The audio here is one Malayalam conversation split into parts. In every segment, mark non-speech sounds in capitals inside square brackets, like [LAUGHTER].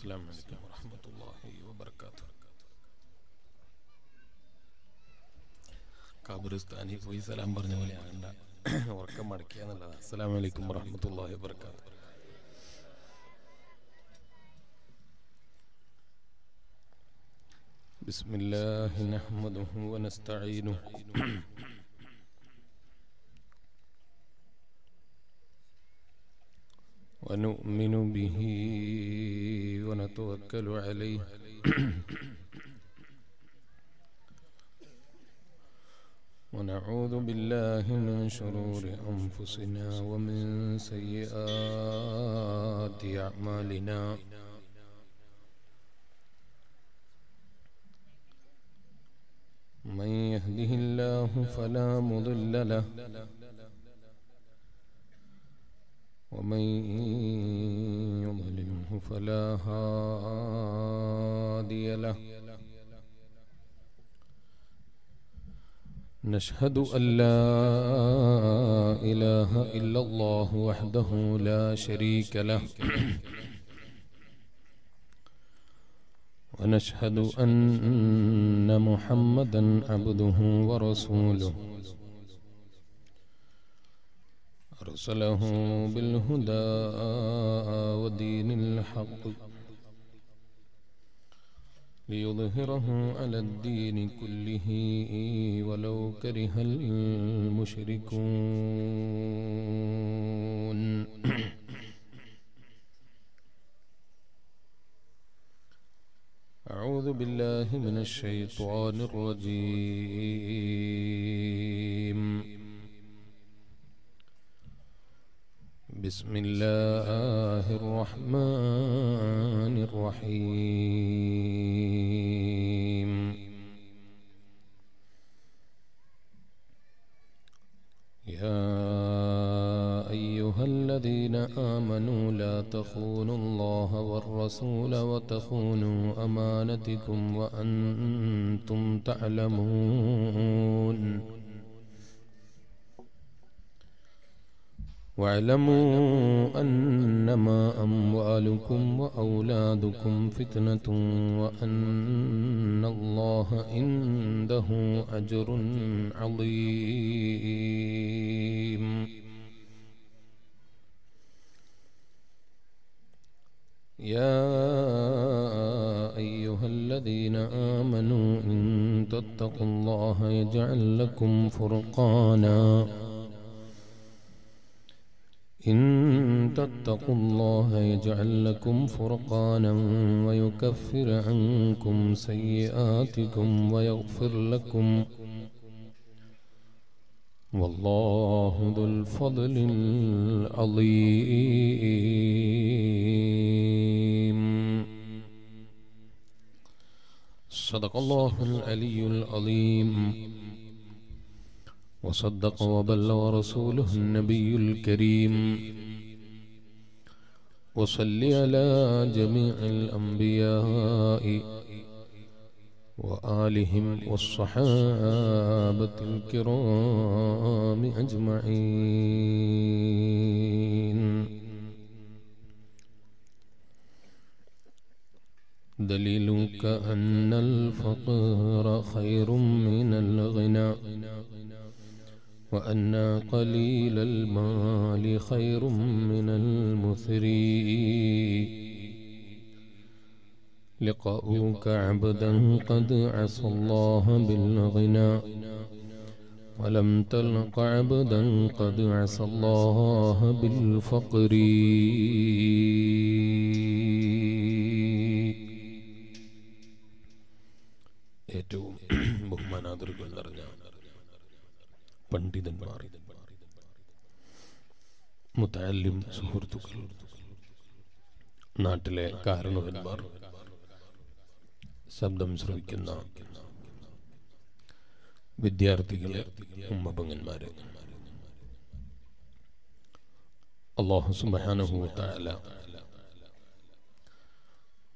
السلام عليكم ورحمة الله وبركاته ഖബറിസ്ഥാനി പോയി സലാം പറഞ്ഞ പോലെ ആകണ്ട [COUGHS] ഉറക്കം മടക്കുക എന്നുള്ളത് അസ്സലാം വലൈക്കും വറഹമത്തല്ലാഹി വബർക്കാത്തു بسم الله نحمده ونستعينه [COUGHS] ونؤمن به ونتوكل عليه. [CLEARS THROAT] ونعوذ بالله من شرور أنفسنا ومن سيئات أعمالنا. من يهده الله فلا مضل له. ومن فلا هادي له. نشهد أن لا إله إلا الله وحده لا شريك له. ونشهد أن محمدا عبده ورسوله. أرسله بالهدى ودين الحق ليظهره على الدين كله ولو كره المشركون. [COUGHS] أعوذ بالله من الشيطان الرجيم. بسم الله الرحمن الرحيم. يا أيها الذين آمنوا لا تخونوا الله والرسول وتخونوا أمانتكم وأنتم تعلمون. واعلموا أنما أموالكم وأولادكم فتنة وأن الله عنده أجر عظيم. يا أيها الذين آمنوا إن تتقوا الله يجعل لكم فرقانا إن تتقوا الله يجعل لكم فرقانا ويكفر عنكم سيئاتكم ويغفر لكم والله ذو الفضل العظيم. صدق الله العلي العظيم. وصدق وبلغ رسوله النبي الكريم. وصل على جميع الأنبياء وآلهم والصحابة الكرام أجمعين. دليلك أن الفقر خير من الغنى. وأن قليل المال خير من المثري. لقاؤك عبدا قد عصى الله بالغنى. ولم تلق عبدا قد عصى الله بالفقر. itu buh പണ്ഡിതന്മാർ. മുത്താലിം സുഹൃത്തുക്കൾ. നാട്ടിലെ കാരണവന്മാർ. ശബ്ദം ശ്രവിക്കുന്ന വിദ്യാർത്ഥികളെ ഉമ്മപങ്ങന്മാരെ അള്ളാഹു സുബാനഹു താല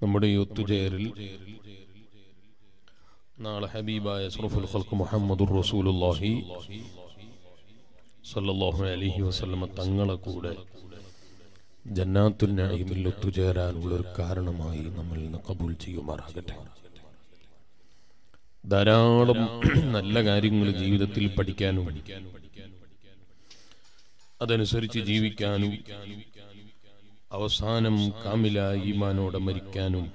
നമ്മുടെ ഈ ഒത്തുചേരൽ നാളെ ഹബീബായ സറഫുൽ ഖൽക്ക് മുഹമ്മദുർ റസൂലുള്ളാഹി സല്ലല്ലാഹു അലഹി വസ്ലമ തങ്ങളെ കൂടെ ജന്നാത്തുൽ നഈമിൽ ഒത്തുചേരാനുള്ള ഒരു കാരണമായി നമ്മൾ ഇന്ന് കബൂൽ ചെയ്യുമാറാകട്ടെ. ധാരാളം നല്ല കാര്യങ്ങൾ ജീവിതത്തിൽ പഠിക്കാനും അതനുസരിച്ച് ജീവിക്കാനും അവസാനം കാമില ഈമാനോടെ മരിക്കാനും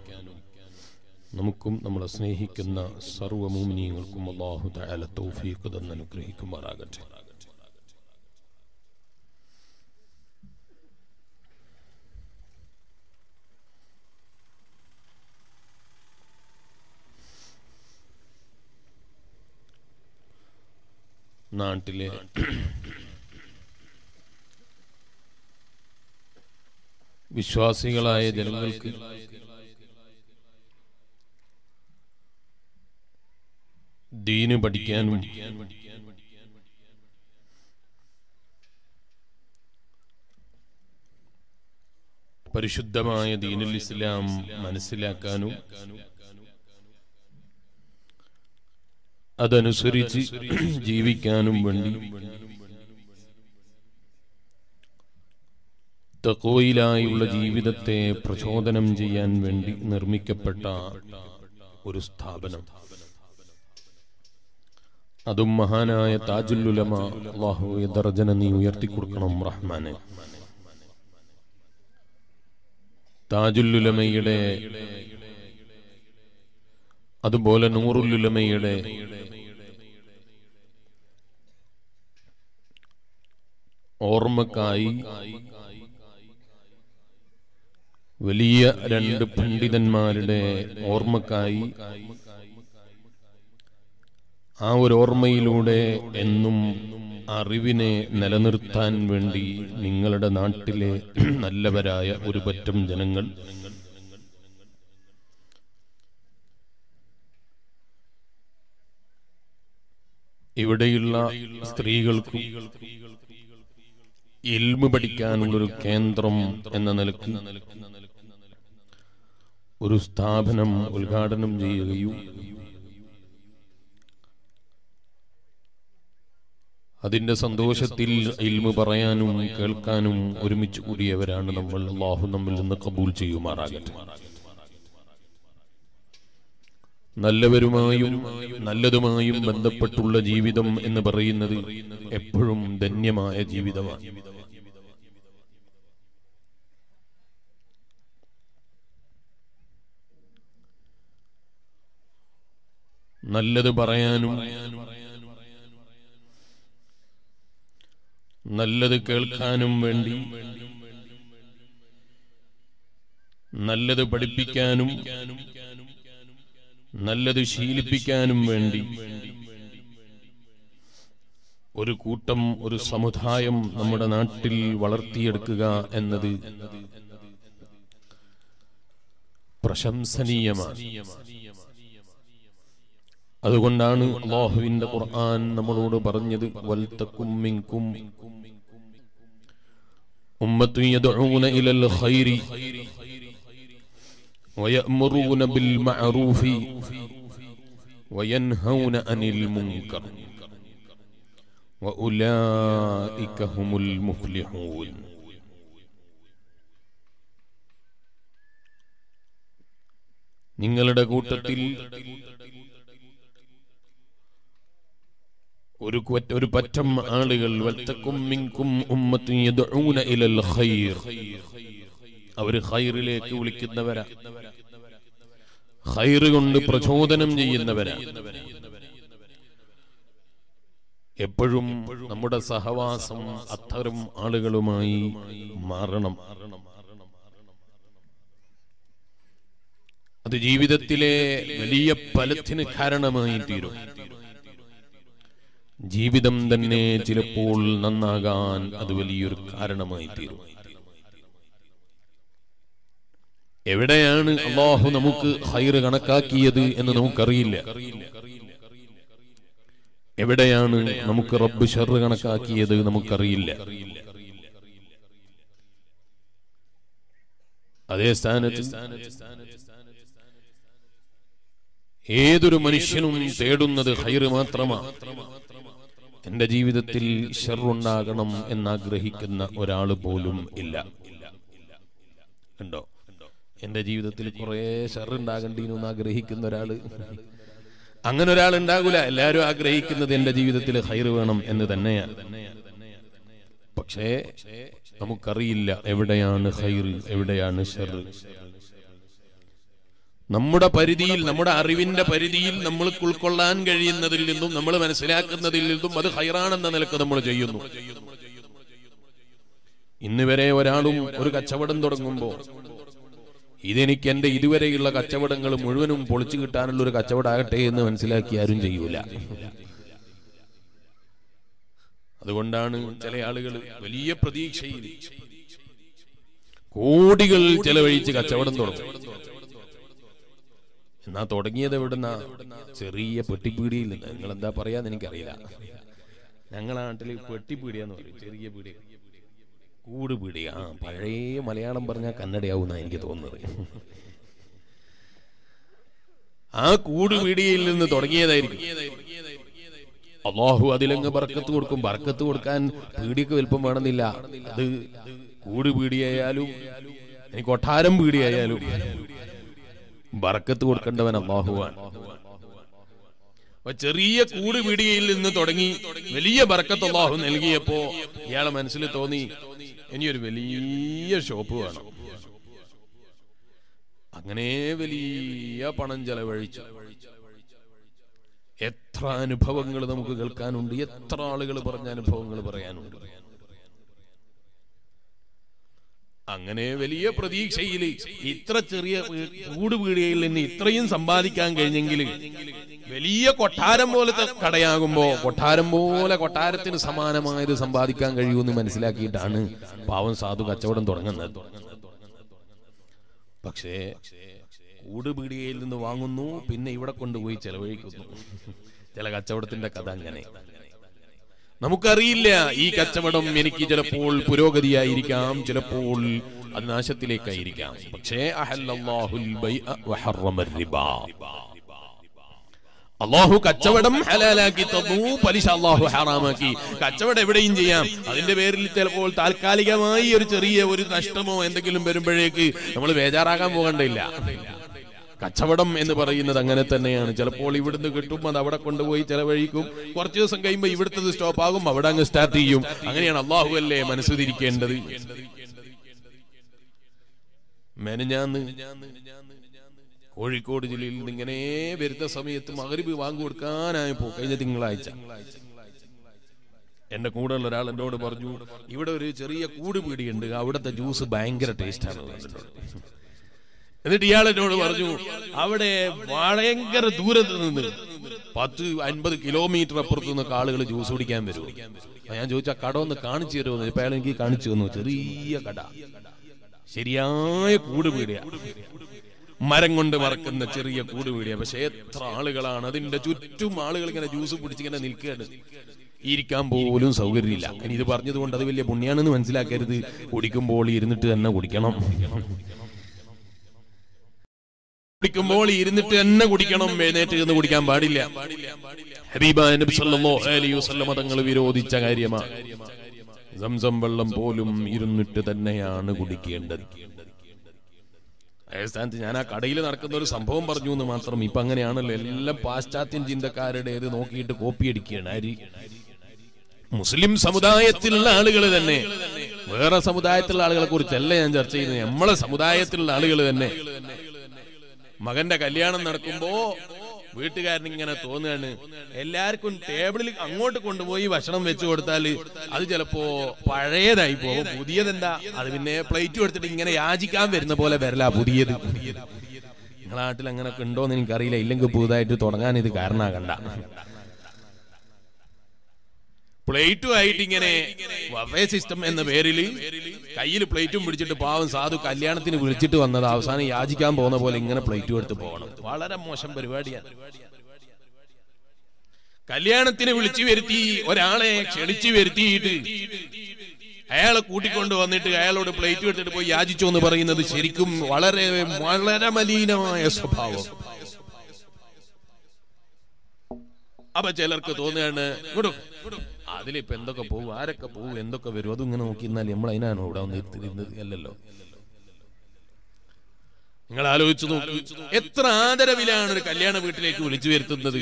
നമുക്കും നമ്മളെ സ്നേഹിക്കുന്ന സർവമൂമിനിയങ്ങൾക്കും അള്ളാഹു തആല തൗഫീഖ് തന്ന് നാട്ടിലെ. വിശ്വാസികളായ ജനങ്ങൾക്ക് ദീന് പഠിക്കാനും പരിശുദ്ധമായ ദീനുൽ ഇസ്ലാം മനസ്സിലാക്കാനും അതനുസരിച്ച് ജീവിക്കാനും വേണ്ടി. തക്കോയിലായുള്ള ജീവിതത്തെ പ്രചോദനം ചെയ്യാൻ വേണ്ടി നിർമ്മിക്കപ്പെട്ട ഒരു സ്ഥാപനം. അതും മഹാനായ താജുല്ലുലമ അള്ളാഹു ദർജന നീ ഉയർത്തി കൊടുക്കണം റഹ്മാനെ. താജുല്ലുലമയുടെ അതുപോലെ നൂറുല്ലുലമയുടെ ഓർമ്മക്കായി വലിയ രണ്ട് പണ്ഡിതന്മാരുടെ ഓർമ്മക്കായി ആ ഒരു ഓർമ്മയിലൂടെ എന്നും അറിവിനെ നിലനിർത്താൻ വേണ്ടി നിങ്ങളുടെ നാട്ടിലെ നല്ലവരായ ഒരു പറ്റം ജനങ്ങൾ ഇവിടെയുള്ള സ്ത്രീകൾക്കും ഇൽമു പഠിക്കാനുള്ളൊരു കേന്ദ്രം എന്ന നിലയ്ക്ക് ഒരു സ്ഥാപനം ഉദ്ഘാടനം ചെയ്യുകയും അതിന്റെ സന്തോഷത്തിൽ ഇൽമു പറയാനും കേൾക്കാനും ഒരുമിച്ച് കൂടിയവരാണ് നമ്മൾ. അള്ളാഹു നമ്മിൽ നിന്ന് കബൂൽ ചെയ്യുമാറാകട്ടെ. നല്ലവരുമായും നല്ലതുമായും ബന്ധപ്പെട്ടുള്ള ജീവിതം എന്ന് പറയുന്നത് എപ്പോഴും ധന്യമായ ജീവിതമാണ്. നല്ലത് പറയാനും നല്ലത് കേൾക്കാനും വേണ്ടി നല്ലത് പഠിപ്പിക്കാനും നല്ലത് ശീലിപ്പിക്കാനും വേണ്ടി. ഒരു കൂട്ടം ഒരു സമുദായം നമ്മുടെ നാട്ടിൽ വളർത്തിയെടുക്കുക എന്നത് പ്രശംസനീയമാണ്. അതുകൊണ്ടാണ് അള്ളാഹുവിന്റെ ഖുർആൻ നമ്മളോട് പറഞ്ഞത് വൽത്തക്കും മിങ്കും ഉമ്മത്തു യദഊന ഇലൽ ഖൈരി. ويأمرون بالمعروف وينهون عن المنكر وأولئك هم المفلحون നിങ്ങളുടെ കൂട്ടത്തിൽ ഒരു കുവറ്റ- ഒരു പറ്റം ആളുകൾ വൽതക്കും മിൻകും ഉമ്മത്തുൻ യദ്ഊന ഇലൽ ഖൈർ അവര് ഖൈറിലേക്ക് വിളിക്കുന്നവരാ ഖൈറ് കൊണ്ട് പ്രചോദനം ചെയ്യുന്നവനാണ് എപ്പോഴും നമ്മുടെ സഹവാസം അത്തരം ആളുകളുമായി മാറണം. അത് ജീവിതത്തിലെ വലിയ ഫലത്തിന് കാരണമായി തീരും. ജീവിതം തന്നെ ചിലപ്പോൾ നന്നാകാൻ അത് വലിയൊരു കാരണമായി തീരും. എവിടെയാണ് അള്ളാഹു നമുക്ക് ഹൈറ് കണക്കാക്കിയത് എന്ന് നമുക്കറിയില്ല. എവിടെയാണ് നമുക്ക് റബ്ബ് ഷെറ് കണക്കാക്കിയത് നമുക്കറിയില്ല. അതേ സ്ഥാനത്ത് ഏതൊരു മനുഷ്യനും തേടുന്നത് ഹൈറ് മാത്രമാണ് എന്റെ ജീവിതത്തിൽ ഷെറുണ്ടാകണം എന്നാഗ്രഹിക്കുന്ന ഒരാൾ പോലും ഇല്ല. ഉണ്ടോ എന്റെ ജീവിതത്തിൽ കുറെ ഷറുണ്ടാകണ്ടീന്ന് ആഗ്രഹിക്കുന്ന ഒരാൾ അങ്ങനെ ഒരാൾ ഉണ്ടാകൂല എല്ലാവരും ആഗ്രഹിക്കുന്നത് എന്റെ ജീവിതത്തിൽ ഹൈറ് വേണം എന്ന് തന്നെയാണ് പക്ഷേ നമുക്കറിയില്ല എവിടെയാണ് ഹൈറ് എവിടെയാണ് ഷെറ് നമ്മുടെ പരിധിയിൽ നമ്മുടെ അറിവിന്റെ പരിധിയിൽ നമ്മൾക്ക് ഉൾക്കൊള്ളാൻ കഴിയുന്നതിൽ നിന്നും നമ്മൾ മനസ്സിലാക്കുന്നതിൽ നിന്നും അത് ഹൈറാണെന്ന നിലയ്ക്ക് നമ്മൾ ചെയ്യുന്നു. ഇന്ന് വരെ ഒരാളും ഒരു കച്ചവടം തുടങ്ങുമ്പോൾ ഇതെനിക്ക് എന്റെ ഇതുവരെയുള്ള കച്ചവടങ്ങൾ മുഴുവനും പൊളിച്ചു കിട്ടാനുള്ള ഒരു കച്ചവടമാകട്ടെ എന്ന് മനസ്സിലാക്കി ആരും ചെയ്യൂല. അതുകൊണ്ടാണ് ചില ആളുകൾ വലിയ പ്രതീക്ഷയിൽ കോടികൾ ചെലവഴിച്ച് കച്ചവടം തുടങ്ങും. എന്നാ തുടങ്ങിയത് എവിടുന്ന? ചെറിയ പെട്ടിപ്പീടിയിൽ നിങ്ങൾ എന്താ പറയാന്ന് എനിക്കറിയില്ല. ഞങ്ങളെ നാട്ടിൽ പെട്ടിപ്പീടിയാന്ന് പറയും ചെറിയ പീടിയ കൂട് പീടിയ ആ പഴയ മലയാളം പറഞ്ഞാൽ കന്നഡയാവുന്ന എനിക്ക് തോന്നുന്നത്. ആ കൂട് പീടിയയിൽ നിന്ന് തുടങ്ങിയതായിരിക്കും. അള്ളാഹു അതിലങ്ങ് ബർക്കത്ത് കൊടുക്കും. ബർക്കത്ത് കൊടുക്കാൻ പീടിയക്ക് വലുപ്പം വേണമെന്നില്ല. അത് കൂട് എനിക്ക് ഒട്ടാരം പീടിയായാലും ബർക്കത്ത് കൊടുക്കേണ്ടവൻ അള്ളാഹുവാണ്. ചെറിയ കൂട് പീടികയിൽ നിന്ന് തുടങ്ങി വലിയ ബർക്കത്ത് അള്ളാഹു നൽകിയപ്പോ ഇയാളെ മനസ്സിൽ തോന്നി ഇനിയൊരു വലിയ ഷോപ്പ് വേണം. അങ്ങനെ വലിയ പണം ചെലവഴിച്ചു. എത്ര അനുഭവങ്ങൾ നമുക്ക് കേൾക്കാനുണ്ട് എത്ര ആളുകൾ പറഞ്ഞ അനുഭവങ്ങൾ പറയാനുണ്ട്. അങ്ങനെ വലിയ പ്രതീക്ഷയിൽ ഇത്ര ചെറിയ കൂട് പീടികയിൽ നിന്ന് ഇത്രയും സമ്പാദിക്കാൻ കഴിഞ്ഞെങ്കിൽ വലിയ കൊട്ടാരം പോലത്തെ കടയാകുമ്പോ കൊട്ടാരം പോലെ കൊട്ടാരത്തിന് സമാനമായത് സമ്പാദിക്കാൻ കഴിയുമെന്ന് മനസ്സിലാക്കിയിട്ടാണ് പാവം സാധു കച്ചവടം തുടങ്ങുന്നത്. പക്ഷേ കൂട് പീടികയിൽ നിന്ന് വാങ്ങുന്നു പിന്നെ ഇവിടെ കൊണ്ടുപോയി ചെലവഴിക്കുന്നു. ചില കച്ചവടത്തിന്റെ കഥ അങ്ങനെ. നമുക്കറിയില്ല ഈ കച്ചവടം എനിക്ക് ചിലപ്പോൾ പുരോഗതിയായിരിക്കാം ചിലപ്പോൾ അത് നാശത്തിലേക്കായിരിക്കാം. പക്ഷേ അഹല്ലല്ലാഹുൽ ബൈഅ അള്ളാഹു കച്ചവടം ഹലാലാക്കി തന്നു. പലിശ അള്ളാഹു ഹറാമാക്കി. കച്ചവടം എവിടെയും ചെയ്യാം. അതിന്റെ പേരിൽ ചിലപ്പോൾ താൽക്കാലികമായി ഒരു ചെറിയ ഒരു നഷ്ടമോ എന്തെങ്കിലും വരുമ്പോഴേക്ക് നമ്മൾ ബേജാറാകാൻ പോകണ്ടില്ല കച്ചവടം എന്ന് പറയുന്നത് അങ്ങനെ തന്നെയാണ്. ചിലപ്പോൾ ഇവിടുന്ന് കിട്ടും അത് അവിടെ കൊണ്ടുപോയി ചെലവഴിക്കും. കുറച്ച് ദിവസം കഴിയുമ്പോൾ ഇവിടുത്തെ സ്റ്റോപ്പ് ആകും അവിടെ അങ്ങ് സ്റ്റാർട്ട് ചെയ്യും. അങ്ങനെയാണ് അള്ളാഹു അല്ലേ മനസ്സുതിരിക്കേണ്ടത് മെനഞ്ഞാന്ന് കോഴിക്കോട് ജില്ലയിൽ നിന്ന് ഇങ്ങനെ വരുന്ന സമയത്ത് മകരിബ് വാങ്ങി കൊടുക്കാനായപ്പോ കഴിഞ്ഞ തിങ്കളാഴ്ച. എന്റെ കൂടെ ഉള്ള ഒരാൾ എന്നോട് പറഞ്ഞു ഇവിടെ ഒരു ചെറിയ കൂട് പീടിയുണ്ട് അവിടുത്തെ ജ്യൂസ് ഭയങ്കര ടേസ്റ്റാണ് എന്നിട്ട് ഇയാൾ എന്നോട് പറഞ്ഞു അവിടെ ഭയങ്കര ദൂരത്ത് നിന്ന് പത്ത് അൻപത് കിലോമീറ്റർ അപ്പുറത്ത് നിന്നൊക്കെ ആളുകൾ ജ്യൂസ് കുടിക്കാൻ വരും. ഞാൻ ചോദിച്ചാ കട ഒന്ന് കാണിച്ചു തരുമോ? ഇപ്പൊ അയാൾ എനിക്ക് കാണിച്ചു തന്നു. ചെറിയ കട. ശരിയായ കൂട് പീടിയ മരം കൊണ്ട് മറക്കുന്ന ചെറിയ കൂട് വീടിയ. പക്ഷെ എത്ര ആളുകളാണ് അതിന്റെ ചുറ്റും ആളുകൾ ഇങ്ങനെ ജ്യൂസ് പിടിച്ചിങ്ങനെ നിൽക്കുകയാണ്. ഇരിക്കാൻ പോലും സൗകര്യമില്ല. ഇനി ഇത് പറഞ്ഞത് കൊണ്ട് അത് വലിയ പുണ്യാണെന്ന് മനസ്സിലാക്കരുത്. കുടിക്കുമ്പോൾ ഇരുന്നിട്ട് തന്നെ കുടിക്കണം. കുടിക്കുമ്പോൾ ഇരുന്നിട്ട് തന്നെ കുടിക്കണം. എഴുന്നേറ്റ് ഇരുന്ന് കുടിക്കാൻ പാടില്ല. ഹബീബ നബി സല്ലല്ലാഹു അലൈഹി വിരോധിച്ച കാര്യമാണ് സംസം വെള്ളം പോലും ഇരുന്നിട്ട് തന്നെയാണ് കുടിക്കേണ്ടത്. സ്ഥാനത്ത് ഞാൻ ആ കടയിൽ നടക്കുന്ന ഒരു സംഭവം പറഞ്ഞു എന്ന് മാത്രം ഇപ്പൊ അങ്ങനെയാണല്ലോ. എല്ലാം പാശ്ചാത്യൻ ചിന്തക്കാരുടേത് നോക്കിയിട്ട് കോപ്പി അടിക്കുകയാണ്. ആര് മുസ്ലിം സമുദായത്തിലുള്ള ആളുകൾ തന്നെ. വേറെ സമുദായത്തിലുള്ള ആളുകളെ കുറിച്ചല്ല ഞാൻ ചർച്ച ചെയ്യുന്നത്. നമ്മളെ സമുദായത്തിലുള്ള ആളുകൾ തന്നെ. മകന്റെ കല്യാണം നടക്കുമ്പോ വീട്ടുകാരൻ ഇങ്ങനെ തോന്നുകയാണ്. എല്ലാവർക്കും ടേബിളിൽ അങ്ങോട്ട് കൊണ്ടുപോയി ഭക്ഷണം വെച്ചു കൊടുത്താൽ അത് ചിലപ്പോ പഴയതായി പോകും. പുതിയതെന്താ? അത് പിന്നെ പ്ലേറ്റ് കൊടുത്തിട്ട് ഇങ്ങനെ യാചിക്കാൻ വരുന്ന പോലെ വരല പുതിയത്. നിങ്ങളെ നാട്ടിൽ അങ്ങനെ ഉണ്ടോന്ന് എനിക്കറിയില്ല. ഇല്ലെങ്കിൽ പുതുതായിട്ട് തുടങ്ങാൻ ഇത് കാരണമാകണ്ട പ്ലേറ്റും ആയിട്ട് ഇങ്ങനെ വഫേ സിസ്റ്റം എന്ന പേരിൽ കയ്യിൽ പ്ലേറ്റും പിടിച്ചിട്ട് പാവം സാധു കല്യാണത്തിന് വിളിച്ചിട്ട് വന്നത് അവസാനം യാചിക്കാൻ പോകുന്ന പോലെ ഇങ്ങനെ പ്ലേറ്റും എടുത്ത് പോകണം. വളരെ മോശം പരിപാടിയാണ്. കല്യാണത്തിന് വിളിച്ചു വരുത്തി ഒരാളെ ക്ഷണിച്ചു വരുത്തിയിട്ട് അയാളെ കൂട്ടിക്കൊണ്ട് വന്നിട്ട് അയാളോട് പ്ലേറ്റ് എടുത്തിട്ട് പോയി യാചിച്ചു എന്ന് പറയുന്നത് ശരിക്കും വളരെ വളരെ മലീനമായ സ്വഭാവം. അപ്പൊ ചിലർക്ക് തോന്നുകയാണ് ഇങ്ങോട്ട് അതിലിപ്പോ എന്തൊക്കെ പോകും? ആരൊക്കെ പോകും? എന്തൊക്കെ വരും അതും ഇങ്ങനെ നോക്കി എന്നാൽ നമ്മൾ അതിനാണോ ഇവിടെ വന്ന് ഇരുന്നത് അല്ലല്ലോ നിങ്ങൾ ആലോചിച്ചു നോക്കൂ. എത്ര ആദരവിലാണ് ഒരു കല്യാണ വീട്ടിലേക്ക് വിളിച്ചു വരുത്തുന്നത്?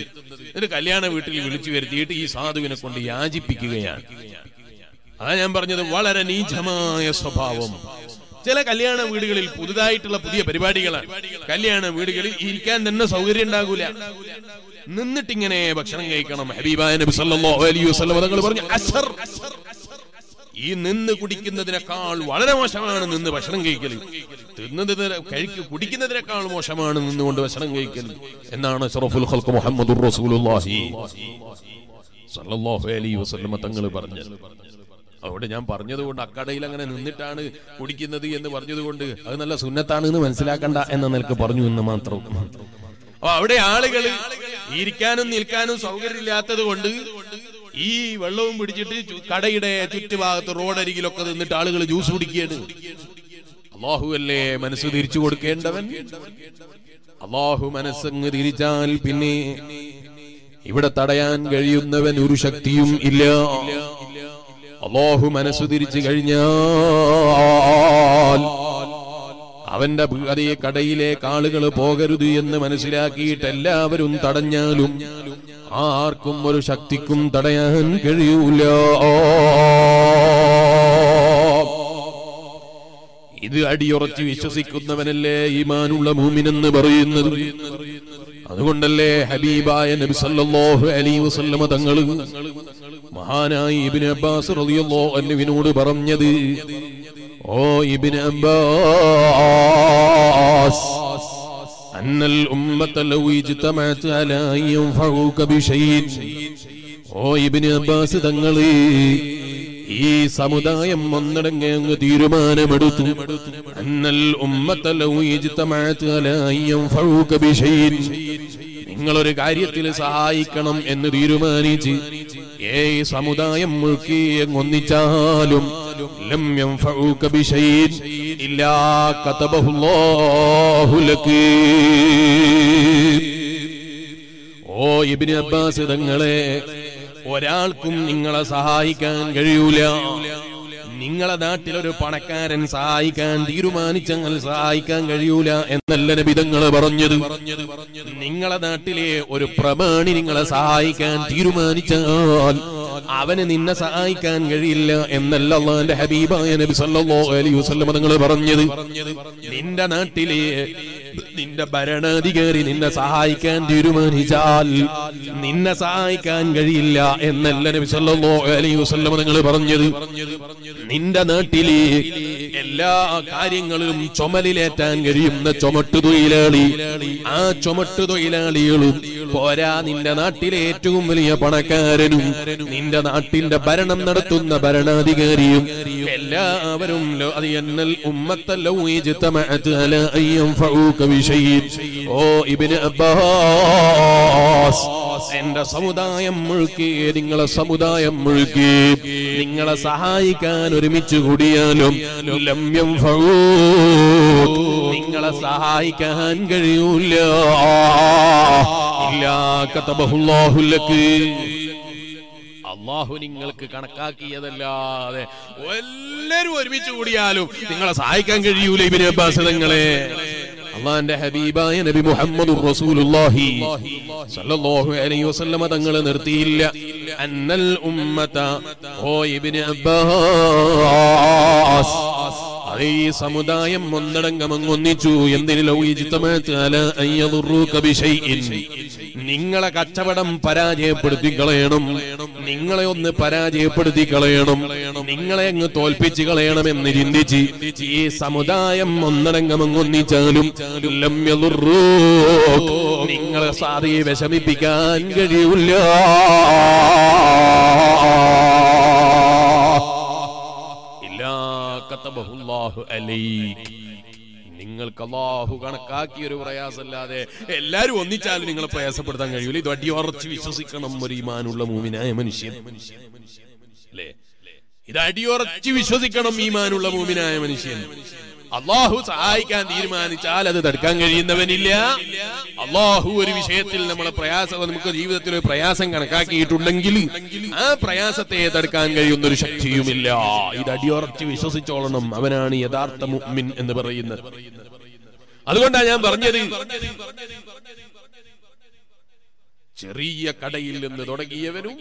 ഒരു കല്യാണ വീട്ടിൽ വിളിച്ചു വരുത്തിയിട്ട് ഈ സാധുവിനെ കൊണ്ട് യാചിപ്പിക്കുകയാണ്. അതാ ഞാൻ പറഞ്ഞത് വളരെ നീചമായ സ്വഭാവം. ചില കല്യാണ വീടുകളിൽ പുതുതായിട്ടുള്ള പുതിയ പരിപാടികളാണ്. കല്യാണ വീടുകളിൽ ഇരിക്കാൻ തന്നെ സൗകര്യം ഉണ്ടാകൂല. നിന്നിട്ടിങ്ങനെ ഭക്ഷണം കഴിക്കണം. ഹബീബായ നബി സല്ലല്ലാഹു അലൈഹി വസല്ലം തങ്ങൾ പറഞ്ഞു അസർ ഈ നിന്ന് കുടിക്കുന്നതിനേക്കാൾ വളരെ മോശമാണ് നിന്ന് ഭക്ഷണം കഴിക്കൽ. തിന്നതിന് കഴിക്കു കുടിക്കുന്നതിനേക്കാൾ മോശമാണ് നിന്നുകൊണ്ട് ഭക്ഷണം കഴിക്കൽ. എന്നാണ് അഷ്റഫുൽ ഖൽഖ് മുഹമ്മദുർ റസൂലുള്ളാഹി സല്ലല്ലാഹു അലൈഹി തങ്ങൾ പറഞ്ഞത്. അവിടെ ഞാൻ പറഞ്ഞതുകൊണ്ട് അക്കടയിൽ അങ്ങനെ നിന്നിട്ടാണ് കുടിക്കുന്നത് എന്ന് പറഞ്ഞതുകൊണ്ട് അത് നല്ല സുന്നത്താണ് എന്ന് മനസ്സിലാക്കണ്ട എന്ന നിലയ്ക്ക് പറഞ്ഞു എന്ന് മാത്രം. അപ്പൊ അവിടെ ആളുകൾ ഇരിക്കാനും നിൽക്കാനും സൗകര്യമില്ലാത്തത് കൊണ്ട് ഈ വെള്ളവും പിടിച്ചിട്ട് കടയുടെ ചുറ്റുഭാഗത്ത് റോഡരികിലൊക്കെ നിന്നിട്ട് ആളുകൾ ജ്യൂസ് കുടിക്കുകയാണ്. അള്ളാഹു അല്ലേ മനസ്സ് തിരിച്ചു കൊടുക്കേണ്ടവൻ? അള്ളാഹു മനസ്സങ്ങ് തിരിച്ചാൽ പിന്നെ ഇവിടെ തടയാൻ കഴിയുന്നവൻ ഒരു ശക്തിയും ഇല്ല. അള്ളാഹു മനസ്സ് തിരിച്ചു കഴിഞ്ഞാൽ അവന്റെ അതേ കടയിലേക്ക് ആളുകൾ പോകരുത് എന്ന് മനസ്സിലാക്കിയിട്ട് എല്ലാവരും തടഞ്ഞാലും ആർക്കും ഒരു ശക്തിക്കും തടയാൻ കഴിയൂല. ഇത് അടിയുറച്ച് വിശ്വസിക്കുന്നവനല്ലേ ഈമാനുള്ള മൂമിനെന്ന് പറയുന്നത്? അതുകൊണ്ടല്ലേ ഹബീബായ നബി സല്ലല്ലാഹു അലൈഹി വസല്ലമ തങ്ങൾ മഹാനായ ഇബ്നു അബ്ബാസ് റളിയല്ലാഹു അൻഹുവിനോട് പറഞ്ഞത് ഓ ഇബ്നു അബ്ബാസ് أن الأمة لو اجتمعت على أن ينفعوك بشيء ഓ ഇബ്നു അബ്ബാസ് തങ്ങള് ഈ സമുദായം ഒന്നടങ്ങ് അങ്ങ് തീരുമാനമെടുത്തു അന്നൽ ഉമ്മത്ത ലൗ ഇജ്തമഅത് അലാ അൻ യൻഫഉക ബിശൈഇൻ നിങ്ങളൊരു കാര്യത്തിൽ സഹായിക്കണം എന്ന് തീരുമാനിച്ച് ഏ സമുദായം മുഴുക്കി ഒന്നിച്ചാലും ലം ഇല്ലാ ഓ ഇബിന് അബ്ബാസ് തങ്ങളെ ഒരാൾക്കും നിങ്ങളെ സഹായിക്കാൻ കഴിയൂല. നിങ്ങളെ നാട്ടിൽ ഒരു പണക്കാരൻ സഹായിക്കാൻ തീരുമാനിച്ചങ്ങൾ സഹായിക്കാൻ കഴിയൂല എന്നല്ല നബിതങ്ങൾ പറഞ്ഞത്. നിങ്ങളെ നാട്ടിലെ ഒരു പ്രമാണി നിങ്ങളെ സഹായിക്കാൻ തീരുമാനിച്ചാൽ അവന് നിന്നെ സഹായിക്കാൻ കഴിയില്ല എന്നല്ല അള്ളാന്റെ ഹബീബായ നബി സല്ലല്ലാഹു അലൈഹി വസല്ലം നിങ്ങൾ പറഞ്ഞത്. നിന്റെ നാട്ടിലെ നിന്റെ ഭരണാധികാരി നിന്നെ സഹായിക്കാൻ തീരുമാനിച്ചാൽ നിന്നെ സഹായിക്കാൻ കഴിയില്ല എന്നല്ല നബി സല്ലല്ലാഹു അലൈഹി വസല്ലം നിങ്ങൾ പറഞ്ഞത്. നിന്റെ നാട്ടിലെ എല്ലാ കാര്യങ്ങളും ചുമലിലേറ്റാൻ കഴിയുന്ന ചുമട്ടു തൊഴിലാളി ആ ചുമട്ടു തൊഴിലാളികളും പോരാ നിന്റെ നാട്ടിലെ ഏറ്റവും വലിയ പണക്കാരനും നിന്റെ നാട്ടിന്റെ ഭരണം നടത്തുന്ന ഭരണാധികാരിയും എല്ലാവരും. ഓ ഇബ്നു അബ്ബാസ് എന്റെ സമുദായം മുഴുക്കി നിങ്ങളെ സമുദായം മുഴുക്കി നിങ്ങളെ സഹായിക്കാൻ ഒരുമിച്ച് കൂടിയാലും ലമ്യം. നിങ്ങളെ സഹായിക്കാൻ കഴിയൂല ഇല്ലാ കതബഹുല്ലാഹു ലക്ക് അള്ളാഹു നിങ്ങൾക്ക് കണക്കാക്കിയതല്ലാതെ എല്ലാരും ഒരുമിച്ച് കൂടിയാലും നിങ്ങളെ സഹായിക്കാൻ കഴിയൂല ഇബിന് അബ്ബാസ് നിങ്ങളെ അള്ളാന്റെ ഹബീബായ നബി മുഹമ്മദ് റസൂലുള്ളാഹി സല്ലല്ലാഹു അലൈഹി വസല്ലമ തങ്ങളെ നിർത്തിയില്ല. അന്നൽ ഉമ്മത ഓ ഇബ്നു അബ്ബാസ് ഈ സമുദായം ഒന്നടങ്കം ഒന്നിച്ചു എന്തിന് നിങ്ങളെ കച്ചവടം പരാജയപ്പെടുത്തി കളയണം. നിങ്ങളെ ഒന്ന് പരാജയപ്പെടുത്തി കളയണം. നിങ്ങളെ അങ്ങ് തോൽപ്പിച്ച് കളയണമെന്ന് ചിന്തിച്ച് ഈ സമുദായം ഒന്നടങ്കം ഒന്നിച്ചാലും. നിങ്ങളെ സാറിയെ വിഷമിപ്പിക്കാൻ കഴിയില്ല നിങ്ങൾക്ക് അള്ളാഹു കണക്കാക്കിയ ഒരു പ്രയാസമല്ലാതെ എല്ലാരും ഒന്നിച്ചാലും നിങ്ങളെ പ്രയാസപ്പെടുത്താൻ കഴിയൂല. ഇത് അടിയുറച്ച് വിശ്വസിക്കണം. ഒരു ഈമാനുള്ള മൂമിനായ മനുഷ്യൻ. അല്ലേ? ഇത് അടിയുറച്ച് വിശ്വസിക്കണം ഈമാനുള്ള മൂമിനായ മനുഷ്യൻ. അള്ളാഹു സഹായിക്കാൻ തീരുമാനിച്ചാൽ അത് തടുക്കാൻ കഴിയുന്നവനില്ല. അള്ളാഹു ഒരു വിഷയത്തിൽ നമ്മളെ പ്രയാസം നമുക്ക് ജീവിതത്തിൽ ഒരു പ്രയാസം കണക്കാക്കിയിട്ടുണ്ടെങ്കിൽ ആ പ്രയാസത്തെ തടുക്കാൻ കഴിയുന്ന ഒരു ശക്തിയുമില്ല. ഇത് അടിയുറച്ച് വിശ്വസിച്ചോളണം. അവനാണ് യഥാർത്ഥ മുഅ്മിൻ എന്ന് പറയുന്നത്. അതുകൊണ്ടാണ് ഞാൻ പറഞ്ഞത്. ചെറിയ കടയിൽ നിന്ന് തുടങ്ങിയവനും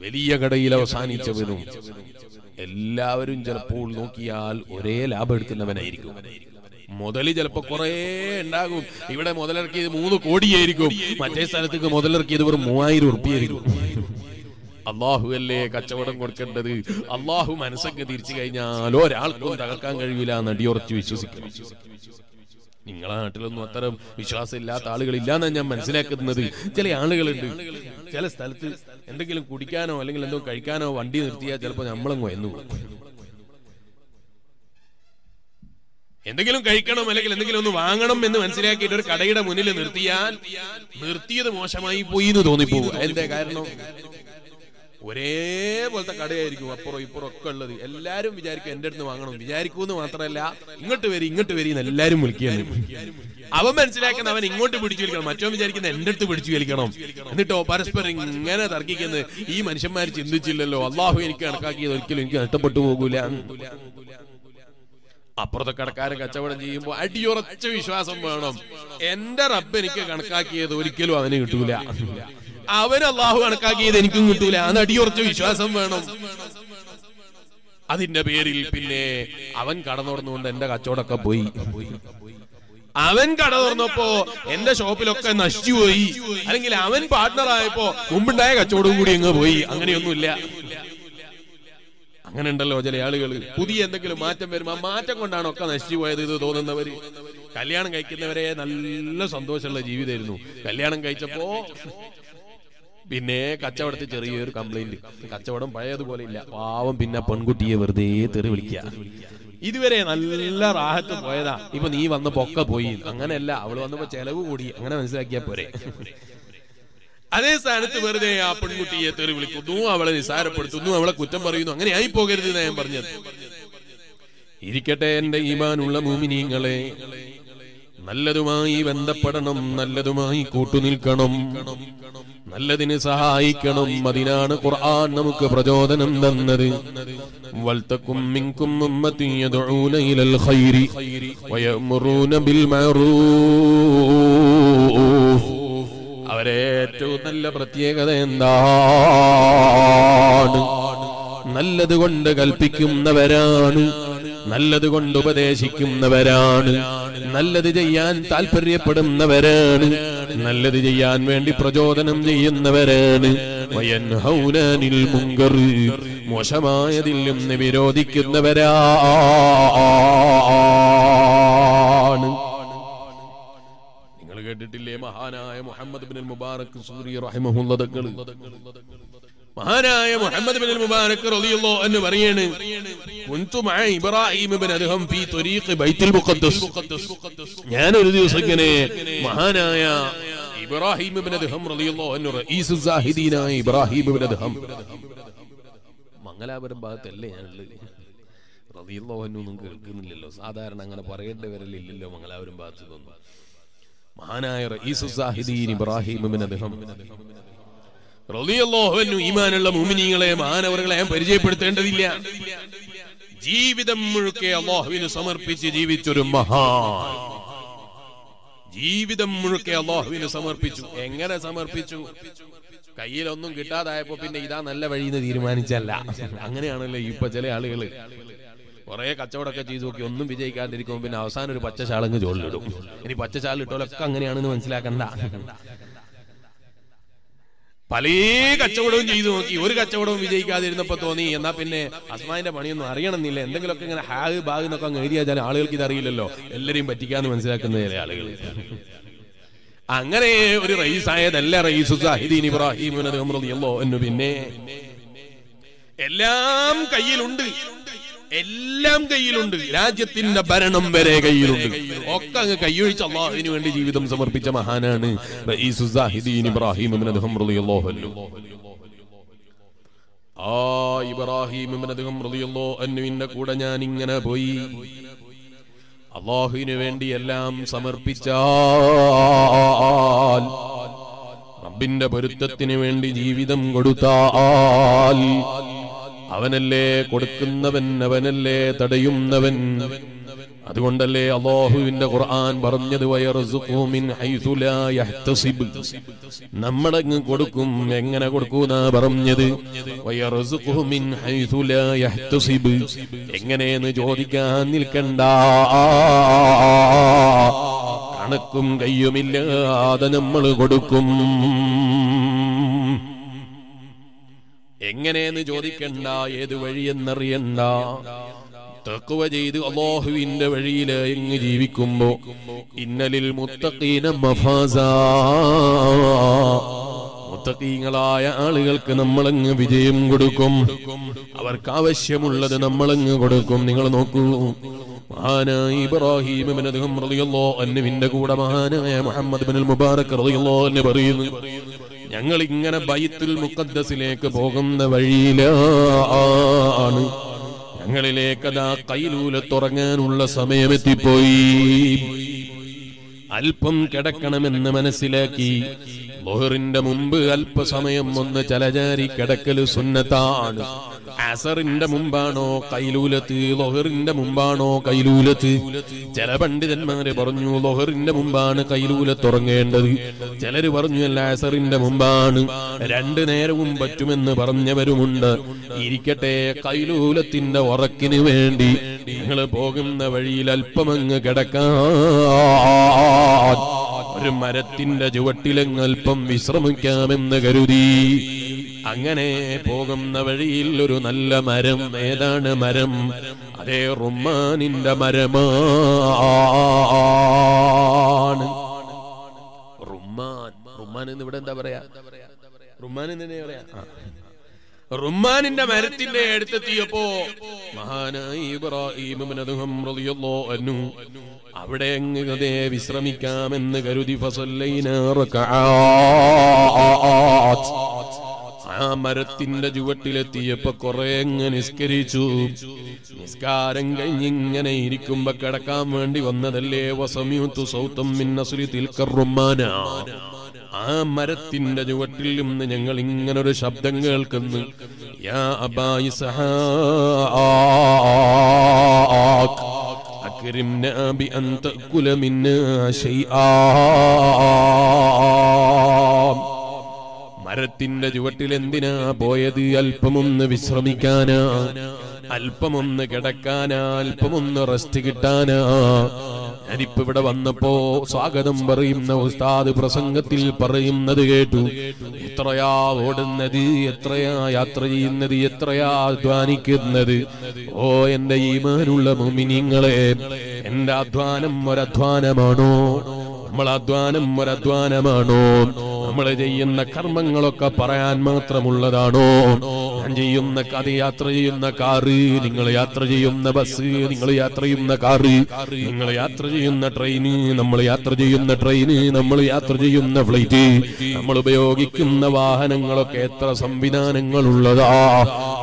വലിയ കടയിൽ അവസാനിച്ചവനും. എല്ലാവരും ചിലപ്പോൾ നോക്കിയാൽ ഒരേ ലാഭം എടുക്കുന്നവനായിരിക്കും. മുതൽ ചിലപ്പോ കുറേ ഉണ്ടാകും. ഇവിടെ മുതലിറക്കിയത് മൂന്ന് കോടിയായിരിക്കും. മറ്റേ സ്ഥലത്തേക്ക് മുതലിറക്കിയത് വെറും മൂവായിരം ഉറുപ്പിയായിരിക്കും. അള്ളാഹു അല്ലേ കച്ചവടം കൊടുക്കേണ്ടത്? അള്ളാഹു മനസ്സൊക്കെ തിരിച്ചു കഴിഞ്ഞാൽ ഒരാൾക്കും തകർക്കാൻ കഴിയില്ല എന്ന് വിശ്വസിക്കണം നിങ്ങളെ നാട്ടിലൊന്നും അത്തരം വിശ്വാസം ഇല്ലാത്ത ആളുകളില്ലാന്നാണ് ഞാൻ മനസ്സിലാക്കുന്നത്. ചില ആളുകളുണ്ട്. ചില സ്ഥലത്ത് എന്തെങ്കിലും കുടിക്കാനോ അല്ലെങ്കിൽ എന്തോ കഴിക്കാനോ വണ്ടി നിർത്തിയാൽ ചിലപ്പോൾ നമ്മളും വന്നു എന്തെങ്കിലും കഴിക്കണം അല്ലെങ്കിൽ എന്തെങ്കിലും ഒന്ന് വാങ്ങണം എന്ന് മനസ്സിലാക്കിയിട്ട് ഒരു കടയുടെ മുന്നിൽ നിർത്തിയാൽ നിർത്തിയത് മോശമായി പോയി എന്ന് തോന്നിപ്പോകും. എന്താ കാരണം ഒരേപോലത്തെ കടയായിരിക്കും അപ്പുറം ഇപ്പുറം ഒക്കെ ഉള്ളത്. എല്ലാരും വിചാരിക്കും എന്റെ അടുത്ത് വാങ്ങണം. വിചാരിക്കൂന്ന് മാത്രമല്ല ഇങ്ങോട്ട് വരി ഇങ്ങോട്ട് വരി എന്ന് എല്ലാരും വിളിക്കുകയാണ്. അവൻ മനസ്സിലാക്കുന്ന അവൻ ഇങ്ങോട്ട് പിടിച്ചു വലിക്കണം. മറ്റോ വിചാരിക്കുന്ന എന്റെ അടുത്ത് പിടിച്ചു വലിക്കണം. എന്നിട്ടോ പരസ്പരം ഇങ്ങനെ തർക്കിക്കുന്നത് ഈ മനുഷ്യന്മാർ ചിന്തിച്ചില്ലല്ലോ. അള്ളാഹു എനിക്ക് കണക്കാക്കിയത് ഒരിക്കലും എനിക്ക് നഷ്ടപ്പെട്ടു പോകൂല. അപ്പുറത്തെ കടക്കാരൻ കച്ചവടം ചെയ്യുമ്പോൾ അടിയുറച്ച വിശ്വാസം വേണം. എന്റെ റബ്ബ് എനിക്ക് കണക്കാക്കിയത് ഒരിക്കലും അവന് കിട്ടൂല. അവൻ അള്ളാഹു കണക്കാക്കിയത് എനിക്കും കിട്ടൂല. അന്ന് അടിയുറച്ച വിശ്വാസം വേണം. അതിന്റെ പേരിൽ പിന്നെ അവൻ കടന്നുടന്നുകൊണ്ട് എന്റെ കച്ചവടമൊക്കെ പോയി. അവൻ കട തുറന്നപ്പോ എന്റെ ഷോപ്പിലൊക്കെ നശിച്ചു പോയി. അല്ലെങ്കിൽ അവൻ പാർട്ട്ണർ ആയപ്പോ മുമ്പുണ്ടായ കച്ചവടവും കൂടി അങ്ങ് പോയി. അങ്ങനെയൊന്നുമില്ല. അങ്ങനെ ഉണ്ടല്ലോ ചില ആളുകൾ പുതിയ എന്തെങ്കിലും മാറ്റം വരുമ്പോ ആ മാറ്റം കൊണ്ടാണ് ഒക്കെ നശിച്ചു പോയത് ഇത് തോന്നുന്നവര്. കല്യാണം കഴിക്കുന്നവരെ നല്ല സന്തോഷമുള്ള ജീവിതമായിരുന്നു. കല്യാണം കഴിച്ചപ്പോ പിന്നെ കച്ചവടത്തിൽ ചെറിയൊരു കംപ്ലൈന്റ് കച്ചവടം പഴയതുപോലെ ഇല്ല പാവം പിന്നെ പെൺകുട്ടിയെ വെറുതെ തെറി വിളിക്കുക. ഇതുവരെ നല്ല റാഹത്ത് പോയതാ. ഇപ്പൊ നീ വന്നപ്പോ പൊക്ക പോയി. അങ്ങനെയല്ല അവൾ വന്നപ്പോ ചെലവ് കൂടി. അങ്ങനെ മനസ്സിലാക്കിയാ പോരെ. അതേ സ്ഥാനത്ത് വെറുതെ ആ പെൺകുട്ടിയെ തെറി വിളിക്കുന്നു. അവളെ നിസാരപ്പെടുത്തുന്നു അവളെ കുറ്റം പറയുന്നു. അങ്ങനെ ആയി പോകരുത് ഞാൻ പറഞ്ഞത്. ഇരിക്കട്ടെ എന്റെ ഈമാനുള്ള മൂമിനീങ്ങളെ. നല്ലതുമായി ബന്ധപ്പെടണം നല്ലതുമായി കൂട്ടുനിൽക്കണം. നല്ലതിന് സഹായിക്കണം അതിനാണ് ഖുർആൻ നമുക്ക് പ്രചോദനം തന്നത്. വൽതക്കും മിങ്കും ഉമ്മത്തി യദ്ഊന ഇലൽ ഖൈരി വയമുറൂന ബിൽ മഅറൂഫ്. അവരെ ഏറ്റവും നല്ല പ്രത്യേകത എന്താണ്? നല്ലതുകൊണ്ട് കൽപ്പിക്കുന്നവരാണ്. നല്ലത് കൊണ്ട് ഉപദേശിക്കുന്നവരാണ് നല്ലത് ചെയ്യാൻ താല്പര്യപ്പെടുന്നവരാണ് നല്ലത് ചെയ്യാൻ വേണ്ടി പ്രചോദനം ചെയ്യുന്നവരാണ്. വയൻഹൗനാനിൽ മുങ്കർ നിന്ന് വിരോധിക്കുന്നവരാണ് നിങ്ങൾ കേട്ടിട്ടില്ലേ മഹാനായ മുഹമ്മദ് ബിൻ മുബാറക് സൂരി റഹിമഹുല്ല തങ്ങൾ? മഹാനായ മുഹമ്മദ് ബിൻ മുബാരക് റളിയല്ലാഹു അൻഹു പറയാണ് കുന്തു മഅ ഇബ്രാഹിം ഇബ്ൻ അദ്ഹം ഫീ ത്വരീഖ് ബൈത്തുൽ മുഖദ്ദസ്. ഞാൻ ഒരു ദിവസം ഇങ്ങനെ മഹാനായ ഇബ്രാഹിം ഇബ്ൻ അദ്ഹം റളിയല്ലാഹു അൻഹു റഈസു സാഹിദീനായ ഇബ്രാഹിം ഇബ്ൻ അദ്ഹം. മംഗലാപുരം ഭാഗത്തല്ലേ റളിയല്ലാഹു അൻഹു ഒന്നും കേൾക്കുന്നില്ലല്ലോ. സാധാരണ അങ്ങനെ പറയേണ്ടി വരലില്ലല്ലോ മംഗലാപുരം ഭാഗത്ത് മഹാനായ റഈസു സാഹിദീൻ ഇബ്രാഹിം ഇബ്ൻ അദ്ഹം. റളിയല്ലാഹു അൻഹു ഈമാനുള്ള മുഅ്മിനീങ്ങളെ മാനവറുകളെ ഞാൻ പരിചയപ്പെടുത്തേണ്ടതില്ല. ജീവിതം മുഴുക്കെ അള്ളാഹുവിന് സമർപ്പിച്ച് ജീവിച്ചൊരു മഹാൻ. ജീവിതം മുഴുക്കെ അള്ളാഹുവിന് സമർപ്പിച്ചു. എങ്ങനെ സമർപ്പിച്ചു? കയ്യിലൊന്നും കിട്ടാതായപ്പോ പിന്നെ ഇതാ നല്ല വഴി എന്ന് തീരുമാനിച്ചല്ല. അങ്ങനെയാണല്ലോ ഇപ്പൊ ചില ആളുകൾ. കുറെ കച്ചവടമൊക്കെ ചെയ്തു നോക്കി ഒന്നും വിജയിക്കാതിരിക്കുമ്പോ പിന്നെ അവസാനം ഒരു പച്ചശാളങ്ങ് ചോളിലിടും. ഇനി പച്ചശാളിട്ടോലൊക്കെ അങ്ങനെയാണെന്ന് മനസ്സിലാക്കണ്ട. പല കച്ചവടവും ചെയ്തു. നോക്കി ഒരു കച്ചവടവും വിജയിക്കാതിരുന്നപ്പോ തോന്നി. എന്നാ പിന്നെ അസ്മാന്റെ പണിയൊന്നും അറിയണമെന്നില്ല. എന്തെങ്കിലുമൊക്കെ ഇങ്ങനെ ഹാഗ് ബാഗ് എന്നൊക്കെ അങ്ങ് എഴുതിയാൽ ആളുകൾക്ക് ഇത് അറിയില്ലല്ലോ. എല്ലാരെയും പറ്റിക്കാന്ന് മനസ്സിലാക്കുന്ന ആളുകൾ അങ്ങനെ ഒരു റയീസായതല്ല റൈസു സാഹിദീൻ ഇബ്രാഹിം പിന്നെ. എല്ലാം കയ്യിലുണ്ട്. എല്ലാം കയ്യിലുണ്ട്. രാജ്യത്തിന്റെ ഭരണം വരെ കയ്യിലുണ്ട്. ഒക്കെ അങ്ങ് കൈയൊഴിച്ച് അള്ളാഹുവിന് വേണ്ടി ജീവിതം സമർപ്പിച്ച മഹാനാണ് ഇബ്രാഹിം ആ ഇബ്രാഹിം കൂടെ ഞാൻ ഇങ്ങനെ പോയി. അള്ളാഹുവിന് വേണ്ടി എല്ലാം സമർപ്പിച്ചാൽ റബ്ബിന്റെ പൊരുത്തത്തിന് വേണ്ടി ജീവിതം കൊടുത്താൽ അവനല്ലേ കൊടുക്കുന്നവൻ അവനല്ലേ തടയുന്നവൻ. അതുകൊണ്ടല്ലേ അള്ളാഹുവിന്റെ ഖുർആൻ പറഞ്ഞത് നമ്മളങ്ങ് കൊടുക്കും എങ്ങനെ കൊടുക്കൂന്നാ പറഞ്ഞത്? എങ്ങനെയെന്ന് ചോദിക്കാൻ നിൽക്കണ്ട. കണക്കും കയ്യുമില്ലാതെ നമ്മൾ കൊടുക്കും. എങ്ങനെയെന്ന് ചോദിക്കണ്ട ഏത് വഴിയെന്നറിയണ്ട. തക്കുവ ചെയ്ത് അള്ളാഹുവിന്റെ വഴിയിൽ എങ്ങ് ജീവിക്കുമ്പോ ഇന്നലിൽ മുത്തഖീന മഫാസ. മുത്തഖീങ്ങളായ ആളുകൾക്ക് നമ്മളങ്ങ് വിജയം കൊടുക്കും. അവർക്ക് ആവശ്യമുള്ളത് നമ്മളങ്ങ് കൊടുക്കും. നിങ്ങൾ നോക്കൂ മഹാനായ ഇബ്രാഹിം റളിയല്ലാഹു അൻഹുവിന്റെ കൂടെ മഹാനായ മുഹമ്മദ് മുബാറക് റളിയല്ലാഹു അൻഹു പറയുന്നു ഞങ്ങൾ ഇങ്ങനെ ബൈത്തുൽ മുഖദ്ദസിലേക്ക് പോകുന്ന വഴിയിലാണ് ഞങ്ങളിലേക്ക് അതാ കൈലൂലത്തുറങ്ങാനുള്ള സമയമെത്തിപ്പോയി. അല്പം കിടക്കണമെന്ന് മനസ്സിലാക്കി ലോഹറിന്റെ മുമ്പ് അല്പസമയം ഒന്ന് ചലചാരി കിടക്കൽ സുന്നത്താണ്. അസറിന്റെ മുമ്പാണോ കൈലൂലത്ത് ലോഹറിന്റെ മുമ്പാണോ കൈലൂലത്ത്? ചില പണ്ഡിതന്മാര് പറഞ്ഞു ലോഹറിന്റെ മുമ്പാണ് കൈലൂലത്ത് ഉറങ്ങേണ്ടത്. ചിലര് പറഞ്ഞു അല്ല അസറിന്റെ മുമ്പാണ്. രണ്ടു നേരവും പറ്റുമെന്ന് പറഞ്ഞവരുമുണ്ട്. ഇരിക്കട്ടെ കൈലൂലത്തിന്റെ ഉറക്കിന് വേണ്ടി നിങ്ങൾ പോകുന്ന വഴിയിൽ അല്പമങ്ങ് കിടക്കാൻ ഒരു മരത്തിന്റെ ചുവട്ടിലെങ്ങൽപ്പം വിശ്രമിക്കാമെന്ന് കരുതി. അങ്ങനെ പോകുന്ന വഴിയിൽ ഒരു നല്ല മരം ഏതാണ് മരം? അതേ റുമാനിന്റെ മരമാണ് റുമാൻ റുമാൻ എന്ന് ഇവിടെ എന്താ പറയാ? റുമാൻ എന്ന് പറയാ. റുമാനിന്റെ മരത്തിന്റെ അടുത്തെത്തിയപ്പോ മഹാനായി ഇബ്രാഹിം അവിടെ അതേ വിശ്രമിക്കാമെന്ന് കരുതി ആ മരത്തിന്റെ ചുവട്ടിലെത്തിയപ്പോ കുറെ അങ്ങ് നിസ്കരിച്ചു. നിസ്കാരം കഴിഞ്ഞിങ്ങനെ ഇരിക്കുമ്പോ കിടക്കാൻ വേണ്ടി വന്നതല്ലേ വസമ്യൂത്തു സൗത്തം മിന്നസുരി തിൽക്കറുമാന ആ മരത്തിന്റെ ചുവട്ടിൽ നിന്ന് ഞങ്ങൾ ഇങ്ങനെ ഒരു ശബ്ദം കേൾക്കുന്നു യാ അബായി സഹാക്ക് أكرمنا بأن تأكل منا شيئا മരത്തിന്റെ ചുവട്ടിൽ എന്തിനാ പോയത് അല്പമൊന്ന് വിശ്രമിക്കാനാ അല്പമൊന്ന് കിടക്കാനാ അല്പമൊന്ന് റെസ്റ്റ് കിട്ടാനാ. ഞാനിപ്പോ ഇവിടെ വന്നപ്പോ സ്വാഗതം പറയുന്ന ഉസ്താദ് പ്രസംഗത്തിൽ പറയുന്നത് കേട്ടു. എത്രയാ ഓടുന്നത് എത്രയാ യാത്ര ചെയ്യുന്നത് എത്രയാ അധ്വാനിക്കുന്നത്? ഓ എന്റെ ഈമാനുള്ള മുമിനിങ്ങളെ എന്റെ അധ്വാനം ഒരധ്വാനമാണോ? നമ്മൾ അധ്വാനം ഒരധ്വാനമാണോ നമ്മൾ ചെയ്യുന്ന കർമ്മങ്ങളൊക്കെ പറയാൻ മാത്രമുള്ളതാണോ? ഞാൻ ചെയ്യുന്ന കഥ യാത്ര ചെയ്യുന്ന കാറ് നിങ്ങൾ യാത്ര ചെയ്യുന്ന ബസ് നിങ്ങൾ യാത്ര ചെയ്യുന്ന കാറ് നിങ്ങൾ യാത്ര ചെയ്യുന്ന ട്രെയിന് നമ്മൾ യാത്ര ചെയ്യുന്ന ട്രെയിന് നമ്മൾ യാത്ര ചെയ്യുന്ന ഫ്ലൈറ്റ് നമ്മൾ ഉപയോഗിക്കുന്ന വാഹനങ്ങളൊക്കെ എത്ര സംവിധാനങ്ങൾ ഉള്ളതാ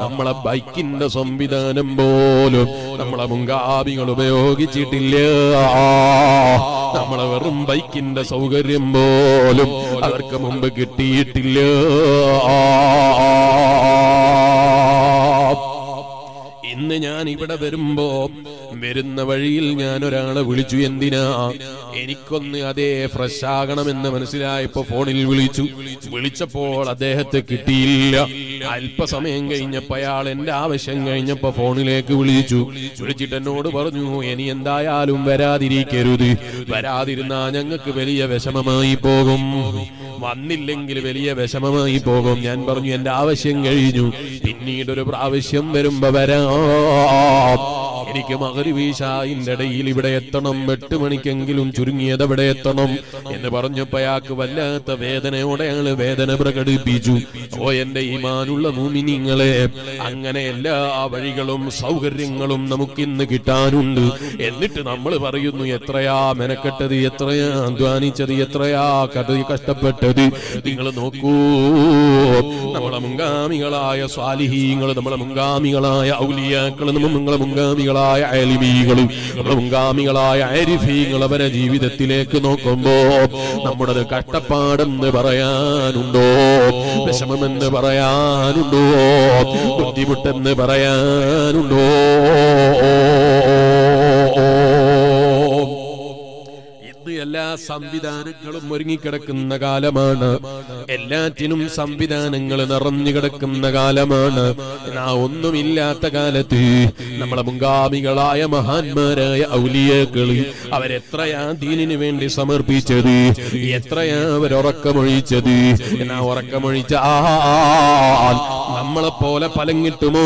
നമ്മളെ ബൈക്കിന്റെ സംവിധാനം പോലും നമ്മളെ മുങ്കാവികൾ ഉപയോഗിച്ചിട്ടില്ല. നമ്മളെ വെറും ബൈക്കിന്റെ സൗകര്യം പോലും അവർക്ക് മുമ്പ് കിട്ടിയിട്ടില്ല. ഇവിടെ വരുമ്പോ വരുന്ന വഴിയിൽ ഞാൻ ഒരാളെ വിളിച്ചു എന്തിനാ? എനിക്കൊന്ന് അതേ ഫ്രഷ് ആകണമെന്ന് മനസ്സിലായപ്പോ ഫോണിൽ വിളിച്ചു. വിളിച്ചപ്പോൾ അദ്ദേഹത്തെ കിട്ടിയില്ല. അല്പസമയം കഴിഞ്ഞപ്പോ അയാൾ എന്റെ ആവശ്യം കഴിഞ്ഞപ്പോ ഫോണിലേക്ക് വിളിച്ചു. വിളിച്ചിട്ട് എന്നോട് പറഞ്ഞു ഇനി എന്തായാലും വരാതിരിക്കരുത്. വരാതിരുന്നാ ഞങ്ങൾക്ക് വലിയ വിഷമമായി പോകും. വന്നില്ലെങ്കിൽ വലിയ വിഷമമായി പോകും. ഞാൻ പറഞ്ഞു എന്റെ ആവശ്യം കഴിഞ്ഞു. പിന്നീടൊരു പ്രാവശ്യം വരുമ്പോ വരാം. എനിക്ക് മകരിവീശായിന്റെ ഇടയിൽ ഇവിടെ എത്തണം. എട്ട് മണിക്കെങ്കിലും ചുരുങ്ങിയത് അവിടെ എത്തണം എന്ന് പറഞ്ഞപ്പോ അയാൾക്ക് വല്ലാത്ത വേദനയോടെ അയാൾ വേദന പ്രകടിപ്പിച്ചു. ഓ എന്റെ ഈമാനുള്ള മൂമിനിങ്ങളെ അങ്ങനെ എല്ലാ വഴികളും സൗകര്യങ്ങളും നമുക്കിന്ന് കിട്ടാനുണ്ട്. എന്നിട്ട് നമ്മൾ പറയുന്നു എത്രയാ മെനക്കെട്ടത് എത്രയാ അധ്വാനിച്ചത് എത്രയാ കഥ കഷ്ടപ്പെട്ടത്. നിങ്ങൾ നോക്കൂ നമ്മളെ മുങ്കാമികളായ സ്വാലിഹീങ്ങൾ നമ്മളെ മുങ്കാമികളായ ഔലിയാക്കൾ നമ്മളെ മുൻഗാമികളായ അലിമീകളും മുൻഗാമികളായ അരിഫീങ്ങൾ അവരെ ജീവിതത്തിലേക്ക് നോക്കുമ്പോ നമ്മുടെ കഷ്ടപ്പാടെന്ന് പറയാനുണ്ടോ? വിഷമമെന്ന് പറയാനുണ്ടോ? ബുദ്ധിമുട്ടെന്ന് പറയാനുണ്ടോ? സംവിധാനങ്ങളും ഒരുങ്ങിക്കിടക്കുന്ന കാലമാണ്. എല്ലാറ്റിനും സംവിധാനങ്ങൾ നിറഞ്ഞു കിടക്കുന്ന കാലമാണ്. എന്നാ ഒന്നുമില്ലാത്ത കാലത്ത് നമ്മളെ മുൻഗാമികളായ മഹാന്മാരായ ഔലിയകൾ അവരെത്രയാ ദീനിന് വേണ്ടി സമർപ്പിച്ചത്? എത്രയാ അവരുറക്കമൊഴിച്ചത്? എന്നാ ഉറക്കമൊഴിച്ച നമ്മളെ പോലെ ഫലം കിട്ടുമോ?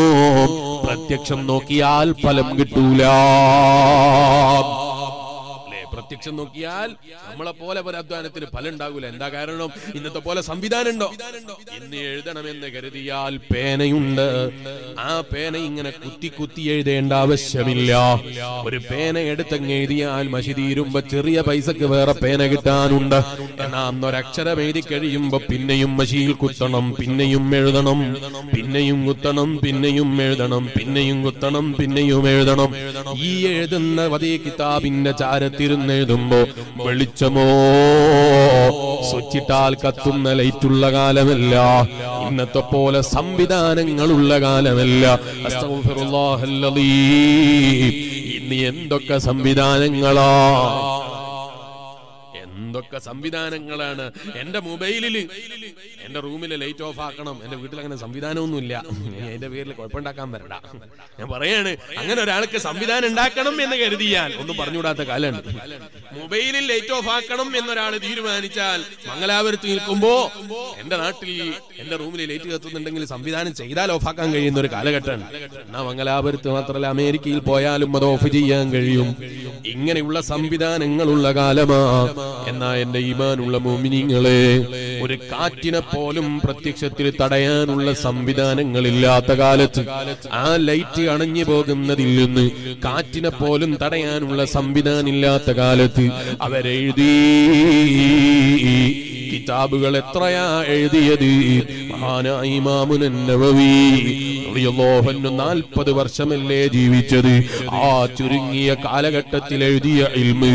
പ്രത്യക്ഷം നോക്കിയാൽ ഫലം കിട്ടൂല? പ്രത്യക്ഷം നോക്കിയാൽ നമ്മളെ പോലെ ഒരു അധ്വാനത്തിന് ഫലം ഉണ്ടാകൂല എന്താ കാരണം? ഇന്നത്തെ പോലെ സംവിധാനം ഉണ്ടോ ഇന്ന് എഴുതണമെന്ന് കരുതിയാൽ പേനയുണ്ട്. ആ പേന ഇങ്ങനെ കുത്തി കുത്തി എഴുതേണ്ട ആവശ്യമില്ല. ഒരു പേന എടുത്തങ്ങ് എഴുതിയാൽ മഷി തീരുമ്പോ ചെറിയ പൈസക്ക് വേറെ പേന കിട്ടാനുണ്ട്. എന്നാ അന്നൊരക്ഷരം എഴുതി കഴിയുമ്പോ പിന്നെയും മഷിയിൽ കുത്തണം പിന്നെയും എഴുതണം പിന്നെയും കുത്തണം പിന്നെയും എഴുതണം പിന്നെയും കുത്തണം പിന്നെയും എഴുതണം. ഈ എഴുതുന്ന വതേ കിതാബിന്റെ ചാരത്തിരുന്ന് എഴുതുമ്പോ വെളിച്ചമോ? സ്വിച്ചിട്ടാൽ കത്തുന്ന ലൈറ്റുള്ള കാലമല്ല. ഇന്നത്തെ പോലെ സംവിധാനങ്ങളുള്ള കാലമല്ല. ഇന്ന് എന്തൊക്കെ സംവിധാനങ്ങളാ? എന്തൊക്കെ സംവിധാനങ്ങളാണ്? എന്റെ മൊബൈലിൽ എന്റെ റൂമിലെ ലൈറ്റ് ഓഫ് ആക്കണം. എന്റെ വീട്ടിൽ അങ്ങനെ സംവിധാനമൊന്നുമില്ല അതിന്റെ പേരിൽ കുഴപ്പമുണ്ടാക്കാൻ വരണ്ട. ഞാൻ പറയാണ് അങ്ങനെ ഒരാൾക്ക് സംവിധാനം ഉണ്ടാക്കണം എന്ന് കരുതിയാൽ ഒന്നും പറഞ്ഞുകൂടാത്ത കാലാണ് മൊബൈലിൽ ലൈറ്റ് ഓഫ് ആക്കണം എന്നൊരാൾ തീരുമാനിച്ചാൽ മംഗലാപുരത്ത് നിൽക്കുമ്പോ എന്റെ നാട്ടിൽ എന്റെ റൂമിൽ ലൈറ്റ് കത്തുന്നുണ്ടെങ്കിൽ സംവിധാനം ചെയ്താൽ ഓഫ് ആക്കാൻ കഴിയുന്ന ഒരു കാലഘട്ടമാണ് എന്നാ മംഗലാപുരത്ത് മാത്രമല്ല അമേരിക്കയിൽ പോയാലും അത് ഓഫ് ചെയ്യാൻ കഴിയും. ഇങ്ങനെയുള്ള സംവിധാനങ്ങളുള്ള കാലമാ. എന്നാ എന്റെ ഈമാനുള്ള മോമിനിങ്ങളെ ഒരു കാറ്റിനെ പോലും പ്രത്യക്ഷത്തിൽ തടയാനുള്ള സംവിധാനങ്ങളില്ലാത്ത കാലത്ത് ആ ലൈറ്റ് അണഞ്ഞു പോകുന്നതിൽ നിന്ന് കാറ്റിനെ പോലും തടയാനുള്ള സംവിധാനം ഇല്ലാത്ത കാലത്ത് അവരെഴുതി. കിതാബുകൾ എത്രയാ എഴുതിയത്? മഹാനായ ഇമാമുൽ നവവി നാൽപ്പത് വർഷമല്ലേ ജീവിച്ചത്. ആ ചുരുങ്ങിയ കാലഘട്ടത്തിൽ എഴുതിയ ഇൽമ്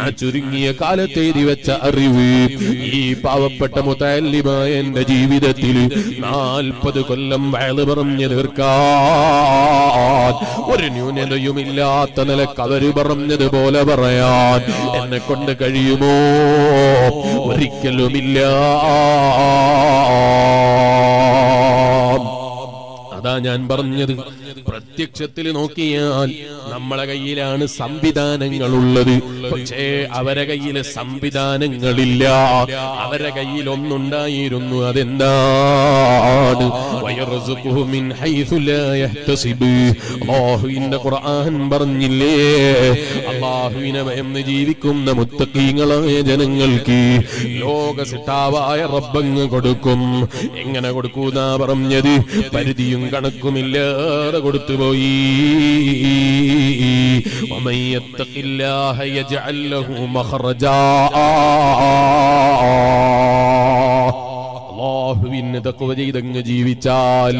ആ ചുരുങ്ങിയ കാലത്ത് എഴുതി വെച്ച അറിവ് ഈ പാവപ്പെട്ട മുത്തല്ലിമായ എന്റെ ജീവിതത്തിൽ നാൽപ്പത് കൊല്ലം വയൽ പറഞ്ഞു തീർക്കാൻ ഒരു ന്യൂനതയുമില്ലാത്ത നിലയ്ക്ക് അവർ പറഞ്ഞതുപോലെ പറയാൻ എന്നെ കൊണ്ട് കഴിയുമോ? ഒരിക്കലുമില്ല. അതാ ഞാൻ പറഞ്ഞത്. പ്രത്യക്ഷത്തിൽ നോക്കിയാൽ നമ്മളെ കയ്യിലാണ് സംവിധാനങ്ങളുള്ളത്. പക്ഷേ അവരെ കയ്യിലെ സംവിധാനങ്ങളില്ല. അവരെ കയ്യിൽ ഒന്നുണ്ടായിരുന്നു. അതെന്താണ്. ഖുർആൻ പറഞ്ഞില്ലേ? അള്ളാഹുവിനെ ഭയന്ന് ജീവിക്കുന്ന മുത്തക്കീങ്ങളായ ജനങ്ങൾക്ക് ലോക സിട്ടാവായ റബ്ബങ്ങ് കൊടുക്കും. എങ്ങനെ കൊടുക്കൂന്നാ പറഞ്ഞത്? പരിധിയും കണക്കുമില്ലാതെ മര്യാദ കൊടുത്തുപോയി അള്ളാഹുവിന് ചെയ്തങ്ങ് ജീവിച്ചാൽ.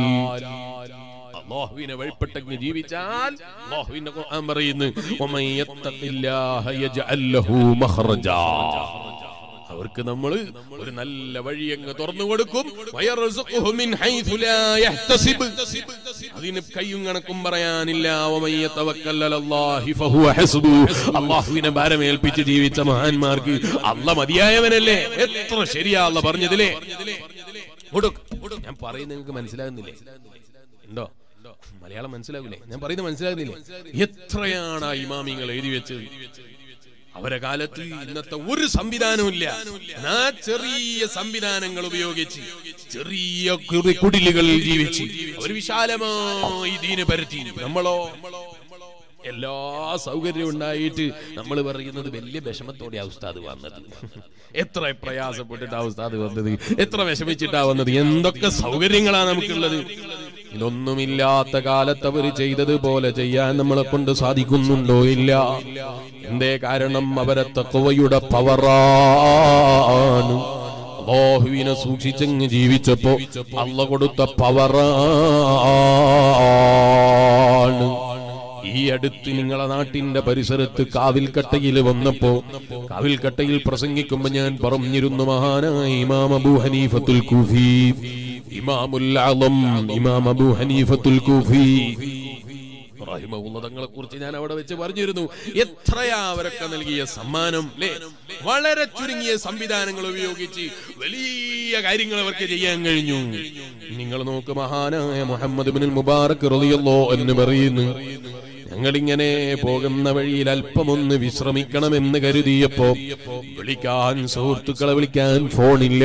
അള്ളാഹുവിനെ വഴിപ്പെട്ടങ്ങ് ജീവിച്ചാൽ അള്ളാഹുവിന്റെ ഖുർആൻ പറയുന്നു അവർക്ക് നമ്മൾ ഒരു നല്ല വഴി അങ്ങ് തുറന്നു കൊടുക്കും. അതിന് കയ്യും കണക്കും പറയാനില്ല. അള്ളാഹുവിനെ ഭാരമേൽപ്പിച്ച് ജീവിച്ച മഹാന്മാർക്ക് അല്ല മതിയായവനല്ലേ? എത്ര ശരിയാ അല്ല പറഞ്ഞതിലേ? ഞാൻ പറയുന്നത് നിങ്ങൾക്ക് മനസ്സിലാകുന്നില്ലേ? ഉണ്ടോ? മലയാളം മനസ്സിലാകില്ലേ ഞാൻ പറയുന്നത് മനസ്സിലാകുന്നില്ലേ? എത്രയാണ് ഇമാമിങ്ങൾ എഴുതി വെച്ചത്? അവരെ കാലത്ത് ഇന്നത്തെ ഒരു സംവിധാനവും ഇല്ല ആ ചെറിയ സംവിധാനങ്ങൾ ഉപയോഗിച്ച് ചെറിയ കുടിലുകൾ ജീവിച്ച് ഒരു വിശാലമായി ദീന് പരത്തി. നമ്മളോ? എല്ലാ സൗകര്യവും ഉണ്ടായിട്ട് നമ്മൾ പറയുന്നത് വലിയ വിഷമത്തോടെ ഉസ്താദ് വന്നത്. എത്ര പ്രയാസപ്പെട്ടിട്ടാ ഉസ്താദ് വന്നത്? എത്ര വിഷമിച്ചിട്ടാ വന്നത്? എന്തൊക്കെ സൗകര്യങ്ങളാ നമുക്കുള്ളത്? ഇതൊന്നുമില്ലാത്ത കാലത്ത് അവർ ചെയ്തതുപോലെ ചെയ്യാൻ നമ്മളെ കൊണ്ട് സാധിക്കുന്നുണ്ടോ ഇല്ല? എന്തേ കാരണം അവരെ തക്കവയുടെ പവറാണ്. അള്ളാഹുവിനെ സൂക്ഷിച്ചങ്ങ് ജീവിച്ചപ്പോ അള്ള കൊടുത്ത പവറാണ്. ഈ അടുത്ത് നിങ്ങളെ നാട്ടിന്റെ പരിസരത്ത് കാവിൽക്കട്ടയിൽ വന്നപ്പോ കാവിൽക്കട്ടയിൽ പ്രസംഗിക്കുമ്പോ ഞാൻ പറഞ്ഞിരുന്നു മഹാനായി ഇമാം ഹനീഫത്തുൽ കൂഫി. ഇമാമുൽ ആലം ഇമാം അബൂ ഹനീഫത്തുൽ കൂഫി. തങ്ങളെ കുറിച്ച് ഞാൻ അവിടെ വെച്ച് പറഞ്ഞിരുന്നു. എത്രയാ അവരൊക്കെ നൽകിയ സമ്മാനം വളരെ ചുരുങ്ങിയ സംവിധാനങ്ങൾ ഉപയോഗിച്ച് വലിയ കാര്യങ്ങൾ അവർക്ക് ചെയ്യാൻ കഴിഞ്ഞു. നിങ്ങൾ നോക്ക് മഹാനായ മുഹമ്മദ് ബിൻ മുബാറക് റളിയല്ലോ എന്ന് പറയുന്നു. ഞങ്ങളിങ്ങനെ പോകുന്ന വഴിയിൽ അല്പമൊന്ന് വിശ്രമിക്കണമെന്ന് കരുതിയപ്പോ വിളിക്കാൻ സുഹൃത്തുക്കളെ വിളിക്കാൻ ഫോണില്ല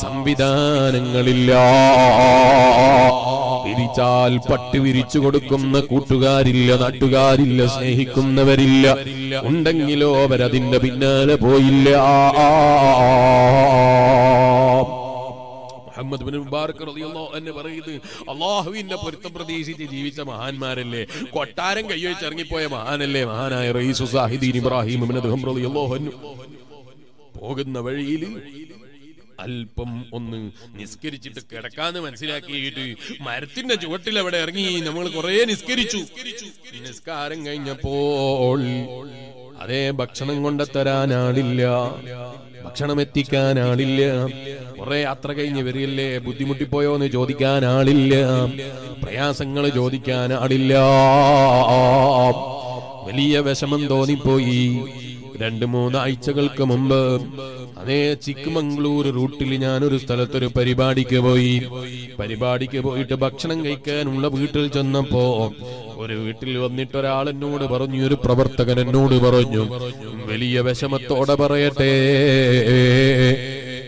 സംവിധാനങ്ങളില്ല. വിരിച്ചാൽ പട്ടി വിരിച്ചു കൊടുക്കുന്ന കൂട്ടുകാരില്ല നാട്ടുകാരില്ല സ്നേഹിക്കുന്നവരില്ല. ഉണ്ടെങ്കിലോ അവരതിന്റെ പിന്നാലെ പോയില്ല. മുഹമ്മദ് ബിൻ മുബാറക് റളിയല്ലാഹു അൻഹു പറയുന്നത് അള്ളാഹുവിന്റെ പൊരുത്തം പ്രതീക്ഷിച്ച് ജീവിച്ച മഹാന്മാരല്ലേ? കൊട്ടാരം കൈവച്ച് ഇറങ്ങിപ്പോയ മഹാനല്ലേ? മഹാനായ റഈസു സാഹിദീൻ ഇബ്രാഹിം ഇബ്നു ദഹം റളിയല്ലാഹു അൻഹു. പോകുന്ന വഴിയിൽ അല്പം ഒന്ന് നിസ്കരിച്ചിട്ട് കിടക്കാന്ന് മനസ്സിലാക്കിയിട്ട് മരത്തിന്റെ ചുവട്ടിൽ അവിടെ ഇറങ്ങി നമ്മൾ കുറെ നിസ്കരിച്ചു. നിസ്കാരം കഴിഞ്ഞപ്പോൾ അതേ ഭക്ഷണം കൊണ്ടെത്തരാൻ ആളില്ല ഭക്ഷണം എത്തിക്കാൻ ആളില്ല കുറെ യാത്ര കഴിഞ്ഞ് വരില്ലേ ബുദ്ധിമുട്ടിപ്പോയോ എന്ന് ചോദിക്കാൻ ആളില്ല പ്രയാസങ്ങൾ ചോദിക്കാൻ ആളില്ല വലിയ വിഷമം തോന്നിപ്പോയി. രണ്ട് മൂന്നാഴ്ചകൾക്ക് മുമ്പ് അതേ ചിക്കമംഗ്ലൂർ റൂട്ടിൽ ഞാൻ ഒരു സ്ഥലത്തൊരു പരിപാടിക്ക് പോയി. പരിപാടിക്ക് പോയിട്ട് ഭക്ഷണം കഴിക്കാനുള്ള വീട്ടിൽ ചെന്നപ്പോ ഒരു വീട്ടിൽ വന്നിട്ട് ഒരാൾ എന്നോട് പറഞ്ഞു ഒരു പ്രവർത്തകൻ എന്നോട് പറഞ്ഞു വലിയ വിഷമത്തോടെ പറയട്ടെ.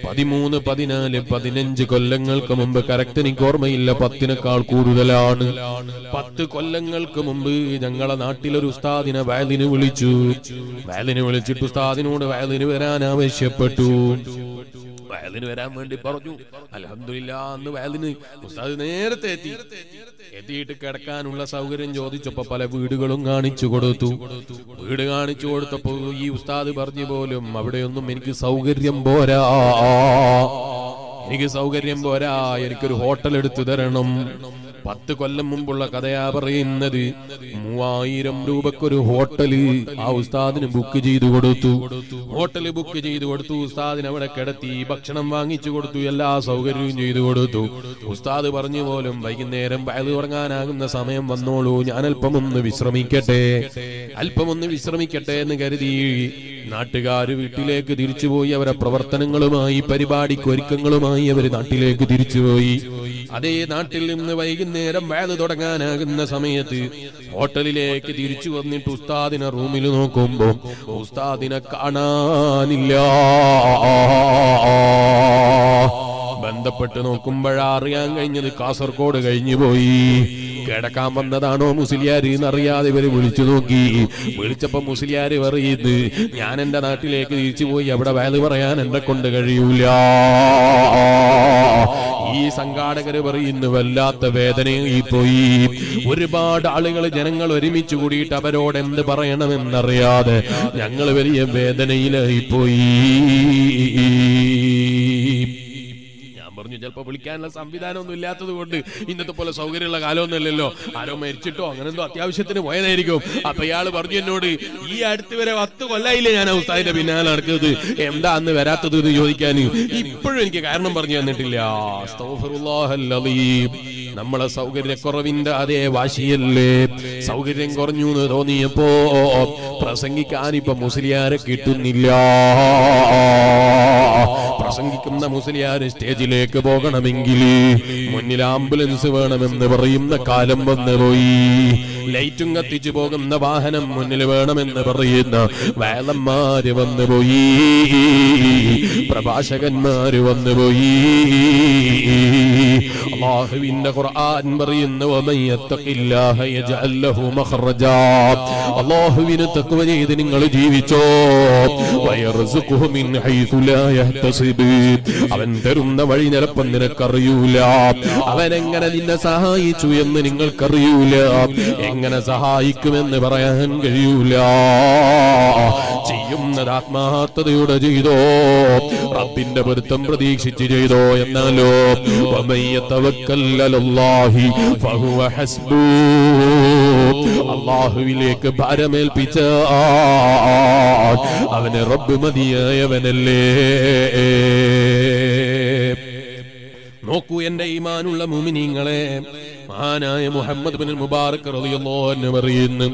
പതിമൂന്ന് പതിനാല് പതിനഞ്ച് കൊല്ലങ്ങൾക്ക് മുമ്പ് കറക്റ്റ് എനിക്ക് ഓർമ്മയില്ല. പത്തിനേക്കാൾ കൂടുതലാണ്. പത്ത് കൊല്ലങ്ങൾക്ക് മുമ്പ് ഞങ്ങളെ നാട്ടിലൊരു ഉസ്താദിനെ വയലിന് വിളിച്ചു. വയലിന് വിളിച്ചിട്ട് ഉസ്താദിനോട് വയലിന് വരാൻ ആവശ്യപ്പെട്ടു. വയലിന് വരാൻ വേണ്ടി പറഞ്ഞു. അലഹമില്ല അന്ന് വയലിന് ഉസ്താദ് നേരത്തെ എത്തി. എത്തിയിട്ട് കിടക്കാനുള്ള സൗകര്യം ചോദിച്ചപ്പോ പല വീടുകളും കാണിച്ചു കൊടുത്തു. വീട് കാണിച്ചു കൊടുത്തപ്പോ ഈ ഉസ്താദ് പറഞ്ഞു പോലും അവിടെയൊന്നും എനിക്ക് സൗകര്യം പോരാ. എനിക്ക് സൗകര്യം പോരാ. എനിക്കൊരു ഹോട്ടൽ എടുത്തു തരണം. പത്ത് കൊല്ലം മുമ്പുള്ള കഥയാ പറയുന്നത്. മൂവായിരം രൂപക്കൊരു ഹോട്ടൽ ആ ഉസ്താദിന് ബുക്ക് ചെയ്തു കൊടുത്തു. ഹോട്ടൽ ബുക്ക് ചെയ്തു കൊടുത്തു. ഉസ്താദിന് അവിടെ കിടത്തി ഭക്ഷണം വാങ്ങിച്ചു കൊടുത്തു. എല്ലാ സൗകര്യവും ചെയ്തു കൊടുത്തു. ഉസ്താദ് പറഞ്ഞു പോലും വൈകുന്നേരം വയത് തുടങ്ങാനാകുന്ന സമയം വന്നോളൂ. ഞാൻ അല്പമൊന്ന് വിശ്രമിക്കട്ടെ. അല്പമൊന്ന് വിശ്രമിക്കട്ടെ എന്ന് കരുതി നാട്ടുകാർ വീട്ടിലേക്ക് തിരിച്ചുപോയി അവരെ പ്രവർത്തനങ്ങളുമായി പരിപാടിക്ക് ഒരുക്കങ്ങളുമായി അവർ നാട്ടിലേക്ക് തിരിച്ചുപോയി. അതേ നാട്ടിൽ നിന്ന് വൈകുന്നേരം വേല തുടങ്ങാനാകുന്ന സമയത്ത് ഹോട്ടലിലേക്ക് തിരിച്ചു വന്നിട്ട് ഉസ്താദിനെ റൂമിൽ നോക്കുമ്പോ ഉസ്താദിനെ കാണാനില്ല. ബന്ധപ്പെട്ട് നോക്കുമ്പോഴാ അറിയാൻ കഴിഞ്ഞത് കാസർഗോഡ് കഴിഞ്ഞു പോയി കിടക്കാൻ വന്നതാണോ മുസ്ലിയാര് എന്നറിയാതെ ഇവർ വിളിച്ചു നോക്കി. വിളിച്ചപ്പോ മുസ്ലിയാര് പറയുന്നത് ഞാൻ എന്റെ നാട്ടിലേക്ക് തിരിച്ചു പോയി അവിടെ വയത് പറയാൻ എന്നെ കൊണ്ട് കഴിയൂല. ഈ സംഘാടകര് പറയുന്നു വല്ലാത്ത വേദനയായി പോയി. ഒരുപാട് ആളുകൾ ജനങ്ങൾ ഒരുമിച്ച് കൂടിയിട്ട് അവരോട് എന്ത് പറയണമെന്നറിയാതെ ഞങ്ങൾ വലിയ വേദനയിലായി പോയി. ഞാൻ ചിലപ്പോൾ വിളിക്കാനുള്ള സംവിധാനമൊന്നും ഇല്ലാത്തത് കൊണ്ട് ഇന്നത്തെ പോലെ സൗകര്യമുള്ള കാലമൊന്നുമല്ലല്ലോ. ആരോ മരിച്ചിട്ടോ അങ്ങനെ എന്തോ അത്യാവശ്യത്തിന് പോയതായിരിക്കും. അപ്പൊ ഇയാൾ പറഞ്ഞു എന്നോട് ഈ അടുത്ത് വരെ പത്ത് കൊല്ലായില്ലേ ഞാൻ ഉസ്താദിന്റെ പിന്നാലെ നടക്കുന്നത്? എന്താ അന്ന് വരാത്തത് എന്ന് ചോദിക്കാൻ ഇപ്പോഴും എനിക്ക് കാരണം പറഞ്ഞു തന്നിട്ടില്ല. നമ്മളെ സൗകര്യക്കുറവിന്റെ അതേ വാശിയല്ലേ? സൗകര്യം കുറഞ്ഞു എന്ന് തോന്നിയപ്പോ പ്രസംഗിക്കാൻ ഇപ്പൊ മുസ്ലിയാരെ കിട്ടുന്നില്ല. പ്രസംഗിക്കുന്ന മുസ്ലിയാര് സ്റ്റേജിലേക്ക് പോകണമെങ്കിൽ മുന്നിൽ ആംബുലൻസ് വേണമെന്ന് പറയുന്ന കാലം വന്നുപോയി ലൈറ്റും കത്തിച്ചു പോകുന്ന വാഹനം മുന്നിൽ വേണമെന്ന് പറയുന്ന വേലന്മാര് വന്നുപോയി പ്രഭാഷകന്മാര് വന്നുപോയി അള്ളാഹുവിന്റെ ഖുർആൻ പറയുന്നു അള്ളാഹുവിന് തക്വ ചെയ്ത് നിങ്ങൾ ജീവിച്ചോ. അവൻ തരുന്ന വഴി നിലപ്പം നിനക്കറിയൂല. അവൻ എങ്ങനെ നിന്നെ സഹായിച്ചു എന്ന് നിങ്ങൾക്കറിയൂല. എങ്ങനെ സഹായിക്കുമെന്ന് പറയാൻ കഴിയൂല. ചെയ്യുന്നത് ആത്മാർത്ഥതയോടെ ചെയ്തോ. റബ്ബിന്റെ പൊരുത്തം പ്രതീക്ഷിച്ച് ചെയ്തോ എന്നാലോ. തവക്കല്ലോ അല്ലാഹി ഫഹുവ ഹസ്ബു. അല്ലാഹുവിലേക്ക് ഭാരമേൽപ്പിച്ച അവനെ റബ്ബ് മതിയായവനല്ലേ. നോക്കൂ എന്റെ ഈമാനുള്ള മുമിനിങ്ങളെ. മഹാനായ മുഹമ്മദ് ബിൻ മുബാറക് റളിയല്ലാഹു പറയുന്നു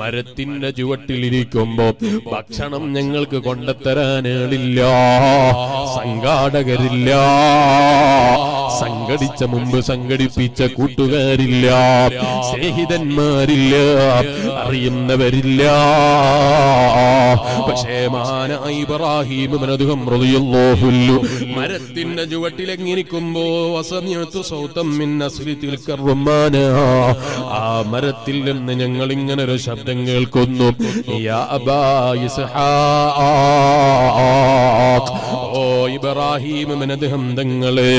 മരത്തിന്റെ ചുവട്ടിലിരിക്കുമ്പോ ഭക്ഷണം ഞങ്ങൾക്ക് കൊണ്ടുത്തരാനാളില്ല സംഘാടകരില്ല സംഘടിച്ച മുമ്പ് സംഘടിപ്പിച്ച കൂട്ടുകാരില്ല സ്നേഹിതന്മാരില്ല അറിയുന്നവരില്ല. പക്ഷേ മഹാനായ ഇബ്രാഹിം അൻഹു മരത്തിന്റെ ചുവട്ടിലെങ്ങിരിക്കുമ്പോ വസമിയത്തു സൗതം മിൻ അസ്ലി ആ മരത്തിൽ നിന്ന് ഞങ്ങൾ ഇങ്ങനെ ഒരു ശബ്ദം കേൾക്കുന്നു. ഓ ഇബ്രാഹിം ഇബ്നു തങ്ങളെ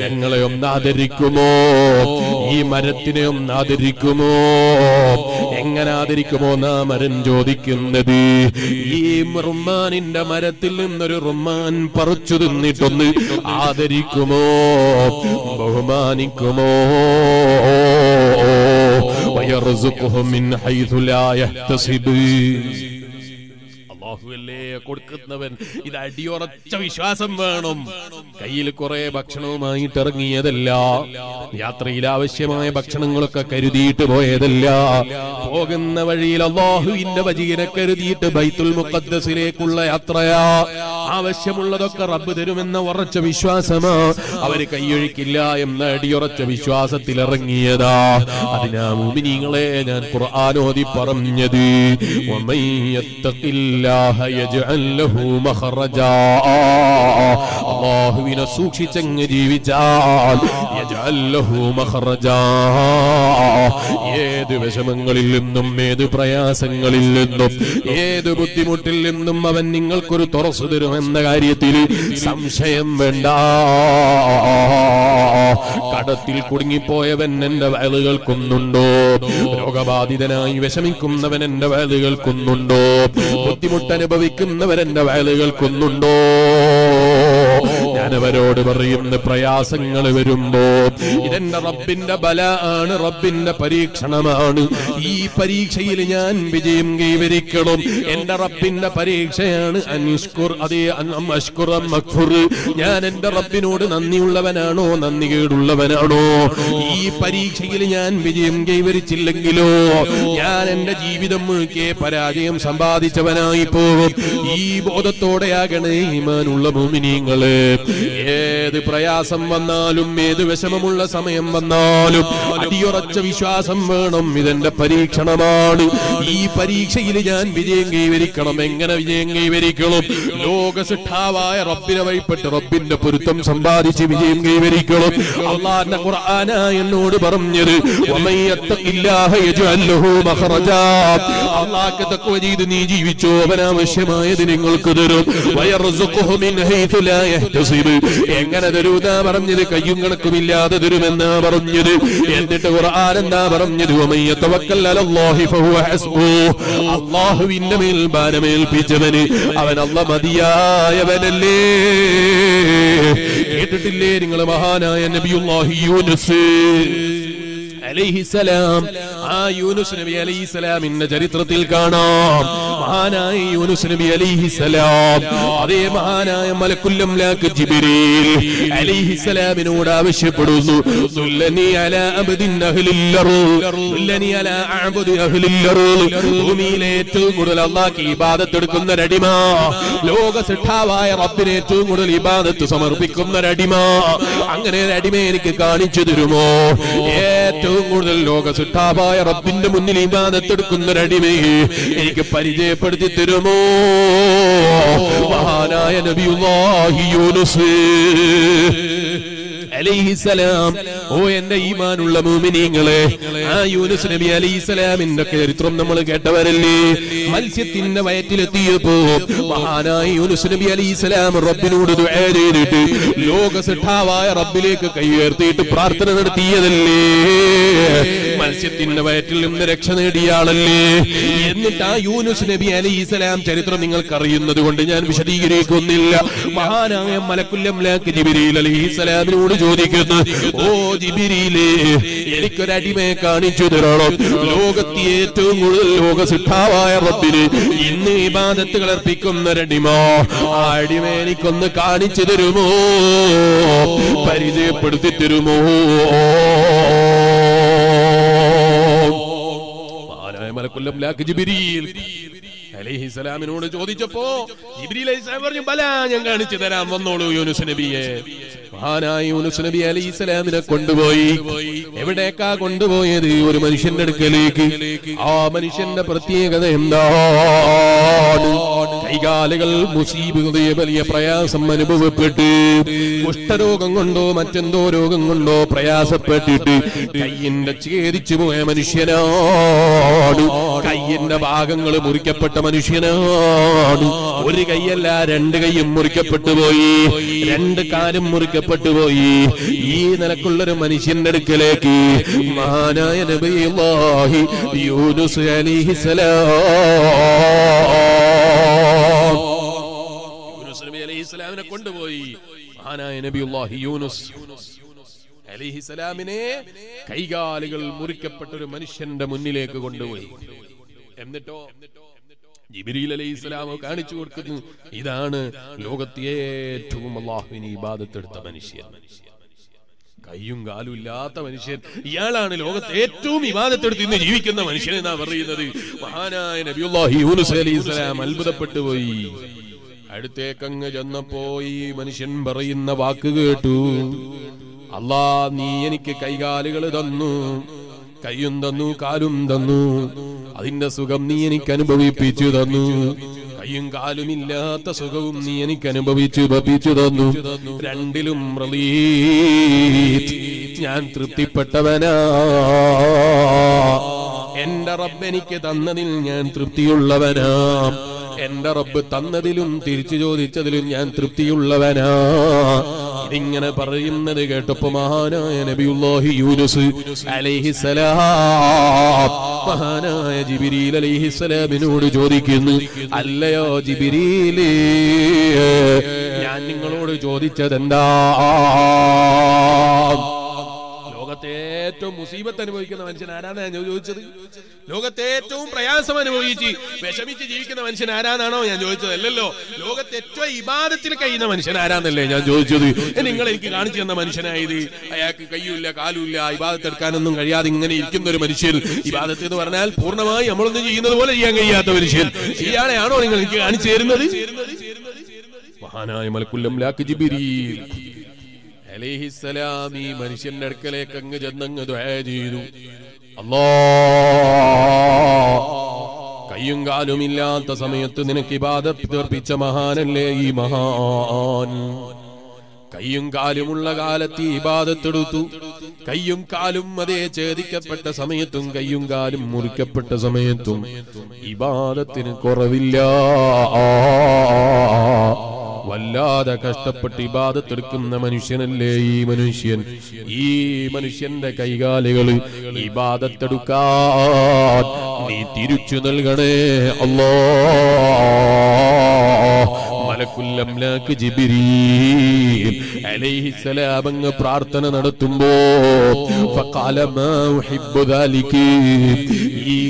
ഞങ്ങളെ ഒന്ന് ആദരിക്കുമോ? ഈ മരത്തിനെ ഒന്ന് ആദരിക്കുമോ? എങ്ങനെ ആദരിക്കുമോ നാ മരം ചോദിക്കുന്നത്. ഈ റുമാനിന്റെ മരത്തിൽ നിന്നൊരു റുമാൻ പറിച്ചു തിന്നിട്ടൊന്ന് ആദരിക്കുമോ? ബഹുമാനിക്കുമോ? അള്ളാഹുവല്ലേ കൊടുക്കുന്നവൻ ഇത് അടിയുറച്ച വിശ്വാസം വേണം. കയ്യിൽ കുറെ ഭക്ഷണവുമായിട്ട് ഇറങ്ങിയതല്ല യാത്രയിൽ ആവശ്യമായ ഭക്ഷണങ്ങളൊക്കെ കരുതിയിട്ട് പോയതല്ല. പോകുന്ന വഴിയിൽ അള്ളാഹുവിന്റെ വജീനെ കരുതിയിട്ട് ബൈത്തുൽ മുഖദ്സിലേക്കുള്ള യാത്രയാ. ആവശ്യമുള്ളതൊക്കെ റബ്ബ് തരുമെന്ന ഉറച്ച വിശ്വാസമോ? അവർ കൈയൊഴിക്കില്ല എന്ന അടിയുറച്ച വിശ്വാസത്തിൽ ഇറങ്ങിയതാ അതിനാ മുമിനിങ്ങളെ ഞാൻ ഖുർആാനോദി പറഞ്ഞത്. അള്ളാഹുവിനെ സൂക്ഷിച്ചങ്ങ് ജീവിച്ചാൽ ഏത് വിഷമങ്ങളിൽ നിന്നും ഏത് പ്രയാസങ്ങളിൽ നിന്നും ഏത് ബുദ്ധിമുട്ടിൽ നിന്നും അവൻ നിങ്ങൾക്കൊരു തുറച്ചു തരുമെന്ന് കാര്യത്തിൽ സംശയം വേണ്ട. കടത്തിൽ കുടുങ്ങിപ്പോയവൻ എന്റെ വയലുകൾ കൊന്നുണ്ടോ രോഗബാധിതനായി വിഷമിക്കുന്നവൻ എന്റെ വയലുകൾ കൊന്നുണ്ടോ ബുദ്ധിമുട്ട് അനുഭവിക്കുന്നവൻ എന്റെ വയൽ ഞാനവരോട് പറയുന്ന പ്രയാസങ്ങൾ വരുമ്പോ ഇതെന്റെ റബ്ബിന്റെ ബല ആണ് റബ്ബിന്റെ പരീക്ഷണമാണ്. ഈ പരീക്ഷയിൽ ഞാൻ വിജയം കൈവരിക്കണം. എന്റെ റബ്ബിന്റെ പരീക്ഷയാണ് അനിഷ്കുർ അതേ അഷ്കുർ അം ഞാൻ എന്റെ റബ്ബിനോട് നന്ദിയുള്ളവനാണോ നന്ദി കേടുള്ളവനാണോ ഈ പരീക്ഷയിൽ ഞാൻ വിജയം കൈവരിച്ചില്ലെങ്കിലോ? ഞാൻ എന്റെ ജീവിതം മുഴുക്കെ പരാജയം സമ്പാദിച്ചവനായി പോകും. ഈ ബോധത്തോടെയാകണേ ഈമാനുള്ള മോമിനിയങ്ങൾ ഏത് പ്രയാസം വന്നാലും ഏത് വിഷമമുള്ള സമയം വന്നാലും അടിയുറച്ച വിശ്വാസം വേണം. ഇതെന്റെ പരീക്ഷണമാണ്. ഈ പരീക്ഷയിൽ ഞാൻ വിജയം കൈവരിക്കണം. എങ്ങനെ വിജയം കൈവരിക്കണം? ലോകസിഠാവായ റബ്ബിനെ വഴിപ്പെട്ട് റബ്ബിന്റെ പൊരുത്തം സമ്പാദിച്ച് വിജയം കൈവരിക്കണം. അള്ളാന്റെ ഖുർആന എന്നോട് പറഞ്ഞത് ചെയ്ത് നീ ജീവിച്ചോ അവൻ ആവശ്യമായത് നിങ്ങൾക്ക് തരും. യഹ്തസിബ്. എങ്ങനെ തരൂന്നാ പറഞ്ഞത്? കയ്യും കണക്കുമില്ലാതെ തരുമെന്നാ പറഞ്ഞത്? എന്നിട്ട് എന്താ പറഞ്ഞത്? അലല്ലാഹി ഫഹുവ ഹസ്ബു." അള്ളാഹുവിന്റെ മേൽ ഭാരമേൽപ്പിച്ചവന് അവൻ അല്ല മതിയായവനല്ലേ? കേട്ടിട്ടില്ലേ നിങ്ങൾ മഹാനായ നബിയുല്ലാഹി യൂനുസ്? ആ യൂനുസ് ചരിത്രത്തിൽ കാണാം. മഹാനായ യൂനുസ് നബി അലൈഹിസലാം അതേ മഹാനായ മലക്കുല്ലം ലാക്ക് ആവശ്യപ്പെടുന്നു. അലാ അലാ ഭൂമിയിലെ ഏറ്റവും കൂടുതൽ ഇബാദത്ത് എടുക്കുന്ന ലോക കൂടുതൽ ഇബാദത്ത് സമർപ്പിക്കുന്ന ഒരടിമ അങ്ങനെ ഒരു അടിമയെ എനിക്ക് കാണിച്ചു തരുമോ? ഏറ്റവും കൂടുതൽ ലോക സുട്ടാപായ റബ്ബിന്റെ മുന്നിൽ ഇബാദത്ത് എടുക്കുന്ന ഒരടിമയെ എനിക്ക് പരിചയപ്പെടുത്തി തരുമോ? മഹാനായ നബി യൂനുസ്. അലൈഹിസലാം ഓ എന്റെ ഈമാനുള്ള മൂമിനീങ്ങളെ ആ യൂനുസ് നബി അലൈഹിസലാമിന്റെ ചരിത്രം നമ്മൾ കേട്ടവരല്ലേ? മത്സ്യത്തിന്റെ വയറ്റിലെത്തിയപ്പോ മഹാനായ യൂനുസ് നബി അലൈഹിസലാം റബ്ബിനോട് ചെയ്തിട്ട് ലോക സിഠാവായ റബ്ബിലേക്ക് കൈ ഉയർത്തിയിട്ട് പ്രാർത്ഥന നടത്തിയതല്ലേ? മത്സ്യത്തിന്റെ വയറ്റിൽ നിന്ന് രക്ഷ നേടിയ എന്നിട്ട് ആ യൂനുസ് നബി അലി ഇസ്ലാം ചരിത്രം നിങ്ങൾക്ക് അറിയുന്നത് കൊണ്ട് ഞാൻ വിശദീകരിക്കുന്നില്ല. മഹാനായ മലക്കുല്ലംലാക്ക് ജിബിരിയിൽ അലൈഹിസലാമിനോട് ചോദിക്കുന്നു ഓ ജിബിരിയിലേ എനിക്കൊരടിമയെ കാണിച്ചു തരണം. ലോകത്തെ ഏറ്റവും കൂടുതൽ ലോക സിദ്ധാവായ റബ്ബിന് ഇന്ന് ഇബാദത്തുകൾ അർപ്പിക്കുന്ന ഒരടിമ ആ അടിമ എനിക്കൊന്ന് കാണിച്ചു തരുമോ? പരിചയപ്പെടുത്തി തരുമോ? മലക്കുല്ലംലാക്ക് ജിബിരിയിൽ അലൈഹിസ്സലാമിനോട് ചോദിച്ചപ്പോ ജിബ്രീൽ അലൈഹിസ്സലാം പറഞ്ഞു ബല ഞാൻ കാണിച്ചു തരാം വന്നോളൂ യൂനുസ് നബിയെ. മഹാനായ നബി അലൈഹിസ്സലാമിനെ കൊണ്ടുപോയി. എവിടേക്കാ കൊണ്ടുപോയത്? ഒരു മനുഷ്യന്റെ അടുക്കലേക്ക്. ആ മനുഷ്യന്റെ പ്രത്യേകത എന്താണ് കൈകാലുകൾ മുസീബ് വലിയ പ്രയാസം അനുഭവപ്പെട്ട് കുഷ്ഠരോഗം കൊണ്ടോ മറ്റെന്തോ രോഗം കൊണ്ടോ പ്രയാസപ്പെട്ടിട്ട് കയ്യിന്റെ ഛേദിച്ചു പോയ മനുഷ്യനാണ്. കയ്യിന്റെ ഭാഗങ്ങൾ മുറിക്കപ്പെട്ട മനുഷ്യനാണ്. ഒരു കൈയല്ല രണ്ട് കൈയും മുറിക്കപ്പെട്ടു പോയി. രണ്ട് കാലും മുറിക്കപ്പെട്ടു പോയി ഈ നിലക്കുള്ളൊരു മനുഷ്യന്റെ അടുക്കലേക്ക് മഹാനായ നബിയുല്ലാഹി യൂനുസ് അലിഹിസലാം യൂനുസ് നബി കൊണ്ടുപോയി. മഹാനായ നബിയുല്ലാഹി യൂനുസ് അലിഹിസലാമിനെ കൈകാലുകൾ മുറിക്കപ്പെട്ട ഒരു മനുഷ്യന്റെ മുന്നിലേക്ക് കൊണ്ടുപോയി. എന്നിട്ടോ? ജിബിരിൽ അലൈഹി കാണിച്ചു കൊടുക്കുന്നു. ഇതാണ് ലോകത്തെ ഏറ്റവും അള്ളാഹുവിന് ഇബാദത്തെടുത്ത മനുഷ്യൻ. കയ്യും കാലും ഇല്ലാത്ത മനുഷ്യൻ. ഇയാളാണ് ലോകത്തെ ഏറ്റവും ഇബാദത്തെടുത്ത് ഇന്ന് ജീവിക്കുന്ന മനുഷ്യൻ എന്നാ പറയുന്നത്. മഹാനായ നബിയുല്ലാഹി യൂനുസ് അലൈഹി ഇസ്ലാം അത്ഭുതപ്പെട്ടു പോയി. അടുത്തേക്കങ്ങ് ചെന്നപ്പോ ഈ മനുഷ്യൻ പറയുന്ന വാക്ക് കേട്ടു. അല്ലാ നീ എനിക്ക് കൈകാലുകൾ തന്നു. കയ്യും തന്നു കാലും തന്നു. അതിന്റെ സുഖം നീ എനിക്ക് അനുഭവിപ്പിച്ചു തന്നു. കയ്യും കാലും ഇല്ലാത്ത സുഖവും നീ എനിക്ക് അനുഭവിച്ചു ഭവിച്ചു തന്നു. രണ്ടിലും. ഞാൻ തൃപ്തിപ്പെട്ടവനാ. എന്റെ റബ്ബ് എനിക്ക് തന്നതിൽ ഞാൻ തൃപ്തിയുള്ളവനാ. എന്റെ റബ്ബ് തന്നതിലും തിരിച്ചു ചോദിച്ചതിലും ഞാൻ തൃപ്തിയുള്ളവനാ. ഇങ്ങനെ പറയുന്നത് കേട്ടപ്പോ മഹാനായ നബിയുല്ലാഹി യൂനുസ് അലൈഹിസലാം മഹാനായ ജിബിരിൽ അലൈഹിസലാമിനോട് ചോദിക്കുന്നു അല്ലയോ ജിബിരിലേ ഞാൻ നിങ്ങളോട് ചോദിച്ചതെന്താ? ലോകത്തെ ഏറ്റവും മുസീബത്ത് അനുഭവിക്കുന്ന മനുഷ്യൻ ആരാണ് ഞാൻ ചോദിച്ചത്? ലോകത്തെ ഏറ്റവും പ്രയാസം അനുഭവിച്ച് വിഷമിച്ച് ജീവിക്കുന്ന മനുഷ്യൻ ആരാന്നാണോ ഞാൻ ചോദിച്ചത് അല്ലല്ലോ ലോകത്തെ ഏറ്റവും ഇബാദത്തിൽ കഴിയുന്ന മനുഷ്യൻ ആരാന്നല്ലേ ഞാൻ ചോദിച്ചത്? നിങ്ങൾ എനിക്ക് കാണിച്ചു തന്ന മനുഷ്യനായത്. അയാൾക്ക് കയ്യുമില്ല കാലുമില്ല ഇബാദത്ത് എടുക്കാനൊന്നും കഴിയാതെ ഇങ്ങനെ ഇരിക്കുന്ന ഒരു മനുഷ്യൻ. ഇബാദത്ത് എന്ന് പറഞ്ഞാൽ പൂർണമായി നമ്മളൊന്നും ചെയ്യുന്നത് പോലെ ചെയ്യാൻ കഴിയാത്ത മനുഷ്യൻ. ഇയാളെയാണോ നിങ്ങൾ എനിക്ക് കാണിച്ചു തരുന്നത്? മഹാനായ മലക്കുല്ലം ലാക്ക് അലേഹിസലാം ഈ മനുഷ്യന്റെ അടുക്കലേക്ക് അങ്ങ് ചെന്നങ്ങ് ചെയ്തു. കയ്യും കാലും ഇല്ലാത്ത സമയത്ത് നിനക്ക് ഇബാദത്ത് തീർപ്പിച്ച മഹാനല്ലേ ഈ മഹാൻ? കയ്യും കാലുമുള്ള കാലത്ത് ഇബാദത്തെടുത്തു. കയ്യും കാലും അതേ ഛേദിക്കപ്പെട്ട സമയത്തും കയ്യും കാലും മുറിക്കപ്പെട്ട സമയത്തും ഇബാദത്തിന് കുറവില്ല. വല്ലാതെ കഷ്ടപ്പെട്ട് ഇബാദത്തെടുക്കുന്ന മനുഷ്യനല്ലേ ഈ മനുഷ്യൻ? ഈ മനുഷ്യന്റെ കൈകാലുകൾ ഇബാദത്തെടുക്കാൻ നീ തിരിച്ചു നൽകണേ അല്ലോ അങ്ങ് പ്രാർത്ഥന നടത്തുമ്പോ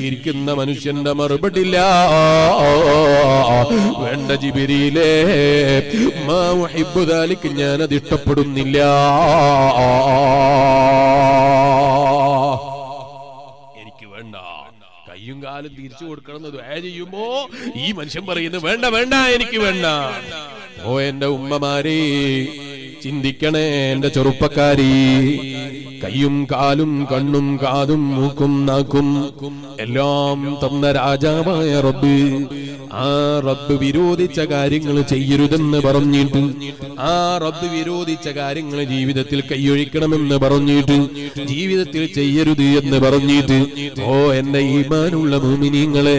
ഇരിക്കുന്ന മനുഷ്യന്റെ മറുപടില്ല. വേണ്ട ജിബിരിയിലേ മാഹിബുദാലിക്ക് ഞാനത് ഇഷ്ടപ്പെടുന്നില്ല. കയ്യും തിരിച്ചു കൊടുക്കണം എന്ന് ദ്വാ ചെയ്യുമ്പോ ഈ മനുഷ്യൻ പറയുന്നു വേണ്ട വേണ്ട എനിക്ക് വേണ്ട. ഓ എന്റെ ഉമ്മമാരെ ചിന്തിക്കണേ എന്റെ ചെറുപ്പക്കാരി. കയ്യും കാലും കണ്ണും കാതും മൂക്കും നാക്കും എല്ലാം തന്ന രാജാവായ റബ്ബ്. ആ റബ്ബ് വിരോധിച്ച കാര്യങ്ങൾ ചെയ്യരുതെന്ന് പറഞ്ഞിട്ട് ആ റബ്ബ് വിരോധിച്ച കാര്യങ്ങൾ ജീവിതത്തിൽ കൈയൊഴിക്കണമെന്ന് പറഞ്ഞിട്ട് ജീവിതത്തിൽ ചെയ്യരുത് എന്ന് പറഞ്ഞിട്ട് ഓ എന്റെ ഈമാനുള്ള ഭൂമിനിങ്ങളെ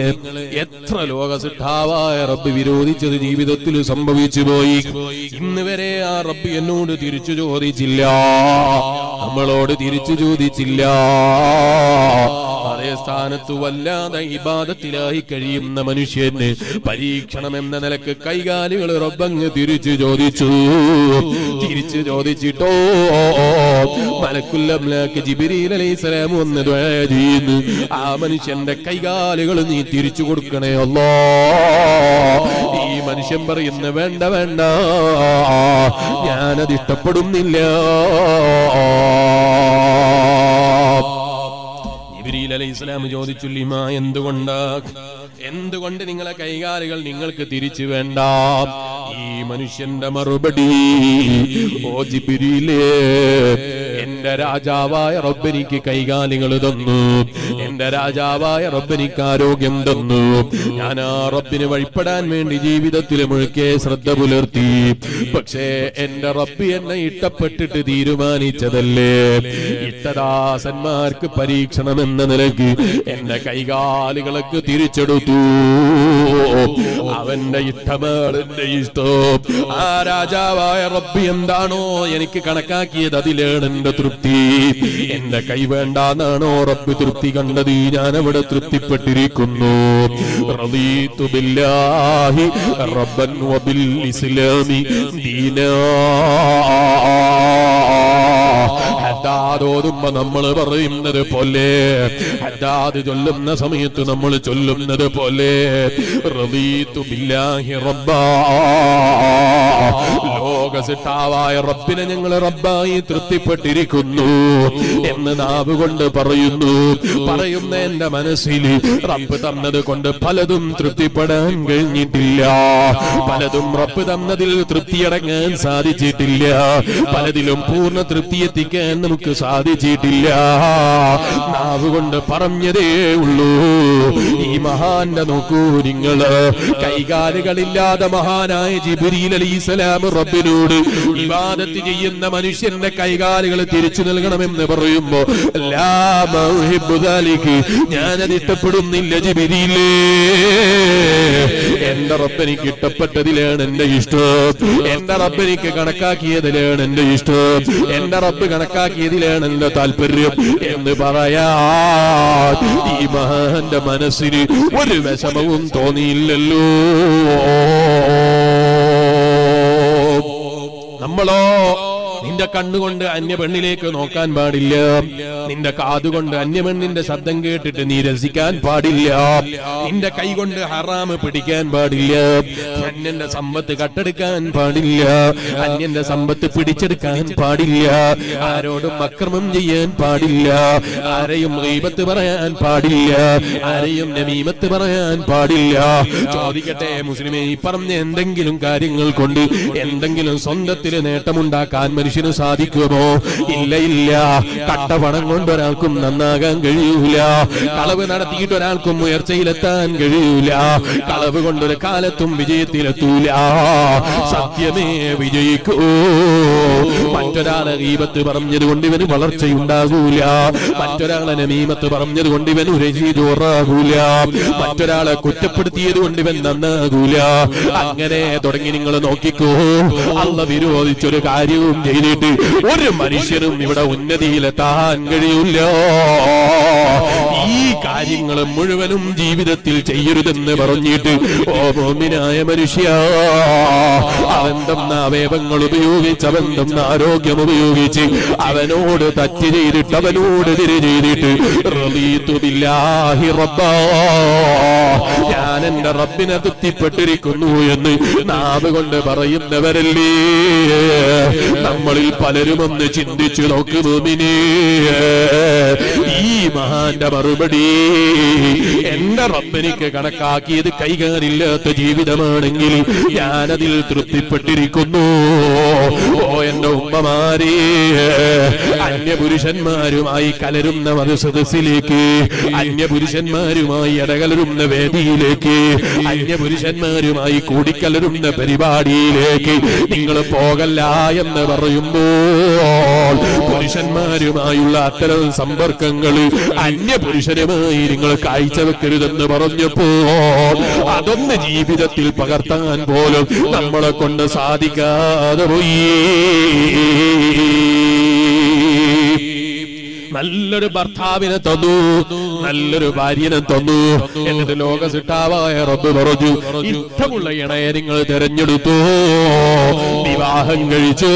എത്ര ലോക സിദ്ധാവായ റബ്ബ് വിരോധിച്ചത് ജീവിതത്തിൽ സംഭവിച്ചു പോയി ഇന്ന് വരെ ആ റബ്ബ് എന്നോട് തിരിച്ചു ചോദിച്ചില്ല. നമ്മളോട് തിരിച്ചു ചോദിച്ചില്ല. അതേ സ്ഥാനത്ത് വല്ലാതെ ഇബാദത്തിലായി കഴിയുന്ന മനുഷ്യന് പരീക്ഷണം എന്ന നിലയ്ക്ക് കൈകാലുകൾ റബ്ബങ്ങ് തിരിച്ചു ചോദിച്ചു. തിരിച്ചു ചോദിച്ചിട്ടോ? മലക്കുല്ലംലാക്ക് ജിബിരിൽ അലൈഹിസ്സലാം ഒന്ന് ചെയ്യുന്നു. ആ മനുഷ്യന്റെ കൈകാലുകൾ നീ തിരിച്ചു കൊടുക്കണേ അല്ലോ. ഈ മനുഷ്യൻ പറയുന്ന വേണ്ട വേണ്ട. ഞാനത് ഇഷ്ടപ്പെടുന്നില്ല ഇബ്രീൽ അലൈഹി ഇസ്ലാം ചോദിച്ചു ലിമ എന്തുകൊണ്ട്? എന്തുകൊണ്ട് നിങ്ങളെ കൈകാലുകൾ നിങ്ങൾക്ക് തിരിച്ചു വേണ്ട? ഈ മനുഷ്യന്റെ മറുപടി ഓ എന്റെ രാജാവായ റബ്ബനിക്ക് കൈകാലുകൾ തന്നു. എന്റെ രാജാവായ റബ്ബനിക്ക് ആരോഗ്യം തന്നു. ഞാൻ ആ റബ്ബിന് വഴിപ്പെടാൻ വേണ്ടി ജീവിതത്തിൽ മുഴുക്കെ ശ്രദ്ധ പുലർത്തി. പക്ഷേ എന്റെ റബ്ബി എന്നെ ഇട്ടപ്പെട്ടിട്ട് തീരുമാനിച്ചതല്ലേ? ഇട്ടദാസന്മാർക്ക് പരീക്ഷണം എന്ന നിലയ്ക്ക് എന്റെ കൈകാലുകളൊക്കെ തിരിച്ചെടുത്തു. അവന്റെ ഇഷ്ടമാണ് എന്റെ ഇഷ്ടം. ആ രാജാവായ റബ്ബി എന്താണോ എനിക്ക് കണക്കാക്കിയത് അതിലാണ് എന്റെ തൃപ്തി. എന്റെ കൈ വേണ്ടാന്നാണോ റബ്ബ് തൃപ്തി കണ്ടത്? ഞാൻ അവിടെ തൃപ്തിപ്പെട്ടിരിക്കുന്നു റബ്ബൻ വബിൽ ഇസ്ലാമി ദീനാ. ഹദ്ദാദോതുമ്പോ നമ്മൾ പറയുന്നത് പോലെ ഹദ്ദാദ് ചൊല്ലുന്ന സമയത്ത് നമ്മൾ ചൊല്ലുന്നത് പോലെ റബീത്തു ബില്ലാഹി റബ്ബാ. ലോക സിട്ടാവായ റബ്ബിനെ ഞങ്ങൾ റബ്ബായി തൃപ്തിപ്പെട്ടിരിക്കുന്നു എന്ന് നാവ് കൊണ്ട് പറയുന്നു. പറയുന്ന എന്റെ മനസ്സിൽ റബ്ബ് തന്നത് കൊണ്ട് പലതും തൃപ്തിപ്പെടാൻ കഴിഞ്ഞിട്ടില്ല. പലതും റബ്ബ് തന്നതിൽ തൃപ്തിയടങ്ങാൻ സാധിച്ചിട്ടില്ല. പലതിലും പൂർണ തൃപ്തി എത്തിക്കാൻ നമുക്ക് സാധിച്ചിട്ടില്ല. നാവ് കൊണ്ട് പറഞ്ഞതേ ഉള്ളൂ. ഈ മഹാന്റെ നോക്കൂ നിങ്ങൾ. കൈകാലുകളില്ലാതെ മഹാനായ ജിബിരിൽ അലി ഇസ്ലാം റബ്ബിനോട് ഇബാദത്ത് ചെയ്യുന്ന മനുഷ്യന്റെ കൈകാലുകൾ തിരിച്ചു നൽകണമെന്ന് പറയുമ്പോ. ഞാനത് ഇഷ്ടപ്പെടുന്നില്ല ജിബിരിയിലേ എന്റെ റബ്ബനിക്ക് ഇഷ്ടപ്പെട്ടതിലാണ് എന്റെ ഇഷ്ടം. എന്റെ റബ്ബനിക്ക് കണക്കാക്കിയതിലാണ് എന്റെ ഇഷ്ടം. എന്റെ റബ്ബ് കണക്കാക്കിയതിലാണ് എന്റെ താല്പര്യം. എന്ന് പറയാ ഈ മഹാന്റെ മനസ്സിന് ഒരു വിഷമവും തോന്നിയില്ലല്ലോ. നമ്മളോ നിന്റെ കണ്ണുകൊണ്ട് അന്യ പെണ്ണിലേക്ക് നോക്കാൻ പാടില്ല. നിന്റെ കാതുകൊണ്ട് അന്യ പെണ്ണിന്റെ ശബ്ദം കേട്ടിട്ട് നീ രസിക്കാൻ പാടില്ല. നിന്റെ കൈ കൊണ്ട് ഹറാമ് പിടിക്കാൻ പാടില്ല. അന്യന്റെ സമ്പത്ത് കട്ടെടുക്കാൻ പാടില്ല. അന്യന്റെ സമ്പത്ത് പിടിച്ചെടുക്കാൻ പാടില്ല. ആരോടും അക്രമം ചെയ്യാൻ പാടില്ല. ആരെയും ദൈവത്ത് പറയാൻ പാടില്ല. ആരെയും നമീമത്ത് പറയാൻ പാടില്ല. ചോദിക്കട്ടെ മുസ്ലിമേ ഈ പറഞ്ഞ എന്തെങ്കിലും കാര്യങ്ങൾ കൊണ്ട് എന്തെങ്കിലും സ്വന്തത്തിൽ നേട്ടമുണ്ടാക്കാൻ മനുഷ്യന് സാധിക്കുമോ? ഇല്ല ഇല്ല. കട്ടപണം കൊണ്ട് ഒരാൾക്കും നന്നാകാൻ കഴിയൂല. കളവ് നടത്തിയിട്ട് ഒരാൾക്കും ഉയർച്ചയിലെത്താൻ കഴിയൂല. കളവ് കൊണ്ടൊരു കാലത്തും വിജയത്തിലെത്തൂല. സത്യമേ വിജയിക്കൂ. മറ്റൊരാളെ ഗീബത്ത് പറഞ്ഞത് കൊണ്ട് ഇവന് വളർച്ചയുണ്ടാകൂല. മറ്റൊരാളെ നമീമത്ത് പറഞ്ഞത് കൊണ്ട് ഇവൻ ഉരചീതോറാകൂല മറ്റൊരാളെ കുറ്റപ്പെടുത്തിയത് കൊണ്ട് ഇവൻ നന്നാകൂല. അങ്ങനെ തുടങ്ങി നിങ്ങൾ നോക്കിക്കോ. അള്ള വിരോധിച്ചൊരു കാര്യവും ചെയ്തിട്ട് ഒരു മനുഷ്യനും ഇവിടെ ഉന്നതിയിലെത്താൻ കഴിയില്ല. കാര്യങ്ങൾ മുഴുവനും ജീവിതത്തിൽ ചെയ്യരുതെന്ന് പറഞ്ഞിട്ട് ഓ മനുഷ്യ അവന്തം അവയവങ്ങൾ ഉപയോഗിച്ച് അവന്തം ആരോഗ്യം ഉപയോഗിച്ച് അവനോട് തറ്റ് ചെയ്തിട്ട് അവനോട് തിരി ചെയ്തിട്ട് ഞാൻ എന്റെ റബ്ബിനെ തൃപ്തിപ്പെട്ടിരിക്കുന്നു എന്ന് നാവ് കൊണ്ട് പറയുന്നവരല്ലേ? നമ്മളിൽ പലരും ഒന്ന് ചിന്തിച്ചു നോക്ക് ഭൂമിനെ ഈ മഹാന്റെ മറുപടി എന്റെ റബ്ബനിക്ക് കണക്കാക്കിയത് കൈകാലില്ലാത്ത ജീവിതമാണെങ്കിൽ ഞാനതിൽ തൃപ്തിപ്പെട്ടിരിക്കുന്നു. ഓ അന്യപുരുഷന്മാരുമായി കലരുന്ന മതസദസ്സിലേക്ക് അന്യപുരുഷന്മാരുമായി ഇടകലരുന്ന വേദിയിലേക്ക് അന്യപുരുഷന്മാരുമായി കൂടിക്കലരുന്ന പരിപാടിയിലേക്ക് നിങ്ങൾ പോകല്ല എന്ന് പറയുമ്പോൾ പുരുഷന്മാരുമായുള്ള അത്തരം സമ്പർക്കങ്ങൾ അന്യപുരുഷനുമായി നിങ്ങൾ കാഴ്ചവെക്കരുതെന്ന് പറഞ്ഞപ്പോൾ അതൊന്ന് ജീവിതത്തിൽ പകർത്താൻ പോലും നമ്മളെ കൊണ്ട് സാധിക്കാതെ പോയി. നല്ലൊരു ഭർത്താവിനെ തന്നു നല്ലൊരു ഭാര്യനെ തന്നു. എന്നിട്ട് ലോക സിട്ടാവായ റബ്ബ് പറഞ്ഞു ഇഷ്ടമുള്ള ഇണയെ നിങ്ങൾ തെരഞ്ഞെടുത്തു. വിവാഹം കഴിച്ചു.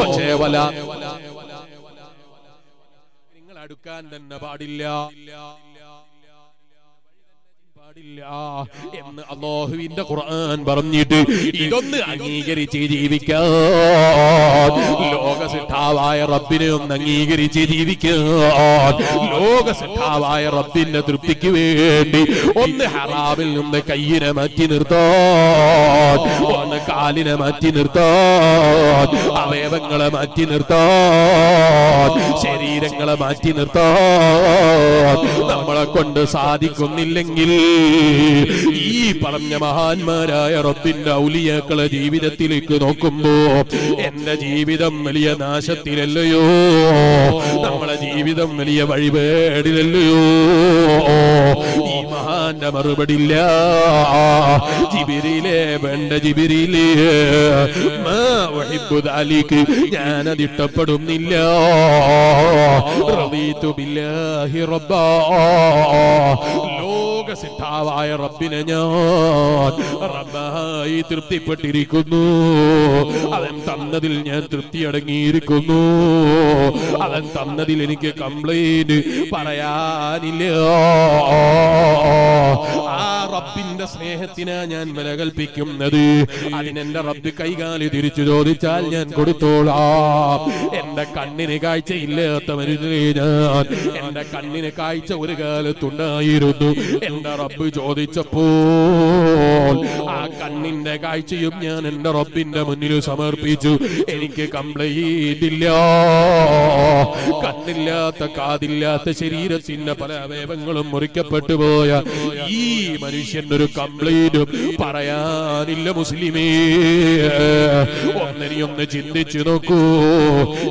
പക്ഷേ വല നിങ്ങൾ അടുക്കാൻ തന്നെ പാടില്ല. എന്ന് അള്ളാഹുവിന്റെ ഖുർആൻ പറഞ്ഞിട്ട് ഇതൊന്ന് അംഗീകരിച്ച് ജീവിക്കാൻ ലോകസിദ്ധാവായ റബ്ബിനെ ഒന്ന് അംഗീകരിച്ച് ജീവിക്കാൻ ലോകസിദ്ധാവായ റബ്ബിന്റെ തൃപ്തിക്ക് വേണ്ടി ഒന്ന് ഹറാമിൽ നിന്ന് കയ്യിനെ മാറ്റി നിർത്താൻ ഒന്ന് കാലിനെ മാറ്റി നിർത്താൻ അവയവങ്ങളെ മാറ്റി നിർത്താൻ ശരീരങ്ങളെ മാറ്റി നിർത്താൻ. നമ്മളെ കൊണ്ട് സാധിക്കുന്നില്ലെങ്കിൽ ഈ പറഞ്ഞ മഹാന്മാരായ റബ്ബിന്റെ ഔലിയാക്കളെ ജീവിതത്തിലേക്ക് നോക്കുമ്പോ എന്റെ ജീവിതം വലിയ നാശത്തിലല്ലയോ? നമ്മളെ ജീവിതം വലിയ വഴിപേടിലല്ലയോ? ഈ മഹാന്റെ മറുപടി ഇല്ല ജിബിരിയിലെ വേണ്ട ജിബിരിയിലെ. ഞാനത് ഇഷ്ടപ്പെടുന്നില്ല. ലോക ബില്ലാഹി ലോകസിദ്ധാവായ റബ്ബിനെ ഞാൻ റബ്ബായി തൃപ്തിപ്പെട്ടിരിക്കുന്നു. അവൻ തന്നതിൽ ഞാൻ തൃപ്തി അടങ്ങിയിരിക്കുന്നു അവൻ തന്നതിൽ എനിക്ക് കംപ്ലൈന്റ് പറയാനില്ല. ആ റബ്ബിന്റെ സ്നേഹത്തിനാ ഞാൻ വില കൽപ്പിക്കുന്നത് അതിനെന്റെ റബ്ബ് കൈകാലി തിരിച്ചു ചോദിച്ചാൽ ഞാൻ കൊടുത്തോളാം. എന്റെ കണ്ണിന് കാഴ്ചയില്ലാത്ത മനുഷ്യനെ ഞാൻ എന്റെ കണ്ണിന് കാഴ്ച ഒരു കാലത്തുണ്ടായിരുന്നു. എന്റെ റബ്ബ് ചോദിച്ചപ്പോൾ ആ കണ്ണിന്റെ കാഴ്ചയും ഞാൻ എന്റെ റബ്ബിന്റെ മുന്നിൽ സമർപ്പിച്ചു. എനിക്ക് കംപ്ലൈന്റ് ഇല്ല. കണ്ണില്ലാത്ത കാതില്ലാത്ത ശരീരത്തിന്റെ പല അവയവങ്ങളും മുറിക്കപ്പെട്ടു പോയ ഈ മനുഷ്യൻ ഒരു കംപ്ലൈന്റും പറയാനില്ല മുസ്ലിമേ. ഒന്നിനി ഒന്ന് ചിന്തിച്ചു നോക്കൂ.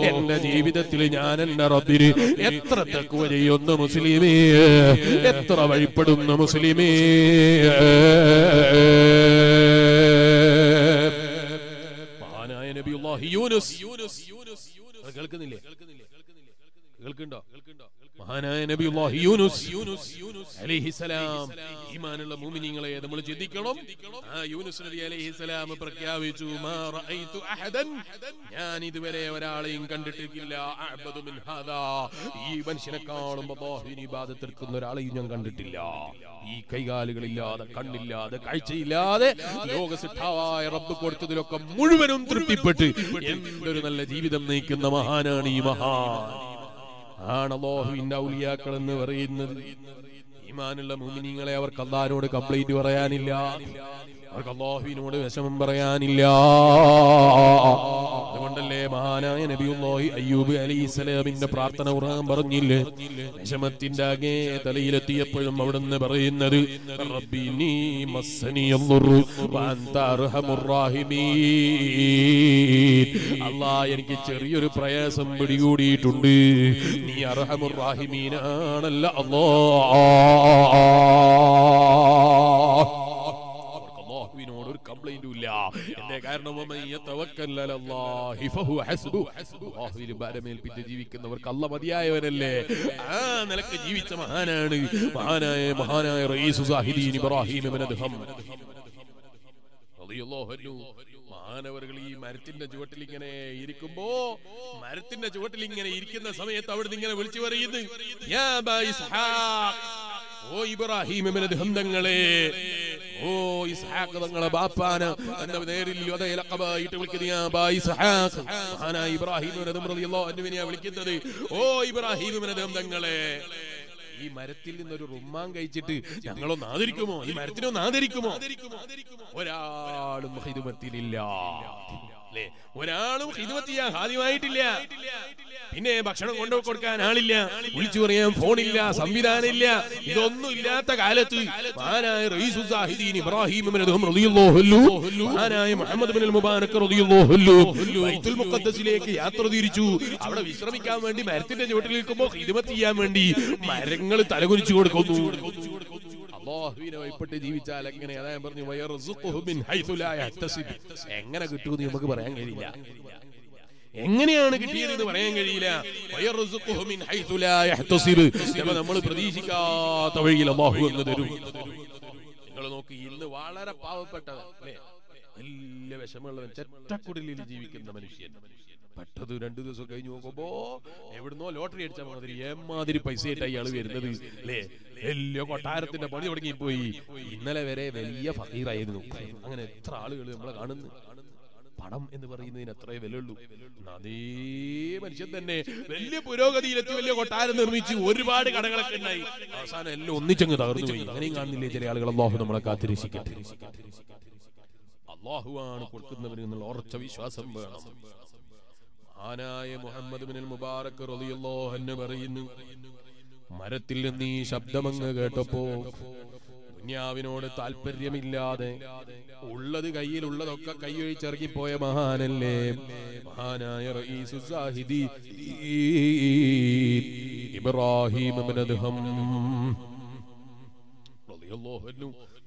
എന്റെ ജീവിതത്തിൽ ഞാൻ എന്റെ റബ്ബിന് എത്ര തക്കുവ ചെയ്യുന്നു മുസ്ലിമേ. എത്ര വഴിപ്പെടുന്നു മുസ്ലിമേ. കേൾക്കുന്നില്ലേ? മഹാനായ നബി യൂനുസ് അലൈഹിസലാം ഈമാനുള്ള മുഅ്മിനീങ്ങളെ നമ്മൾ ചിന്തിക്കണം. ആ യൂനുസ് നബി അലൈഹിസലാം പ്രഖ്യാപിച്ചു ഞാൻ ഇതുവരെ ഒരാളെയും കണ്ടിട്ടില്ല ഈ മനുഷ്യനെക്കാളും ഇബാദത്ത് ഒരാളെയും ഞാൻ കണ്ടിട്ടില്ല. ഈ കൈകാലുകളില്ലാതെ കണ്ണില്ലാതെ കാഴ്ചയില്ലാതെ ലോകസിദ്ധാവായ റബ്ബ് കൊടുത്തതിലൊക്കെ മുഴുവനും തൃപ്തിപ്പെട്ട് എന്തൊരു നല്ല ജീവിതം നയിക്കുന്ന മഹാനാണ് ഈ മഹാൻ. ആണ് ഇന്ന ഔലിയാക്കൾ എന്ന് പറയുന്നത്. ഈമാനുള്ള മുമിനിങ്ങളെ അവർക്ക് അള്ളാഹിനോട് കംപ്ലൈന്റ് പറയാനില്ല. അവർക്ക് അള്ളാഹുവിനോട് വിഷമം പറയാനില്ല. അതുകൊണ്ടല്ലേ മഹാനായ നബിയുല്ലാഹി അയ്യൂബ് അലൈഹിസ്സലാമിന്റെ പ്രാർത്ഥന ഉറങ്ങാൻ പറഞ്ഞില്ലേ? വിഷമത്തിന്റെ അകേ തലയിലെത്തിയപ്പോഴും അവിടുന്ന് പറയുന്നത് അല്ലാ എനിക്ക് ചെറിയൊരു പ്രയാസം പിടികൂടിയിട്ടുണ്ട്. നീ അർഹമുർ റാഹിമീനാണല്ല അള്ളാ. കംപ്ലൈന്റും ഇല്ല. എന്റെ കാരണം ഭാരമേൽപ്പിച്ച് ജീവിക്കുന്നവർക്ക് അല്ല മതിയായവനല്ലേ? ആ നിലയ്ക്ക് ജീവിച്ച മഹാനാണ്. മഹാനായ മഹാനായ റയീസു സാഹിദീൻ ഇബ്രാഹിം ഇബ്നു അദ്ഹം. മാനവറുകൾ ഈ മരത്തിന്റെ ചുവട്ടിൽ ഇങ്ങനെ ഇരിക്കുമ്പോ മരത്തിന്റെ ചുവട്ടിൽ ഇങ്ങനെ ഇരിക്കുന്ന സമയത്ത് അവിടുന്ന് ഇങ്ങനെ വിളിച്ചു പറയുന്നു ഓ ഇബ്രാഹിം ഇബ്നു ഓ ഇസ്ഹാഖ് തങ്ങളെ ബാപ്പാന. എന്ന നേരിൽ അതേ ലഖബായിട്ട് വിളിക്കുന്ന യാ ബാ ഇസ്ഹാഖ്. മഹാനായ ഇബ്രാഹിം അൻഹുവിനെയാ വിളിക്കുന്നത്. ഓ ഇബ്രാഹിം തങ്ങളെ ഈ മരത്തിൽ നിന്നൊരു റുമ്മാൻ കഴിച്ചിട്ട് ഞങ്ങളോ നാദരിക്കുമോ ഈ മരത്തിനൊന്ന് ആദരിക്കുമോ? ഒരാളും ഹിതുമത്തിലില്ല. അല്ലേ? ഒരാളും ചെയ്യാൻ ആദ്യമായിട്ടില്ല പിന്നെ ഭക്ഷണം കൊണ്ടു കൊടുക്കാൻ ആളില്ല. വിളിച്ചു പറയാൻ ഫോണില്ല സംവിധാനമില്ല. ഇതൊന്നും ഇല്ലാത്ത കാലത്ത് മഹാനായ ഇബ്രാഹിം മുഹമ്മദ് ബൈത്തുൽ മുഖദ്ദസിലേക്ക് യാത്ര തിരിച്ചു. അവിടെ വിശ്രമിക്കാൻ വേണ്ടി മരത്തിന്റെ ചുവട്ടിൽ നിൽക്കുമ്പോൾ ഹിദ്മത്ത് ചെയ്യാൻ വേണ്ടി മരങ്ങൾ തലകുനിച്ചു കൊടുക്കുന്നു. അള്ളാഹുവിനെ ഭയപ്പെട്ട് ജീവിച്ചാൽ എങ്ങനെ? അതാ ഞാൻ പറഞ്ഞു എങ്ങനെ കിട്ടുമെന്ന് നമുക്ക് പറയാൻ കഴിയില്ല. എങ്ങനെയാണ് കിട്ടിയതെന്ന് പറയാൻ കഴിയില്ല. നമ്മൾ പ്രതീക്ഷിക്കാത്ത വഴിയിൽ അള്ളാഹു എന്ന് തരും. നിങ്ങൾ നോക്കി ഇന്ന് വളരെ പാവപ്പെട്ടത് വലിയ വിഷമമുള്ളവൻ ചെറ്റക്കുടലിൽ ജീവിക്കുന്ന മനുഷ്യൻ. പെട്ടത് രണ്ടു ദിവസം കഴിഞ്ഞ് നോക്കുമ്പോ എവിടുന്നോ ലോട്ടറി അടിച്ച മാതിരി ഏമാതിരി പൈസ ആയിട്ട് അയാൾ വരുന്നത് അല്ലേ? വലിയ കൊട്ടാരത്തിന്റെ പണി തുടങ്ങിപ്പോയി ഇന്നലെ വരെ വലിയ ഫീറായിരുന്നു അങ്ങനെ എത്ര ആളുകൾ നമ്മളെ കാണുന്നു. പണം എന്ന് പറയുന്നതിന് അത്രേ വിലയുള്ളൂ. അതേ മനുഷ്യൻ തന്നെ വലിയ പുരോഗതിയിലെത്തി വലിയ കൊട്ടാരം നിർമ്മിച്ച് ഒരുപാട് കടകളൊക്കെ ഉണ്ടായി. അവസാനം എല്ലാം ഒന്നിച്ചങ്ങ് തകർന്നു പോയി. അങ്ങനെയും കാണുന്നില്ലേ ചില ആളുകൾ? അള്ളാഹു നമ്മളെ കാത്തിരക്ഷിക്കട്ടെ അള്ളാഹുവാണ് കൊടുക്കുന്നവർ എന്നുള്ള ഉറച്ച വിശ്വാസം വേണം. മഹാനായ മുഹമ്മദ് ബിൻ മുബാറക് റളിയല്ലാഹു അൻഹു പറയുന്നു. മരത്തിൽ നിന്ന് ഈ ശബ്ദമങ്ങ് കേട്ടപ്പോ ദുന്യാവിനോട് താല്പര്യമില്ലാതെ ഉള്ളത് കയ്യിലുള്ളതൊക്കെ കൈയൊഴിച്ചിറങ്ങിപ്പോയ മഹാനല്ലേ? മഹാനായ റഈസുസാഹിദി ഇബ്രാഹിം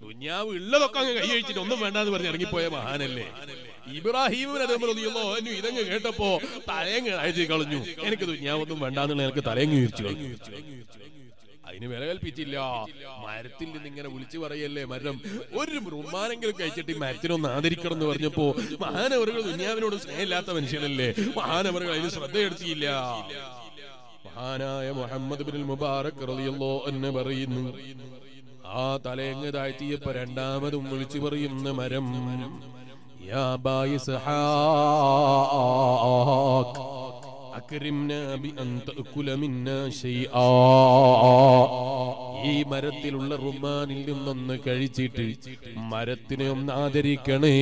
ദുന്യാവ് ഉള്ളതൊക്കെ അങ്ങ് കൈയൊഴിച്ചിട്ട് ഒന്നും വേണ്ടാന്ന് പറഞ്ഞ് ഇറങ്ങിപ്പോയ മഹാനല്ലേ? ഇബ്രാഹിം ഇതങ്ങ് കേട്ടപ്പോ തലയങ്ങ് അയച്ചു കളഞ്ഞു. എനിക്ക് ദുന്യാവൊന്നും വേണ്ടാന്നുള്ള എനിക്ക് തലയങ്ങ് കളഞ്ഞു. അതിന് വില കൽപ്പിച്ചില്ല. മരത്തിൽ നിന്ന് ഇങ്ങനെ വിളിച്ചു പറയല്ലേ മരം ഒരു റുമാനെങ്കിലും കഴിച്ചിട്ട് ഈ മരത്തിനൊന്ന് ആദരിക്കണം എന്ന് പറഞ്ഞപ്പോ മഹാനവറുകൾ ദുന്യാവിനോട് സ്നേഹമില്ലാത്ത മനുഷ്യനല്ലേ മഹാനവറുകൾ അതിന് ശ്രദ്ധയെടുത്തിയില്ല. മഹാനായ മുഹമ്മദ് ബിൻ മുബാറക് റളിയല്ലാഹു എന്ന് പറയുന്നു ആ തലയങ്ങ് താഴ്ത്തിയപ്പോ രണ്ടാമതും വിളിച്ചു പറയുന്ന മരം യാ ബായിസ് اكرمنا بان تاكل منا شيئا. ഈ മരത്തിലുള്ള റുമാനിൽ നിന്നൊന്ന് കഴിച്ചിട്ട് മരത്തിനെ ഒന്ന് ആദരിക്കണേ.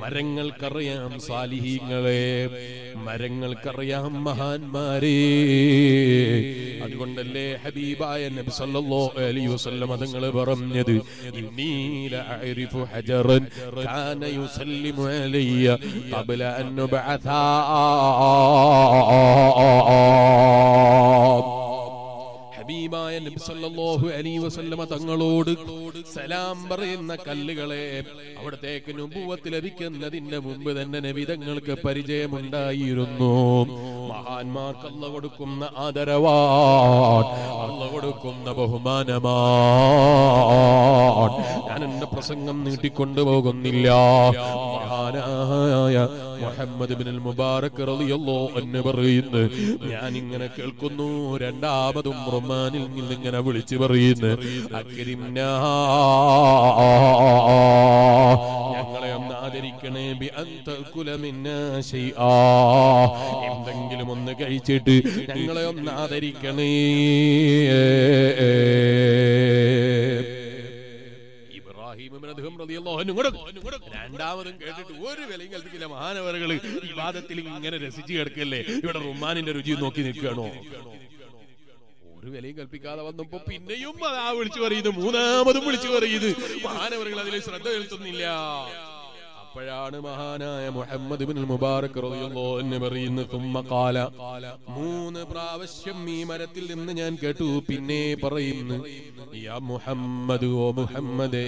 മരങ്ങൾക്കറിയാം സാലിഹീങ്ങളെ മരങ്ങൾക്കറിയാം മഹാന്മാരെ. അതുകൊണ്ടല്ലേ ഹബീബായ നബി സല്ലല്ലാഹു അലൈഹി വസല്ലം തങ്ങൾ പറഞ്ഞു ഇന്നീല അഅരിഫു ഹജറൻ കാന യുസല്ലിമു അലയ്യ ഖബ്ല അൻ നുബഅഥാ. ഹബീബായ നബി സല്ലല്ലാഹു അലൈഹി വസല്ലമ തങ്ങളോട് സലാം പറയുന്ന കല്ലുകളെ അവിടത്തേക്ക് നുബുവത്ത് ലഭിക്കുന്നതിന്റെ മുമ്പ് തന്നെ നബി തങ്ങൾക്ക് പരിചയമുണ്ടായിരുന്നു. മഹാന്മാർക്ക് അല്ല കൊടുക്കുന്ന ആദരവാൻ അല്ല കൊടുക്കുന്ന ബഹുമാനമാ ഞാൻ എന്റെ പ്രസംഗം നീട്ടിക്കൊണ്ടു പോകുന്നില്ല മഹാനായ മുഹമ്മദ് ബിൻ മുബാറക് റളിയല്ലാഹു അൻഹു പറയുന്നു. ഞാൻ ഇങ്ങനെ കേൾക്കുന്നു രണ്ടാമതും റഹ്മാനിൽ നിന്ന് ഇങ്ങനെ വിളിച്ചു പറയുന്നു. അക്രിംനാ ഞങ്ങളെ ഒന്ന് ആദരിക്കണേ ബി എന്തെങ്കിലും ഒന്ന് കഴിച്ചിട്ട് ഞങ്ങളെ ഒന്ന് ആദരിക്കണേ. രണ്ടാമതും കേട്ടിട്ട് ഒരു വിലയും കൽപ്പിക്കില്ല മഹാനവരകൾ വിവാദത്തിൽ ഇങ്ങനെ രസിച്ചു കിടക്കല്ലേ? ഇവിടെ റുമാനിന്റെ രുചി നോക്കി നിൽക്കുകയാണോ? ഒരു വിലയും കൽപ്പിക്കാതെ വന്നപ്പോ പിന്നെയും അതാ വിളിച്ചു പറയുന്നു. മൂന്നാമതും വിളിച്ചു പറയുന്നു. മഹാനവറുകൾ അതിൽ ശ്രദ്ധ ചെലുത്തുന്നില്ല. അപ്പോഴാണ് മഹാനായ മുഹമ്മദ് ബിൻ മുബാറക് അൻഹു പറയുന്നു ഖാല. മൂന്ന് പ്രാവശ്യം ഈ മരത്തിൽ നിന്ന് ഞാൻ കേട്ടു പിന്നെ പറയുന്നു യാ മുഹമ്മദ് ഓ മുഹമ്മദേ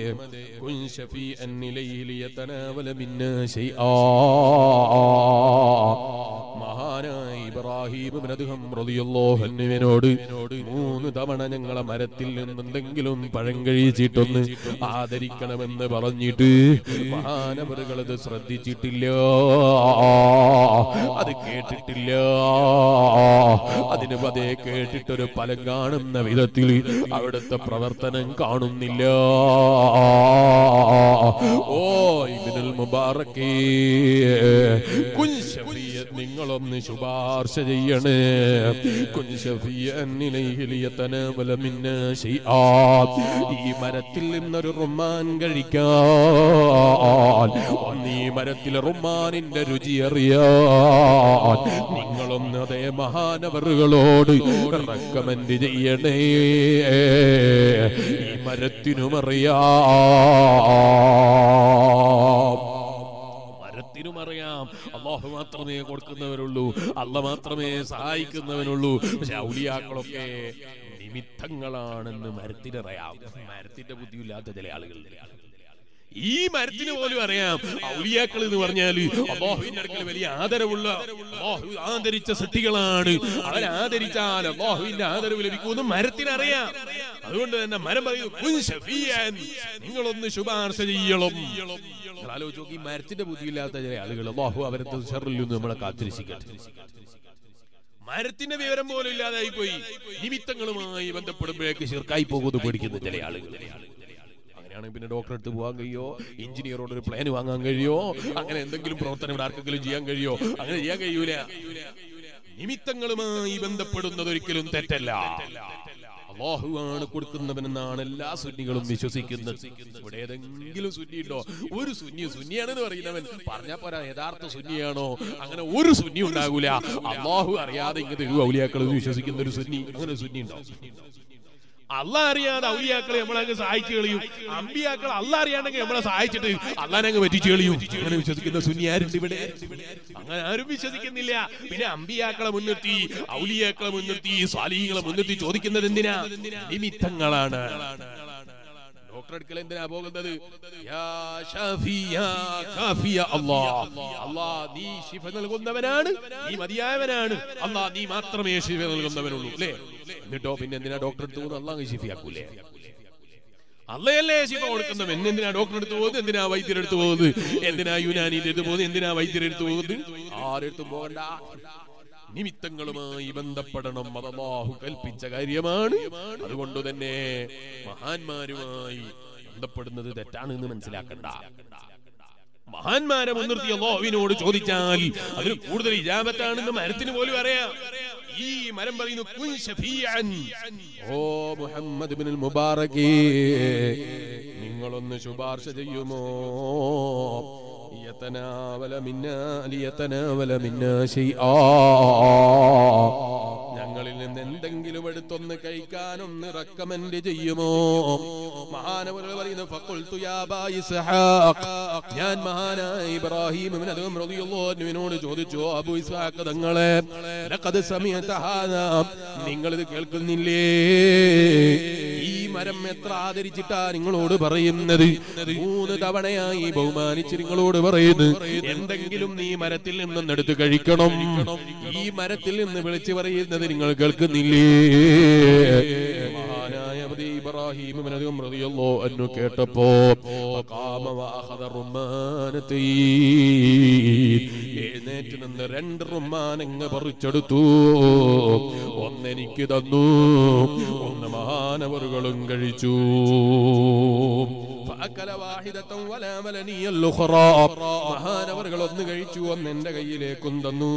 കുൻ ശഫീഅൻ ഇലൈഹി ലിയതനാവല മിന്നാ ശൈആ. മഹാനായ ഇബ്രാഹിം ഇബ്നു മൂന്ന് തവണ ഞങ്ങളെ മരത്തിൽ നിന്ന് എന്തെങ്കിലും പഴം കഴിച്ചിട്ടൊന്ന് ആദരിക്കണമെന്ന് പറഞ്ഞിട്ട് മഹാനവറുകൾ അത് ശ്രദ്ധിച്ചിട്ടില്ല? അത് കേട്ടിട്ടില്ല? അതിന് പതേ കേട്ടിട്ടൊരു ഫലം കാണുന്ന വിധത്തിൽ അവിടുത്തെ പ്രവർത്തനം കാണുന്നില്ല? ഓ ഇബിനുൽ മുബാറക്കേ. നിങ്ങളൊന്ന് ശുപാർശ ചെയ്യണേ. ഈ മരത്തിൽ നിന്നൊരു റൊമാൻ കഴിക്കാൻ ഒന്ന് ഈ മരത്തിലെ റുമാനിന്റെ രുചി അറിയാൻ നിങ്ങളൊന്ന് അതേ മഹാനവറുകളോട് റെക്കമെൻഡ് ചെയ്യണേ. ഈ മരത്തിനും അറിയാം. മരത്തിനും അറിയാം. അള്ളാഹു മാത്രമേ കൊടുക്കുന്നവരുള്ളൂ. അല്ല മാത്രമേ സഹായിക്കുന്നവനുള്ളൂ പക്ഷെ ഔലിയാക്കളൊക്കെ നിമിത്തങ്ങളാണെന്ന് മരത്തിനറിയാം. മരത്തിന്റെ ബുദ്ധിയില്ലാത്ത ചില ആളുകൾ. ഈ മരത്തിന് പോലും അറിയാം. ഔലിയാക്കൾ എന്ന് പറഞ്ഞാൽ അള്ളാഹുവിന്റെ അടുക്കൽ വലിയ ആദരവുള്ള ആദരിച്ച സൃഷ്ടികളാണ്. അവരാദരിച്ചാൽ ആദരിച്ചാൽ അള്ളാഹുവിന്റെ ആദരവ് ലഭിക്കുമെന്ന് മരത്തിനറിയാം. അതുകൊണ്ട് തന്നെ മരം പറയുന്നു "കുൻ ശഫീഅൻ." നിങ്ങളൊന്ന് ശുപാർശ ചെയ്യണം. നിങ്ങൾ ആലോചിച്ച് നോക്കി മരത്തിന്റെ ബുദ്ധിയില്ലാത്ത ചില ആളുകൾ അള്ളാഹു അവരെ ഷറിൽ നിന്ന് നമ്മളെ കാത്തിരിക്കട്ടെ മരത്തിന്റെ വിവരം പോലും ഇല്ലാതായി പോയി നിമിത്തങ്ങളുമായി ബന്ധപ്പെടുമ്പോഴേക്ക് ശിർക്കായി പോകുന്നു പേടിക്കുന്ന ചില ആളുകൾ. അങ്ങനെയാണെങ്കിൽ പിന്നെ ഡോക്ടറെ അടുത്ത് പോകാൻ കഴിയോ എഞ്ചിനീയറോട് ഒരു പ്ലാൻ വാങ്ങാൻ കഴിയോ അങ്ങനെ എന്തെങ്കിലും പ്രവർത്തനം ഇവിടെ ആർക്കെങ്കിലും ചെയ്യാൻ കഴിയോ അങ്ങനെ ചെയ്യാൻ കഴിയൂല. നിമിത്തങ്ങളുമായി ബന്ധപ്പെടുന്നത് ഒരിക്കലും തെറ്റല്ല. അള്ളാഹുവാണ് കൊടുക്കുന്നവനെന്നാണ് എല്ലാ സുന്നികളും വിശ്വസിക്കുന്നത്. ഇവിടെ ഏതെങ്കിലും സുന്നി ഒരു സുന്നി സുന്നിയാണെന്ന് പറയുന്നവൻ. പറഞ്ഞാ പോരാ യഥാർത്ഥ സുന്നിയാണോ? അങ്ങനെ ഒരു സുന്നി ഉണ്ടാകൂല അള്ളാഹു അറിയാതെ ഇങ്ങനത്തെ ഒരു വിശ്വസിക്കുന്ന ഒരു സുന്നി അങ്ങനെ സുന്നി ഉണ്ടോ? അല്ല അറിയാതെ ഔലിയാക്കളെ നമ്മളങ്ങ് സഹായിച്ചു കളിയും. അമ്പിയാക്കൾ അല്ല അറിയാണ്ടെങ്കിൽ നമ്മളെ സഹായിച്ചിട്ട് അള്ളാനങ്ങ് പറ്റിച്ചു കളിയും. അങ്ങനെ വിശ്വസിക്കുന്ന സുനിയാരുണ്ട് ഇവിടെ? അങ്ങനെ ആരും വിശ്വസിക്കുന്നില്ല. പിന്നെ അമ്പിയാക്കളെ മുൻനിർത്തി ഔലിയാക്കളെ മുൻനിർത്തി സ്വാലിഹികളെ മുൻനിർത്തി ചോദിക്കുന്നത് എന്തിനാ? നിമിത്തങ്ങളാണ്. ഡോക്ടർ അടുക്കൽ നീ ശിഫ നൽകുന്നവനാണ്. മതിയായവനാണ്. നീ മാത്രമേ ശിഫ നൽകുന്നവനുള്ളൂ അല്ലേ? എന്നിട്ടോ പിന്നെ എന്തിനാ ഡോക്ടർ എടുത്തു പോകുന്നത്? അള്ളാഹ് ശിഫിയാക്കൂലേ? അള്ളയല്ലേ ശിഫ എന്നെ എന്തിനാ ഡോക്ടർ എടുത്തു പോകുന്നത്? എന്തിനാ വൈദ്യർ എടുത്ത് പോകുന്നത്? എന്തിനാ യുനാനിന്റെ എടുത്തു പോകുന്നത്? എന്തിനാ വൈദ്യർ എടുത്തു പോകുന്നത്? ആരെടുത്തും പോകണ്ട. നിമിത്തങ്ങളുമായി ബന്ധപ്പെടണം. അള്ളാഹു കൽപ്പിച്ച കാര്യമാണ്. അതുകൊണ്ട് തന്നെ മഹാന്മാരുമായി ബന്ധപ്പെടുന്നത് തെറ്റാണെന്ന് മനസ്സിലാക്കണ്ട. മഹാന്മാരെ മുൻനിർത്തി അള്ളാഹുവിനോട് ചോദിച്ചാൽ അതിന് കൂടുതൽ ഇജാബത്താണെന്ന് മരത്തിന് പോലും അറിയാം. ഈ മരം പറയുന്നു കുൻ ഷഫീഅൻ ഓ മുഹമ്മദ് ബിൻ മുബാറക് നിങ്ങളൊന്ന് ശുപാർശ ചെയ്യുമോ? യതനാവല മിന്നാ ലിയതനാവല മിന്നാ ശൈആ. ഞങ്ങളിൽ നിന്ന് എന്തെങ്കിലും എടുത്തൊന്ന് കഴിക്കാനൊന്ന് റെക്കമെൻഡ് ചെയ്യുമോ? മഹാനവറുകൾ പറയുന്നു ഞാൻ മഹാനായ ഇബ്രാഹിം ഇബ്നു അദ്ഹം റളിയല്ലാഹു അൻഹുവിനോട് ചോദിച്ചു അബൂ ഇസ്ഹാഖ് തങ്ങളെ ലഖദ് സമയത്ത് നിങ്ങൾ ഇത് കേൾക്കുന്നില്ലേ? ഈ മരം എത്ര ആദരിച്ചിട്ടാ നിങ്ങളോട് പറയുന്നത്? മൂന്ന് തവണയായി ബഹുമാനിച്ച് നിങ്ങളോട് പറയുന്നു എന്തെങ്കിലും നീ മരത്തിൽ നിന്നും എടുത്ത് കഴിക്കണം. ഈ മരത്തിൽ നിന്ന് വിളിച്ചു പറയുന്നത് നിങ്ങൾ കേൾക്കുന്നില്ലേ? മഹാനായ ഇബ്രാഹിം റളിയല്ലാഹു അൻഹു കേട്ടപ്പോ എഴുന്നേറ്റ് നിന്ന് രണ്ട് റുമാനങ്ങ് പറിച്ചെടുത്തു. ഒന്നെനിക്ക് തന്നു ഒന്ന് മഹാനവറുകളും കഴിച്ചു. മഹാനവറുകൾ ഒന്ന് കഴിച്ചു ഒന്ന് എന്റെ കയ്യിലേക്കും തന്നു.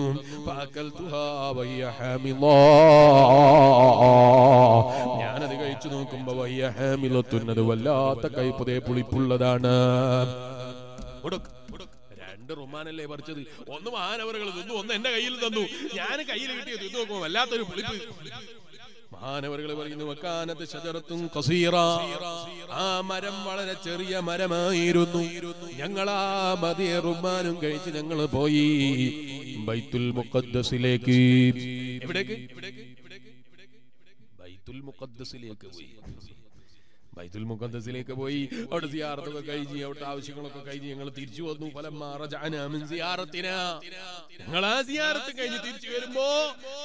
ഞാനത് കഴിച്ചു നോക്കുമ്പോ ഹാമിലത്തുന്നത് വല്ലാത്ത കൈപ്പതേ പുളിപ്പുള്ളതാണ്. രണ്ട് റുമാനല്ലേ പറിച്ചത്? ഒന്ന് മഹാനവറുകൾ തിന്നു ഒന്ന് എന്റെ കയ്യിൽ തന്നു. ഞാൻ കയ്യിൽ കിട്ടിയത് ഇത് നോക്കുമ്പോ വല്ലാത്തൊരു പുളിപ്പ്. മഹാനവറുകൾ പറയുന്നു വക്കാനത്ത് ഷജറത്തും കസീറ. ആ മരം വളരെ ചെറിയ മരമായിരുന്നു. ഞങ്ങൾ ആ മതിയ റുമാനും കഴിച്ച് ഞങ്ങൾ പോയി. ബൈത്തുൽ മുഖദ്ദസിലേക്ക്. എവിടേക്ക്? ബൈത്തുൽ മുഖദ്ദസിലേക്ക് പോയി. ബൈത്തുൽ മുഖദ്സിലേക്ക് പോയി. അവിടെ സിയാറത്തൊക്കെ കഴിഞ്ഞ് അവിടുത്തെ ആവശ്യങ്ങളൊക്കെ കഴിഞ്ഞ് ഞങ്ങൾ തിരിച്ചു വന്നു. ഫലം ഞങ്ങൾ ആ സിയാറത്ത് കഴിഞ്ഞ് തിരിച്ചു വരുമ്പോ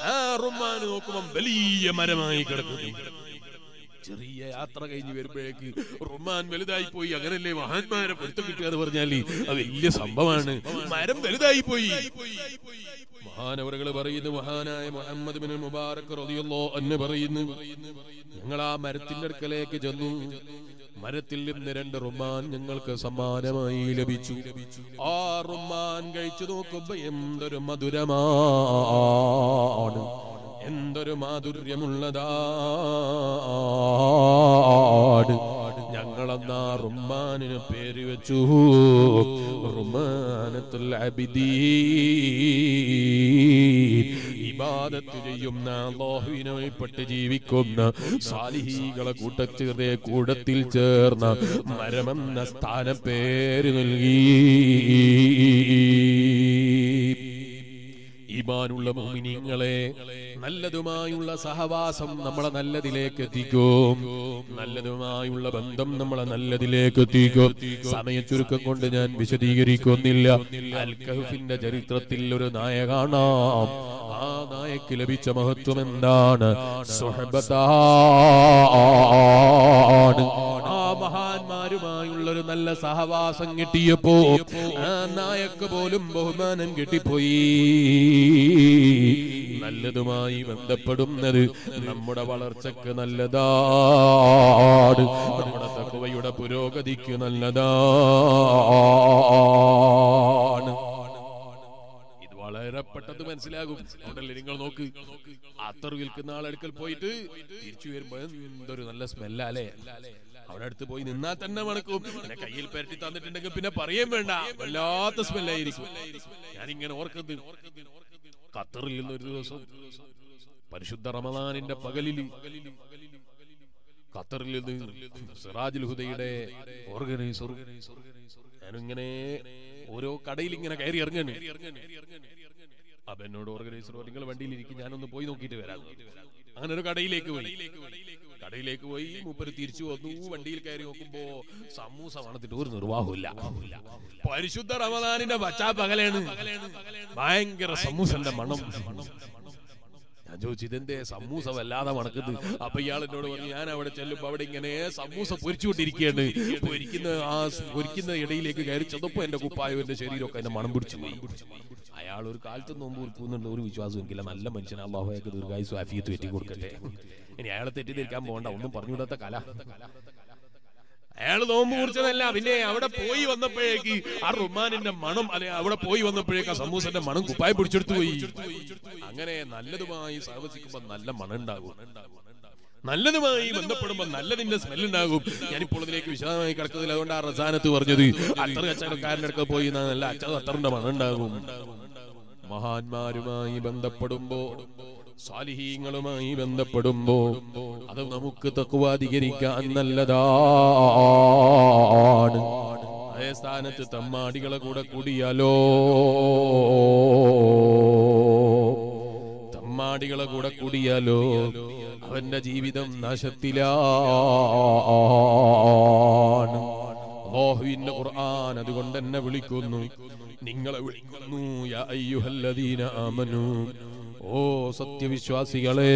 ആ റുമാൻ നോക്കുമ്പോ വലിയ മരമായി കിടക്കുന്നു. ചെറിയ യാത്ര കഴിഞ്ഞ് വരുമ്പോഴേക്ക് റുമാൻ വലുതായി പോയി. അങ്ങനല്ലേ മഹാന്മാരെ പൊരുത്തം കിട്ടുക എന്ന് പറഞ്ഞാൽ? അത് വലിയ സംഭവമാണ്. മരം വലുതായി പോയി. മഹാനവറുകൾ പറയുന്നു മഹാനായ മുഹമ്മദ് ബിൻ മുബാറക് റതിയല്ലോ എന്ന് പറയുന്നു ഞങ്ങൾ ആ മരത്തിന്റെ അടുക്കലേക്ക് ചെന്നു. മരത്തിൽ നിന്ന് രണ്ട് റുമാൻ ഞങ്ങൾക്ക് സമ്മാനമായി ലഭിച്ചു. ആ റുമാൻ കഴിച്ചു നോക്കുമ്പോ എന്തൊരു മധുരമാണ് എന്തൊരു മാധുര്യമുള്ളതാട്. ഞങ്ങളന്നാ റുമാനിന് പേര് വെച്ചു. റുമാനത്തുൽ അബിദീ. ഇബാദത്ത് ചെയ്യുന്ന അല്ലാഹുവിനെ വഴിപ്പെട്ട് ജീവിക്കുന്ന സാലിഹീകളെ കൂട്ടച്ചേർന്ന കൂടത്തിൽ ചേർന്ന മരമെന്ന സ്ഥാന പേര് നൽകി. ഈമാനുള്ള മോമിനിങ്ങളെ നല്ലതുമായുള്ള സഹവാസം നമ്മളെ നല്ലതിലേക്ക് എത്തിക്കും. നല്ലതുമായുള്ള ബന്ധം നമ്മളെ നല്ലതിലേക്ക് എത്തിക്കും. സമയ ചുരുക്കം കൊണ്ട് ഞാൻ വിശദീകരിക്കുന്നില്ല. അൽ കഹ്ഫിന്റെ ചരിത്രത്തിൽ ഒരു നായ കാണാം. ആ നായക്ക് ലഭിച്ച മഹത്വം എന്താണ്? സുഹബത്താണ്. ആ ഒരു നല്ല സഹവാസം കിട്ടിയപ്പോ ആ നായക്ക് പോലും ബഹുമാനം കിട്ടിപ്പോയി. നല്ലതുമായി ബന്ധപ്പെടുന്നത് നമ്മുടെ വളർച്ചക്ക് നല്ലതാണ് നമ്മുടെ തക്കവയുടെ പുരോഗതിക്ക് നല്ലതാണ് ഇത് വളരെ പെട്ടെന്ന് മനസ്സിലാകും. അതുകൊണ്ടല്ലേ നിങ്ങൾ നോക്ക്. അത്തർ വിൽക്കുന്ന ആളെടുക്കൽ പോയിട്ട് തിരിച്ചു വരുമ്പോ എന്തൊരു നല്ല സ്മെല്ലല്ലേ? അവിടെ അടുത്ത് പോയി നിന്നാൽ തന്നെ മണക്കും. പിന്നെ കയ്യിൽ പെരട്ടി തന്നിട്ടുണ്ടെങ്കിൽ പിന്നെ പറയേം വേണ്ട. വല്ലാത്ത സ്മെല്ലായിരിക്കും. ഞാനിങ്ങനെ ഓർക്കുന്നത്. ഖത്തറിൽ നിന്ന് ഒരു ദിവസം പരിശുദ്ധ റമദാനിന്റെ പകലിൽ ഖത്തറിൽ നിന്ന് സിറാജുൽ ഹുദയുടെ ഓർഗനൈസർ ഞാനിങ്ങനെ ഓരോ കടയിൽ ഇങ്ങനെ കയറി ഇറങ്ങാണ്. അപ്പൊ എന്നോട് ഓർഗനൈസർ നിങ്ങൾ വണ്ടിയിൽ ഇരിക്കും ഞാനൊന്ന് പോയി നോക്കിയിട്ട് വരാം. അങ്ങനെ ഒരു കടയിലേക്ക് പോയി. കടയിലേക്ക് പോയി മൂപ്പര് തിരിച്ചു വന്നു വണ്ടിയിൽ കയറി നോക്കുമ്പോ സമൂസ വണത്തിട്ട് ഒരു നിർവാഹമില്ല പരിശുദ്ധ റമദാനിന്റെ പച്ചാ പകലാണ് ഭയങ്കര സമൂസന്റെ മണം. ഞാൻ ചോദിച്ചു ഇതെന്തേ? സമൂസ വല്ലാതെ മണക്കുന്നത്. അപ്പൊ ഇയാൾ എന്നോട് പറഞ്ഞു ഞാൻ അവിടെ ചെല്ലുമ്പോ അവിടെ ഇങ്ങനെ സമൂസ പൊരിച്ചുകൊണ്ടിരിക്കുകയാണ് പൊരിക്കുന്ന ആ പൊരിക്കുന്ന ഇടയിലേക്ക് കയറി ചെന്നപ്പോ എന്റെ കുപ്പായോ എന്റെ ശരീരമൊക്കെ എന്നെ മണം പിടിച്ചു അയാൾ ഒരു കാലത്ത് നോമ്പ് ഉൽപ്പുന്നുള്ള ഒരു വിശ്വാസം എനിക്കില്ല നല്ല മനുഷ്യൻ അള്ളാഹുയൊക്കെ ദീർഘായുസ് ആഫിയത്ത് വെറ്റി കൊടുക്കട്ടെ ഇനി അയാളെ തെറ്റിദ്ധരിക്കാൻ പോകണ്ട. ഒന്നും പറഞ്ഞുവിടാത്ത കല. അയാൾ നോമ്പ് കുറിച്ചതല്ല പിന്നെ അവിടെ പോയി വന്നപ്പോഴേക്ക് ആ റുമാനിന്റെ മണം അല്ലെ അവിടെ പോയി വന്നപ്പോഴേക്ക് ആ സമൂസന്റെ മണം കുപ്പായി പിടിച്ചെടുത്തു പോയി. അങ്ങനെ നല്ലതുമായി സഹവസിക്കുമ്പോ നല്ല മണം ഉണ്ടാകും നല്ലതുമായി ബന്ധപ്പെടുമ്പോ നല്ലതിന്റെ സ്മെൽ ഉണ്ടാകും ഞാനിപ്പോൾ ഇതിലേക്ക് വിശദമായി കിടക്കുന്നതിൽ അതുകൊണ്ട് ആ റസാനത്ത് പറഞ്ഞത്. അത്ര കച്ചവടക്കാരന്റെ അടുക്ക പോയി നല്ല അച്ഛൻ അത്തറിന്റെ മണം ഉണ്ടാകും മഹാന്മാരുമായി ബന്ധപ്പെടുമ്പോ സാലിഹീങ്ങളുമായി ബന്ധപ്പെടുമ്പോ അത് നമുക്ക് തക്കുവാധികരിക്കാൻ നല്ലതാണ്. അതേ സ്ഥാനത്ത് തമ്മാടികളെ കൂടെ കൂടിയാലോ? തമ്മാടികളെ കൂടെ കൂടിയാലോ? അവന്റെ ജീവിതം നാശത്തിലാണ്. ഖുർആൻ അതുകൊണ്ട് എന്നെ വിളിക്കുന്നു. നിങ്ങളെ വിളിക്കുന്നു യാ അയ്യുഹല്ലദീന ആമനു. ഓ സത്യവിശ്വാസികളെ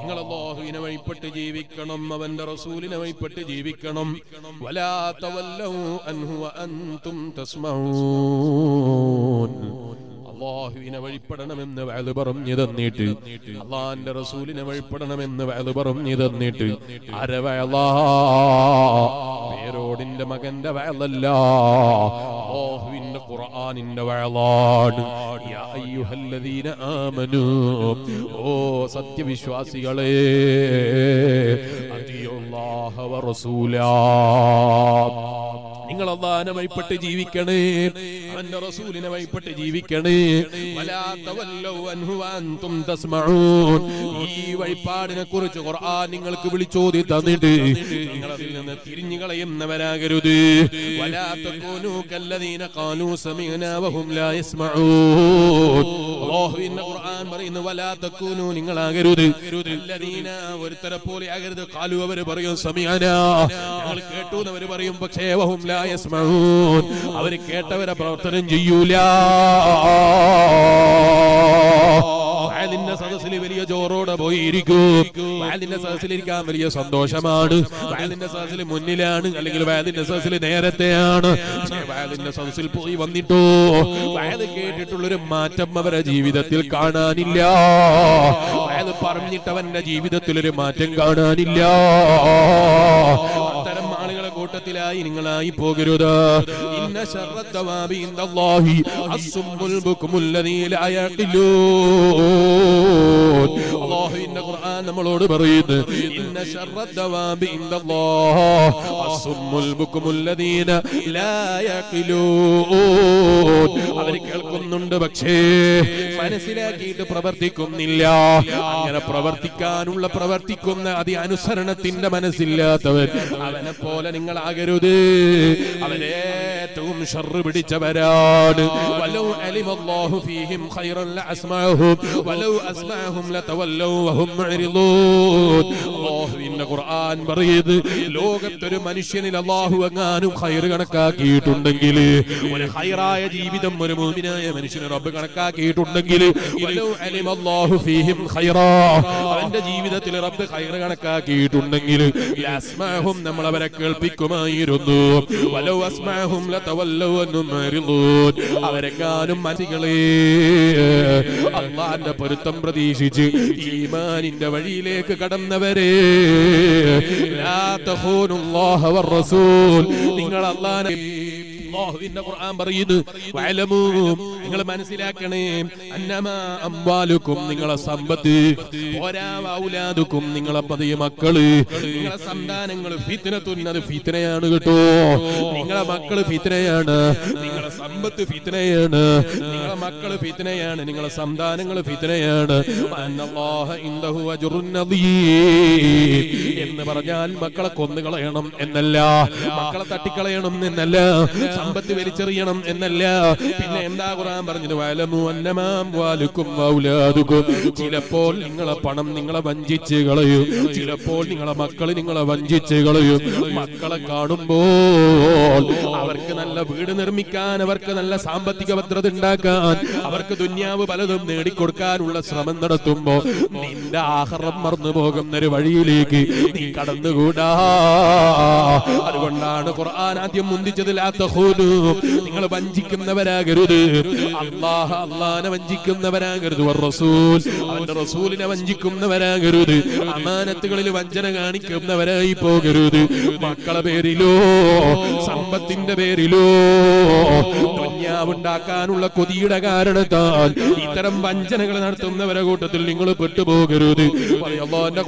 നിങ്ങൾ അല്ലാഹുവിനെ വഴിപ്പെട്ട് ജീവിക്കണം അവന്റെ റസൂലിനെ വഴിപ്പെട്ട് ജീവിക്കണം. വലാ തവല്ലൂ അൻഹു അൻതും തസ്മഊൻ. അള്ളാഹുവിനെ വഴിപ്പെടണമെന്ന് വയത് പറഞ്ഞു തന്നിട്ട് അള്ളാന്റെ റസൂലിനെ വഴിപ്പെടണമെന്ന് വയത് പറഞ്ഞു തന്നിട്ട് അരവയലാ പേരോടിന്റെ മകന്റെ വയലല്ല അള്ളാഹുവിന്റെ ഖുർആനിന്റെ വയലാണ്. യാ അയ്യുഹല്ലദീന ആമനു ഓ സത്യവിശ്വാസികളെ അതിയുള്ളാഹ വറസൂലാ നിങ്ങൾ അള്ളാഹനെ വഴിപ്പെട്ട് ജീവിക്കണേ അവന്റെ റസൂലിനെ വഴിപ്പെട്ട് ജീവിക്കണേ. ഈ വഴിപാടിനെ കുറിച്ച് ഖുർആൻ നിങ്ങൾക്ക് വിളിച്ചോതി തന്നിട്ട് നിങ്ങൾ അതിൽ നിന്ന് തിരിഞ്ഞു കളയുന്നവരാകരുത്. നിങ്ങളാകരുത്. ഒരുത്തരെ പോലെ ആകരുത്. കാലു അവർ പറയും സമീന ഞങ്ങൾ കേട്ടു എന്നവര് പറയും പക്ഷേ അവർ കേട്ടവരെ പ്രവർത്തനം ചെയ്യൂല. വയലിന്റെ സദസ്സിൽ വലിയ ജോറോടെ പോയിരിക്കൂ. വയലിന്റെ സദസ്സിൽ ഇരിക്കാൻ വലിയ സന്തോഷമാണ്. വയലിന്റെ സദസ്സിൽ മുന്നിലാണ് അല്ലെങ്കിൽ വയലിന്റെ സദസ്സിൽ നേരത്തെയാണ്. പക്ഷേ വയലിന്റെ സദസ്സിൽ പോയി വന്നിട്ടോ? വയൽ കേട്ടിട്ടുള്ളൊരു മാറ്റം അവരുടെ ജീവിതത്തിൽ കാണാനില്ല. വയൽ പറഞ്ഞിട്ടവന്റെ ജീവിതത്തിൽ ഒരു മാറ്റം കാണാനില്ല. കൂട്ടത്തിലായി നിങ്ങളായി പോകരുത്. ഇന്ന ഖുർആൻ നമ്മളോട് പറയുന്നു. ഇന്ന ശർറദ്ദവാബി ഇൻദല്ലാഹി. അസ്മുൽ ബുക്മുല്ലദീന ലാ യഖിലൂൻ. അവർ കേൾക്കുന്നുണ്ട് പക്ഷേ മനസ്സിലാക്കിയിട്ട് പ്രവർത്തിക്കുന്നില്ല. അങ്ങനെ പ്രവർത്തിക്കാനുള്ള പ്രവർത്തിക്കുന്ന അതി അനുസരണത്തിന്റെ മനസ്സില്ലാത്തവർ അവനെ പോലെ നിങ്ങൾ ആകരുത് ഏറ്റവും ഷർറ് പിടിച്ചവരാണ്. വലൗ അലിമല്ലാഹു ഫീഹിം ഖൈറൻ ലഅസ്മഅഹും വലൗ അസ്മഅഹും ലതവല്ലൗ വഹും മുഅ്രിദൂൻ. ഖുർആൻ ലോകത്തൊരു മനുഷ്യനിൽ അള്ളാഹു എങ്ങാനും ഹൈർ കണക്കാക്കിയിട്ടുണ്ടെങ്കിൽ ഒരു ഹൈറായ ജീവിതം ഒരു മുഅ്മിനായ മനുഷ്യന് റബ്ബ് കണക്കാക്കിയിട്ടുണ്ടെങ്കിൽ ഫീഹിം ഹൈറാ. അവന്റെ ജീവിതത്തിൽ റബ്ബ് ഹൈർ കണക്കാക്കിയിട്ടുണ്ടെങ്കിൽ അസ്മാഹും നമ്മൾ അവരെ കേൾപ്പിക്കുമായിരുന്നു. അസ്മാഹും അവരെങ്ങാനും അള്ളാന്റെ പൊരുത്തം പ്രതീക്ഷിച്ച് ഈമാനിന്റെ വഴിയിലേക്ക് കടന്നവരെ. നിങ്ങൾ അള്ളാനെ അല്ലാഹുവിന്റെ ഖുർആൻ പറയുന്നു വഅലമൂ നിങ്ങൾ മനസ്സിലാക്കണേ അന്നമാ അംവാലുക്കും നിങ്ങളെ സമ്പത്ത് ഓരാ ഔലാദുക്കും നിങ്ങളെ പതിയ മക്കൾ നിങ്ങളെ സന്താനങ്ങൾ ഫിത്നത്തുൻ അത് ഫിത്നയാണ് കേട്ടോ നിങ്ങളെ മക്കൾ ഫിത്നയാണ് നിങ്ങളെ സമ്പത്ത് ഫിത്നയാണ് നിങ്ങളെ മക്കൾ ഫിത്നയാണ് നിങ്ങളെ സന്താനങ്ങൾ ഫിത്നയാണ്. അന്നല്ലാഹ ഇൻദഹു അജ്റുൻ എന്ന് പറഞ്ഞാൽ മക്കളെ കൊന്നുകളയണം എന്നല്ല മക്കളെ തട്ടിക്കളയണം എന്നല്ല സമ്പത്ത് വലിച്ചെറിയണം എന്നല്ല. പിന്നെ എന്താ ഖുർആൻ പറഞ്ഞത്? വലമു അന്നമാം വാലുക്കും വൗലാദുക്കും. ചിലപ്പോൾ നിങ്ങളെ പണം നിങ്ങളെ വഞ്ചിച്ച് കളയും. ചിലപ്പോൾ നിങ്ങളെ മക്കൾ നിങ്ങളെ വഞ്ചിച്ച് കളയും. മക്കളെ കാണുമ്പോൾ അവർക്ക് നല്ല വീട് നിർമ്മിക്കാൻ അവർക്ക് നല്ല സാമ്പത്തിക ഭദ്രത ഉണ്ടാക്കാൻ അവർക്ക് ദുന്യാവ് പലതും നേടിക്കൊടുക്കാനുള്ള ശ്രമം നടത്തുമ്പോ നിന്റെ ആഹാരം മറന്നു പോകുന്ന ഒരു വഴിയിലേക്ക് നീ കടന്നുകൂടാ. അതുകൊണ്ടാണ് ഖുർആൻ ആദ്യം മുന്തിച്ചത് ലാ തഖൂനു നിങ്ങൾ വഞ്ചിക്കുന്നവരാകരുത്. അള്ളാഹ അള്ളാനെ വഞ്ചിക്കുന്നവരാകരുത്. റസൂൽ. അവന്റെ റസൂലിനെ വഞ്ചിക്കുന്നവരാകരുത്. അമാനത്തുകളിൽ വഞ്ചന കാണിക്കുന്നവരായി പോകരുത്. മക്കളെ പേരിലോ സമ്പത്തിന്റെ പേരിലോ ദുന്യാവുണ്ടാക്കാനുള്ള കൊതിയുടെ കാരണത്താൽ ഇത്തരം വഞ്ചനകൾ നടത്തുന്നവരെ കൂട്ടത്തിൽ നിങ്ങൾ പെട്ടുപോകരുത്.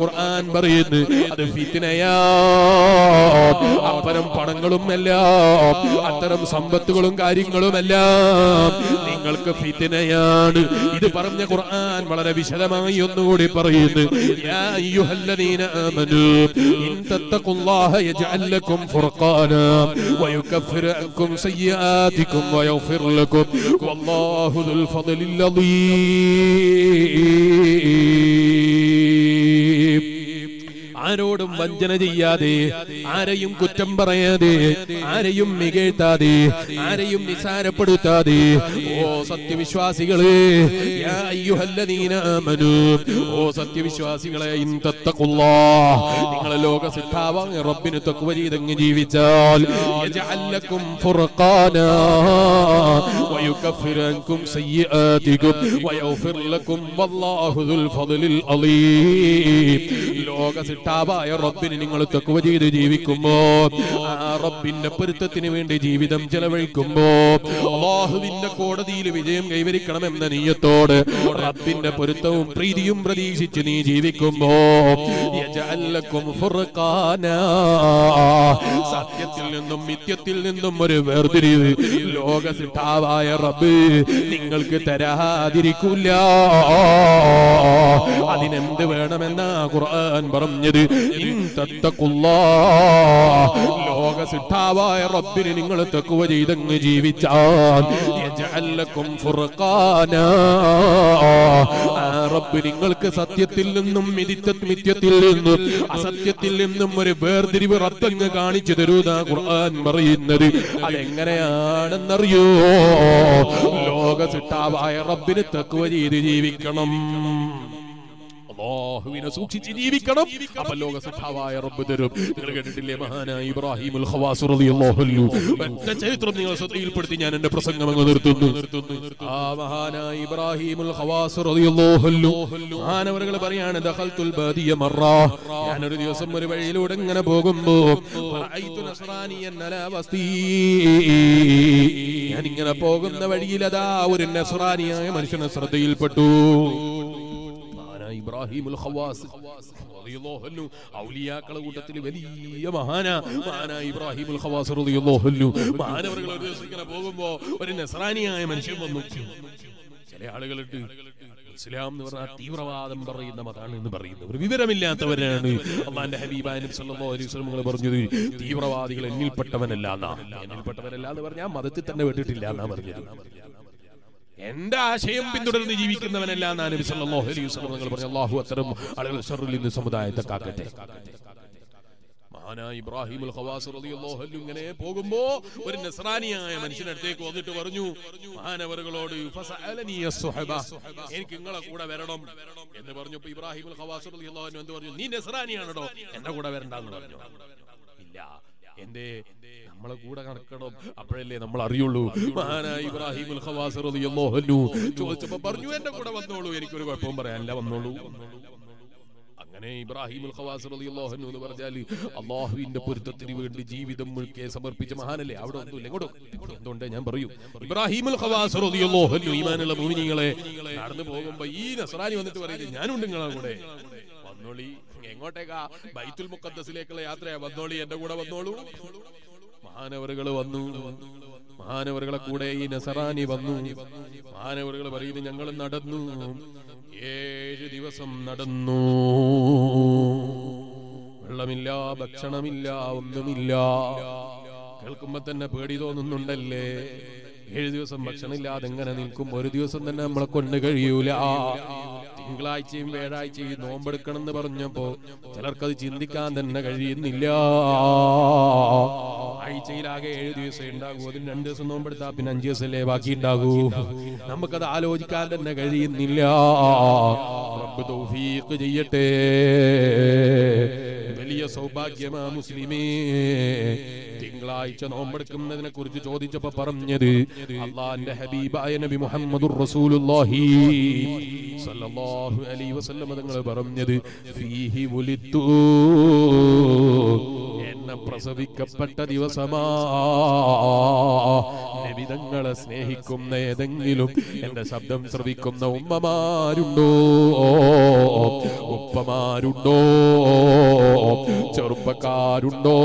ഖുർആൻ പറയുന്നു അത് ഫിത്തിനയാ അത്തരം പണങ്ങളും എല്ലാം അത്തരം സമ്പത്തുകളും കാര്യങ്ങളും എല്ലാം നിങ്ങൾക്ക് ഫിത്തിനയാണ് ഇത് പറഞ്ഞ ഖുർആൻ വളരെ വിശദമായി ഒന്നുകൂടി പറയുന്നു. യാ അയ്യുഹല്ലദീന ആമനൂ ഇൻ يغفر لكم. والله ذو الفضل العظيم. ആരോടും വഞ്ചന ചെയ്യാതെ ആരെയും കുറ്റം പറയാതെ ആരെയും മികഴ്ത്താതെ ആരെയും നിസാരപ്പെടുത്താതെ ഓ സത്യവിശ്വാസികളെ ഓ സത്യവിശ്വാസികളെ നിങ്ങൾ ലോക സിദ്ധാവായ റബ്ബിന് തക്കുവ ചെയ്തങ്ങ് ജീവിച്ചാൽ ഫുർഖാനാ വയുകഫിർ അൻകും സയ്യിആതികും വയഗ്ഫിർ ലക്കും വല്ലാഹു ദുൽ ഫദ്ലിൽ അലീം. ലോക സിട്ടാവായ റബ്ബിന് നിങ്ങൾ തക്കുവ ചെയ്ത് ജീവിക്കുമ്പോ ആ റബ്ബിന്റെ പൊരുത്തത്തിന് വേണ്ടി ജീവിതം ചെലവഴിക്കുമ്പോ അള്ളാഹുവിന്റെ കോടതിയിൽ വിജയം കൈവരിക്കണം എന്ന നീയത്തോട് റബ്ബിന്റെ പൊരുത്തവും പ്രീതിയും പ്രതീക്ഷിച്ച് നീ ജീവിക്കുമ്പോ സത്യത്തിൽ നിന്നും മിഥ്യത്തിൽ നിന്നും ഒരു വേർതിരിവ് ലോക സിട്ടാവായ റബ്ബ് നിങ്ങൾക്ക് തരാതിരിക്കില്ല അതിനെന്ത് വേണമെന്നാ ഖുർആൻ പറഞ്ഞത്. ലോക സിദ്ധാവായ റബ്ബിന് നിങ്ങൾ തെക്കുവ ചെയ്തങ്ങ് ജീവിച്ചാൽ. റബ്ബ് നിങ്ങൾക്ക് സത്യത്തിൽ നിന്നും മിഥ്യ- മിഥ്യത്തിൽ നിന്നും അസത്യത്തിൽ നിന്നും ഒരു വേർതിരിവ് റബ്ബങ്ങ് കാണിച്ചു തരൂതാ ഖുർആൻ പറയുന്നത്. അതെങ്ങനെയാണെന്നറിയോ? ലോക സിട്ടാവായ റബ്ബിന് തക്കുവ ചെയ്ത് ജീവിക്കണം. അല്ലാഹുവിനെ സൂക്ഷിച്ച് ജീവിക്കണം. അപ്പൊ ലോക സ്വഭാവായ റബ്ബ് തരും നിങ്ങൾ കേട്ടിട്ടില്ലേ മഹാനായ ഇബ്രാഹിം ഒറ്റ ചരിത്രം നിങ്ങൾ ശ്രദ്ധയിൽപ്പെടുത്തി ഞാൻ എന്റെ പ്രസംഗം അങ്ങ് നിർത്തുന്നു. ആ മഹാനായ ഇബ്രാഹിം പറയാണ് ഒരു ദിവസം ഒരു വഴിയിലൂടെ ഇങ്ങനെ പോകുമ്പോ ഞാനിങ്ങനെ പോകുന്ന വഴിയിൽ അതാ ഒരു നസറാനിയായ മനുഷ്യനെ ശ്രദ്ധയിൽപ്പെട്ടു. ഇബ്രാഹിമുൽ ഖവാസ് റളിയല്ലാഹു അൻഹു ഔലിയാക്കളെ കൂട്ടത്തിൽ വലിയ മഹാന. മഹാനായ ഇബ്രാഹിമുൽ ഖവാസ് റളിയല്ലാഹു അൻഹു. മഹാനവറുകൾ ഒരു ദിവസം ഇങ്ങനെ പോകുമ്പോ ഒരു നസ്രാനിയായ മനുഷ്യൻ വന്നു. ചില ആളുകളുണ്ട് ഇസ്ലാം എന്ന് പറഞ്ഞാൽ തീവ്രവാദം പറയുന്ന മതാണ് എന്ന് പറയുന്നത്. ഒരു വിവരമില്ലാത്തവരാണ്. അള്ളാന്റെ വസല്ലം നിങ്ങൾ പറഞ്ഞത് തീവ്രവാദികൾ എന്നിൽപ്പെട്ടവനല്ല എന്നാ. എന്നിൽപ്പെട്ടവനല്ല എന്ന് പറഞ്ഞാൽ മതത്തിൽ തന്നെ വിട്ടിട്ടില്ല എന്നാ പറഞ്ഞത്. എന്റെ ആശയം പിന്തുടർന്ന് ജീവിക്കുന്നവനല്ല എന്നാണ് നബി സല്ലല്ലാഹു അലൈഹി വസല്ലം അല്ലാഹു അത്തരം ആളുകൾ ഷർറിൽ നിന്ന് സമുദായത്തെ കാക്കട്ടെ. മഹാനായ ഖവാസ് റളിയല്ലാഹു അൻഹു ഇങ്ങനെ പോകുമ്പോ ഒരു നസ്രാനിയായ മനുഷ്യനടുത്തേക്ക് വന്നിട്ട് പറഞ്ഞു മഹാനവറുകളോട് എനിക്ക് നിങ്ങളെ കൂടെ വരണം. എന്ന് പറഞ്ഞു ഇബ്രാഹിം ഖവാസ് റളിയല്ലാഹു അൻഹു എന്ത് പറഞ്ഞു? നീ നസ്രാനിയാണോ എന്റെ കൂടെ വരണ്ടെന്ന് പറഞ്ഞു. ഇല്ല. എന്റെ നമ്മളെ കൂടെ നടക്കണം. അപ്പോഴല്ലേ നമ്മൾ അറിയുള്ളൂ. മഹാനായ ഇബ്രാഹിം ചോദിച്ചപ്പോ പറഞ്ഞു എന്റെ കൂടെ വന്നോളൂ. എനിക്കൊരു കുഴപ്പവും പറയാനില്ല വന്നോളൂ. അങ്ങനെ ഇബ്രാഹിം അൻഹു എന്ന് പറഞ്ഞാൽ അള്ളാഹുവിന്റെ പൊരുത്തത്തിന് വേണ്ടി ജീവിതം മുഴുക്കെ സമർപ്പിച്ച മഹാനല്ലേ? അവിടെ ഒന്നുമില്ല ഇങ്ങോട്ടും എന്തുകൊണ്ട്? ഞാൻ പറയും. ഇബ്രാഹിം ഈമാനുള്ള മുഅ്മിനീങ്ങളെ നടന്നു പോകുമ്പോ ഈ നസറാനി വന്നിട്ട് പറയുന്നത് ഞാനുണ്ട് നിങ്ങളെ കൂടെ. വന്നോളി. എങ്ങോട്ടേക്കാ? ബൈത്തുൽ മുഖദ്ദസിലേക്കുള്ള യാത്രയാ. വന്നോളി എന്റെ കൂടെ വന്നോളൂ. മഹാനവറുകൾ വന്നു. മഹാനവറുകളെ കൂടെ ഈ നസറാനി വന്നു. മഹാനവറുകൾ പറയുന്നത് ഞങ്ങൾ നടന്നു. ഏഴ് ദിവസം നടന്നു. വെള്ളമില്ല ഭക്ഷണമില്ല ഒന്നുമില്ല. കേൾക്കുമ്പോ തന്നെ പേടി തോന്നുന്നുണ്ടല്ലേ? ഏഴു ദിവസം ഭക്ഷണമില്ലാതെ എങ്ങനെ നിൽക്കും? ഒരു ദിവസം തന്നെ നമ്മളെ കൊണ്ട് കഴിയൂല. തിങ്കളാഴ്ചയും വ്യാഴാഴ്ചയും നോമ്പെടുക്കണം എന്ന് പറഞ്ഞപ്പോ ചിലർക്കത് ചിന്തിക്കാൻ തന്നെ കഴിയുന്നില്ല. ആഴ്ചയിലാകെ ഏഴ് ദിവസം ഉണ്ടാകൂ. അതിന് രണ്ട് ദിവസം നോമ്പെടുത്താ പിന്നെ അഞ്ചു ദിവസമല്ലേ ബാക്കി ഉണ്ടാകൂ. നമുക്കത് ആലോചിക്കാൻ തന്നെ കഴിയുന്നില്ല. റബ്ബ് തൗഫീഖ് ചെയ്യട്ടെ. വലിയ സൗഭാഗ്യമാ മുസ്ലിമേ. തിങ്കളാഴ്ച നോമ്പെടുക്കുന്നതിനെ കുറിച്ച് ചോദിച്ചപ്പോ പറഞ്ഞത് അള്ളാന്റെ ഹബീബായ നബി മുഹമ്മദുർ റസൂലുള്ളാഹി സല്ലല്ലാഹു അലൈഹി വസല്ലം തങ്ങൾ പറഞ്ഞു ഫീഹി വുലിത്തു എന്നെ പ്രസവിക്കപ്പെട്ട ദിവസമാ. നബിതങ്ങളെ സ്നേഹിക്കുന്ന ഏതെങ്കിലും എന്റെ ശബ്ദം ശ്രവിക്കുന്ന ഉമ്മമാരുണ്ടോ? ഉപ്പമാരുണ്ടോ? ചെറുപ്പക്കാരുണ്ടോ?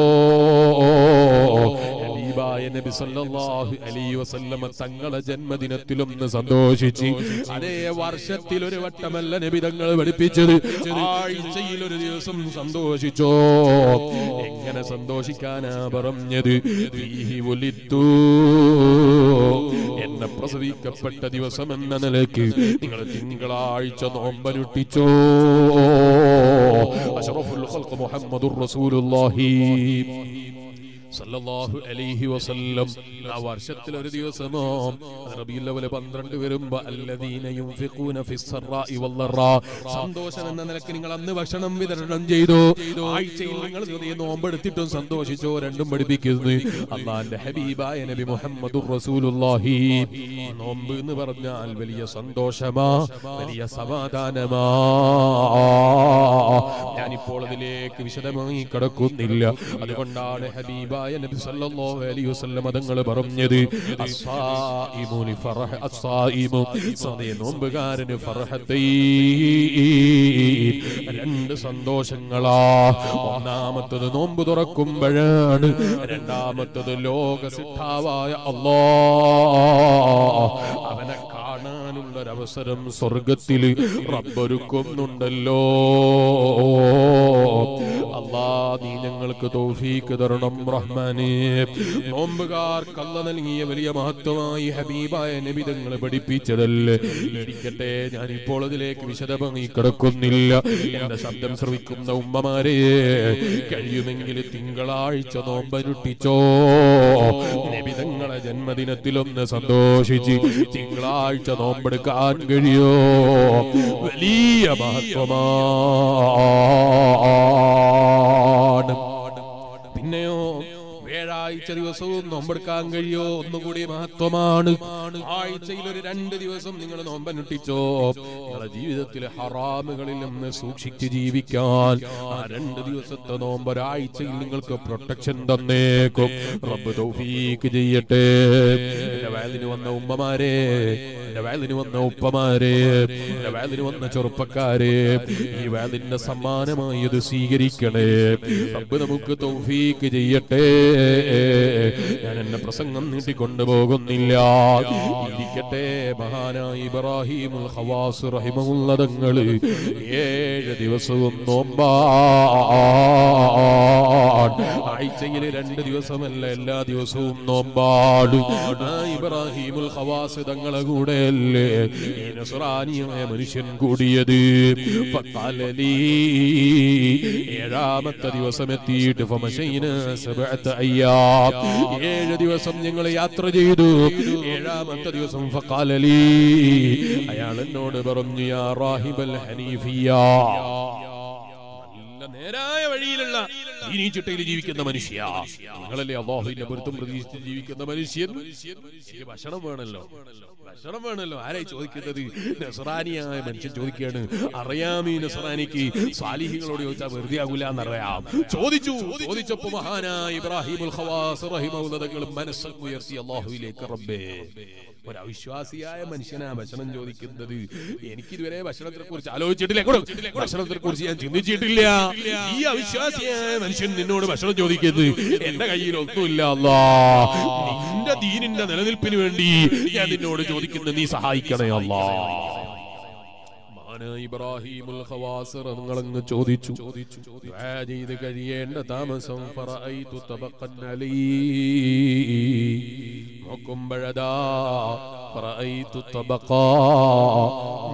നബി സല്ലല്ലാഹു അലൈഹി വസല്ലമ തങ്ങളെ ജന്മദിനത്തിലൊന്ന് സന്തോഷിച്ച് അതേ വർഷത്തിൽ ഒരു വട്ടമല്ല നബി തങ്ങൾ പഠിപ്പിച്ചത്. ആഴ്ചയിൽ ഒരു ദിവസം സന്തോഷിച്ചോ? എങ്ങനെ സന്തോഷിക്കാനാ പറഞ്ഞത്. ഒലിത്തു എന്നെ പ്രസവിക്കപ്പെട്ട ദിവസം എന്ന നിലയ്ക്ക് നിങ്ങൾ തിങ്കളാഴ്ച നോമ്പനുട്ടിച്ചോ അഷറഫുൽ മുഹമ്മദുർ റസൂലുള്ളാഹി. സല്ലല്ലാഹു അലൈഹി വസല്ലം. ആ വർഷത്തിൽ ഒരു ദിവസമോ റബീഉൽ അവൽ 12 വരുമ്പോൾ അല്ലദീന യുൻഫിഖൂന ഫിസ്സറാഇ വല്ലറാ സന്തോഷം എന്ന നിലയ്ക്ക് നിങ്ങൾ അന്ന് ഭക്ഷണം വിതരണം ചെയ്തു. ആഴ്ചയിൽ നിങ്ങൾ നോമ്പെടുത്തിട്ടും സന്തോഷിച്ചോ രണ്ടും പഠിപ്പിക്കുന്നു. അള്ളാന്റെ ഹബീബായ നബി മുഹമ്മദുർ റസൂലുള്ളാഹി. നോമ്പ് എന്ന് പറഞ്ഞാൽ വലിയ സന്തോഷമാ വലിയ സമാധാനമാ. ഞാൻ ഇപ്പോൾ അതിലേക്ക് വിശദമായി കടക്കുന്നില്ല. അതുകൊണ്ടാണ് ഹബീബായ നബി സല്ലല്ലാഹു അലൈഹി വസല്ലം തങ്ങൾ പറഞ്ഞത് അസ്സായിമു ലിഫറഹ അസ്സായിമു സദയ നോമ്പുകാരന് ഫർഹത്തൈ രണ്ട് സന്തോഷങ്ങളാ. ഒന്നാമത്തത് നോമ്പ് തുറക്കുമ്പോഴാണ് രണ്ടാമത്തത് ലോക സിദ്ധാവായ അല്ലാഹ്. അവനെ കാണാനുള്ള ഒരവസരം സ്വർഗത്തിൽ റബ്ബൊരുക്കുന്നുണ്ടല്ലോ. അള്ളാ നീ ഞങ്ങൾക്ക് തോഫീക്ക് തരണം റഹ്മാനേ. നോമ്പുകാർക്ക് അല്ല നൽകിയ വലിയ മഹത്വമായി ഹബീബായ നബിതങ്ങൾ പഠിപ്പിച്ചതല്ലേ? ഇരിക്കട്ടെ ഞാൻ ഇപ്പോൾ അതിലേക്ക് വിശദമായി കിടക്കുന്നില്ല. എന്റെ ശബ്ദം ശ്രവിക്കുന്ന ഉമ്മമാരെ കഴിയുമെങ്കിൽ തിങ്കളാഴ്ച നോമ്പരുട്ടിച്ചോ നബിതങ്ങളെ ജന്മദിനത്തിലൊന്ന് സന്തോഷിച്ച് തിങ്കളാഴ്ച നോമ്പെടുക്കാൻ കഴിയോ വലിയ മഹത്വമാണ് പിന്നെയോ വ്യാഴാഴ്ച ദിവസവും നോമ്പെടുക്കാൻ കഴിയോ? ഒന്നുകൂടി മഹത്വമാണ്. ആഴ്ചയിൽ ഒരു രണ്ട് ദിവസം നിങ്ങൾ നോമ്പനുട്ടിച്ചോ നിങ്ങളുടെ ജീവിതത്തിലെ ഹറാമുകളിൽ നിന്ന് സൂക്ഷിച്ച് ജീവിക്കാൻ. ആ രണ്ട് ദിവസത്തെ നോമ്പ് ഒരാഴ്ചയിൽ നിങ്ങൾക്ക് പ്രൊട്ടക്ഷൻ തന്നേക്കും. റബ്ബ് തൗഫീക്ക് ചെയ്യട്ടെ. എന്റെ വയലിന് വന്ന ഉമ്മമാരെ എന്റെ വയലിന് വന്ന ഉപ്പമാരെ എന്റെ വയലിന് വന്ന ചെറുപ്പക്കാരെ ഈ വയലിന്റെ സമ്മാനമായി ഇത് സ്വീകരിക്കണേ. റബ്ബ് നമുക്ക് തൗഫീക്ക് ചെയ്യട്ടെ. ഞാൻ എന്റെ പ്രസംഗം നീട്ടിക്കൊണ്ടുപോകുന്നില്ല. ഇരിക്കട്ടെ മഹാനായ ഇബ്രാഹിമുൽ ഏഴ് ദിവസവും നോമ്പാ ആഴ്ചയിൽ രണ്ട് ദിവസമല്ല എല്ലാ ദിവസവും നോമ്പാടും ഇബ്രാഹിമുൽ ഹവാസ് തങ്ങളെ കൂടെ അല്ലേ മനുഷ്യൻ കൂടിയത്. ഏഴാമത്തെ ദിവസം എത്തിയിട്ട് അയ്യാം ഏഴ് ദിവസം ഞങ്ങൾ യാത്ര ചെയ്തു. ഏഴാമത്തെ ദിവസം അയാൾ എന്നോട് പറഞ്ഞു യാ റാഹിബൽ ഹനീഫിയ. നേരായ വഴിയിലുള്ള ഇനി ചിട്ടയിൽ ജീവിക്കുന്ന മനുഷ്യ. നിങ്ങളല്ലേ അള്ളാഹുവിന്റെ പൊരുത്തം പ്രതീക്ഷിച്ച് ജീവിക്കുന്ന മനുഷ്യൻ? ഭക്ഷണം വേണല്ലോ. ഭക്ഷണം വേണല്ലോ. ആരായി ചോദിക്കുന്നത്? നസറാനിയായ മനുഷ്യൻ ചോദിക്കുകയാണ്. അറിയാം ഈ നസറാനിക്ക് സാലിഹികളോട് ചോദിച്ചാൽ വെറുതെ ആകൂല എന്നറിയാം ചോദിച്ചു. ചോദിച്ചപ്പോ മഹാനായ ഇബ്രാഹിമുൽ ഖവാസ് റഹിമൗലതകൾ മനസ്സങ്ങ് ഉയർത്തി അള്ളാഹുവിലേക്ക് റബ്ബേ. ഒരു അവിശ്വാസിയായ മനുഷ്യനാ ഭക്ഷണം ചോദിക്കുന്നത്. എനിക്ക് ഇതുവരെ ഭക്ഷണത്തെ കുറിച്ച് ആലോചിച്ചിട്ടില്ല. ഭക്ഷണത്തെ കുറിച്ച് ഞാൻ ചിന്തിച്ചിട്ടില്ല. ഈ അവിശ്വാസിയായ മനുഷ്യൻ നിന്നോട് ഭക്ഷണം ചോദിക്കരുത്. എന്റെ കയ്യിൽ ഒന്നുമില്ല അല്ലാ. നിന്റെ ദീനിന്റെ നിലനിൽപ്പിന് വേണ്ടി ഞാൻ നിന്നോട് ചോദിക്കുന്നത് നീ സഹായിക്കണേ അല്ലാ. ഇബ്രാഹിമുൽ ഖവാസിർ നിങ്ങളങ്ങ് ചോദിച്ചു. ചെയ്ത് കഴിയേണ്ട താമസം തബഖൻ അലീ. നോക്കുമ്പോഴതാ ഫറഅയ്തു തബഖാ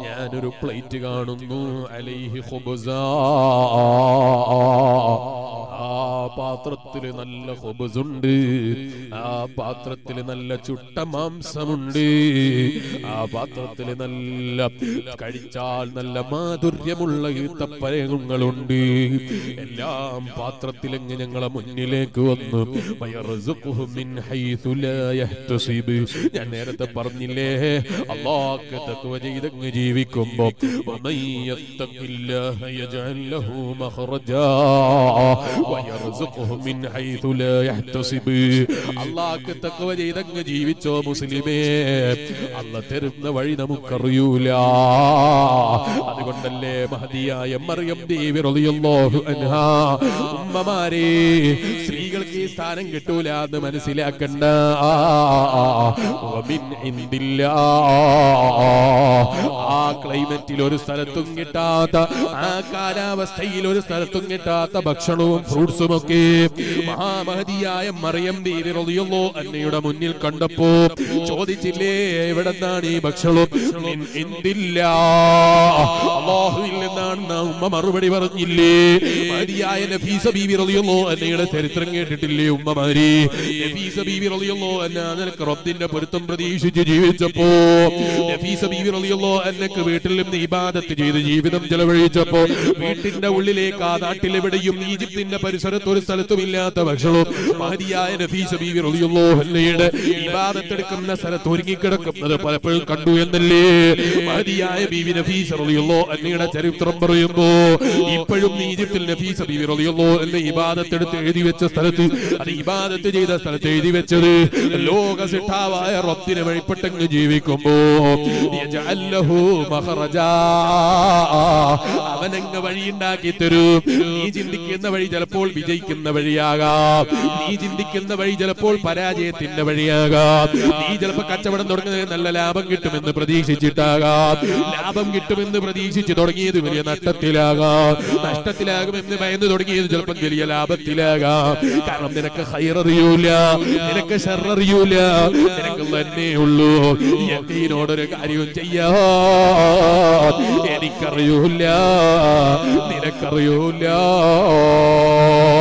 ഞാനൊരു പ്ലേറ്റ് കാണുന്നു. അലൈഹി ഖുബ്സാ. ആ പാത്രത്തിൽ നല്ല ഹൊബുസുണ്ട് ആ പാത്രത്തിൽ നല്ല ചുട്ട മാംസമുണ്ട് ആ പാത്രത്തിൽ നല്ല കഴിച്ചാൽ നല്ല മാധുര്യമുള്ള ഈത്തപ്പഴങ്ങളുണ്ട് എല്ലാം പാത്രത്തിലെങ്ങ് ഞങ്ങളെ മുന്നിലേക്ക് വന്നു. ഞാൻ നേരത്തെ പറഞ്ഞില്ലേ അള്ളാഹ് തഖ്വ ചെയ്തങ്ങ് ജീവിക്കുമ്പോ യഹ്തസിബ്. അള്ളാഹ്ക്ക് തഖ്വ ചെയ്തങ്ങ് ജീവിച്ചോ മുസ്ലിമേ. അല്ല തരുന്ന വഴി നമുക്കറിയൂല അതുകൊണ്ടല്ലേ മഹതിയായ മറിയം ദേവി റളിയല്ലാഹു അൻഹാ. ഉമ്മമാരെ സ്ത്രീകൾക്ക് ഈ സ്ഥാനം കിട്ടൂല എന്ന് മനസ്സിലാക്കണ്ട. ആ ക്ലൈമറ്റിൽ ഒരു സ്ഥലത്തും കിട്ടാത്ത ആ കാലാവസ്ഥയിൽ ഒരു സ്ഥലത്തും കിട്ടാത്ത ഭക്ഷണവും ഫ്രൂട്ട്സും ഒക്കെ മഹാമഹതിയായ മറിയം ദേവി റളിയല്ലോ അന്നയുടെ മുന്നിൽ കണ്ടപ്പോ ചോദിച്ചില്ലേ എവിടെന്നാണ് ഈ ഭക്ഷണം? എന്തില്ല. അല്ലാഹുവിൽ നിന്നാണ് ഉമ്മ മറുപടി പറഞ്ഞില്ലേ? മഹതിയായ നഫീസ ബീവി റളിയല്ലോ അന്നയുടെ ചരിത്രം കേട്ടിട്ടില്ലേ ഉമ്മമാരി? നഫീസ ബീവി റളിയല്ലോ അന്ന നിനക്ക് റബ്ബിന്റെ പൊരുത്തം പ്രതീക്ഷിച്ച് ജീവിച്ചപ്പോ നഫീസ ബീവി റളിയല്ലോ അന്നക്ക് വീട്ടിൽ നിന്ന് ഇബാദത്ത് ചെയ്ത് ജീവിതം ചെലവഴിച്ചപ്പോ വീട്ടിന്റെ ഉള്ളിലേക്ക് ആ നാട്ടിലെവിടെയും ഈജിപ്തിന്റെ പരിസരത്ത് ഒരു സ്ഥലത്തും ഇല്ലാത്ത ഭക്ഷണവും മഹതിയായ നഫീസ ബീവി റളിയല്ലാഹു ഇബാദത്ത് എടുക്കുന്ന സ്ഥലത്ത് ഒരുങ്ങിക്കിടക്കുന്നത് പലപ്പോഴും കണ്ടു എന്നല്ലേ മഹതിയായ ബീവി നഫീസ റളിയല്ലാഹു അല്ലയുടെ ചരിത്രം പറയുമ്പോ ഇപ്പോഴും ഈജിപ്തിൽ നഫീസ ബീവി റളിയല്ലാഹു അല്ല ഇബാദത്ത് എടുത്ത് എഴുതി വെച്ച സ്ഥലത്ത് അത് ഇബാദത്ത് ചെയ്ത സ്ഥലത്ത് എഴുതി വെച്ചത് ലോക സിട്ടാവായ റബ്ബിനെ വഴിപ്പെട്ടങ്ങ് ജീവിക്കുമ്പോ. അവനങ്ങ് വഴിയുണ്ടാക്കി തരും നീ ചിന്തിക്കുന്ന വഴി ചിലപ്പോൾ വിജയിക്കുന്ന വഴിയാകാം. നീ ചിന്തിക്കുന്ന വഴി ചിലപ്പോൾ പരാജയത്തിന്റെ വഴിയാകാം. നീ ചിലപ്പോൾ കച്ചവടം തുടങ്ങുന്നത് നല്ല ലാഭം കിട്ടുമെന്ന് പ്രതീക്ഷിച്ചിട്ടാകാം. ലാഭം കിട്ടുമെന്ന് പ്രതീക്ഷിച്ച് തുടങ്ങിയത് വലിയ നഷ്ടത്തിലാകാം. നഷ്ടത്തിലാകുമെന്ന് ഭയന്ന് തുടങ്ങിയത് ചിലപ്പോൾ വലിയ ലാഭത്തിലാകാം. കാരണം നിനക്ക് ഹൈററിയൂല നിനക്ക് ഷെററിയൂല നിനക്ക് തന്നെ ഉള്ളൂ. യക്കീനോടൊരു കാര്യവും ചെയ്യാ. എനിക്കറിയൂല നിനക്കറിയൂല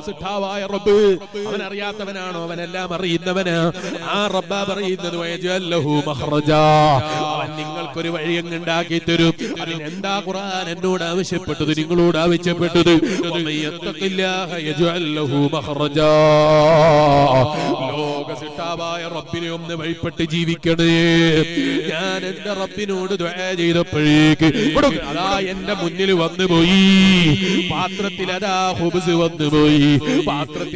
ലോകസിദ്ധാവായ റബ്ബ്. അവൻ അറിയാത്തവനാണോ അവനെല്ലാം അറിയുന്നവന്. ആ റബ്ബ പറയുന്നത്. അവൻ നിങ്ങൾക്കൊരു വഴി അങ്ങ് ഉണ്ടാക്കി തരും. അതിനെന്താ ഖുർആൻ എന്നോട് ആവശ്യപ്പെട്ടത്? നിങ്ങളോട് ആവശ്യപ്പെട്ടത്? ലോക സിട്ടാവായ റബ്ബിനെ ഒന്ന് വഴിപ്പെട്ട് ജീവിക്കണേ. ഞാൻ എന്റെ റബ്ബിനോട് ചെയ്തപ്പോഴേക്ക് അതാ എന്റെ മുന്നിൽ വന്നുപോയി. പാത്രത്തിൽ അതാ ഹുബ്സ് വന്നു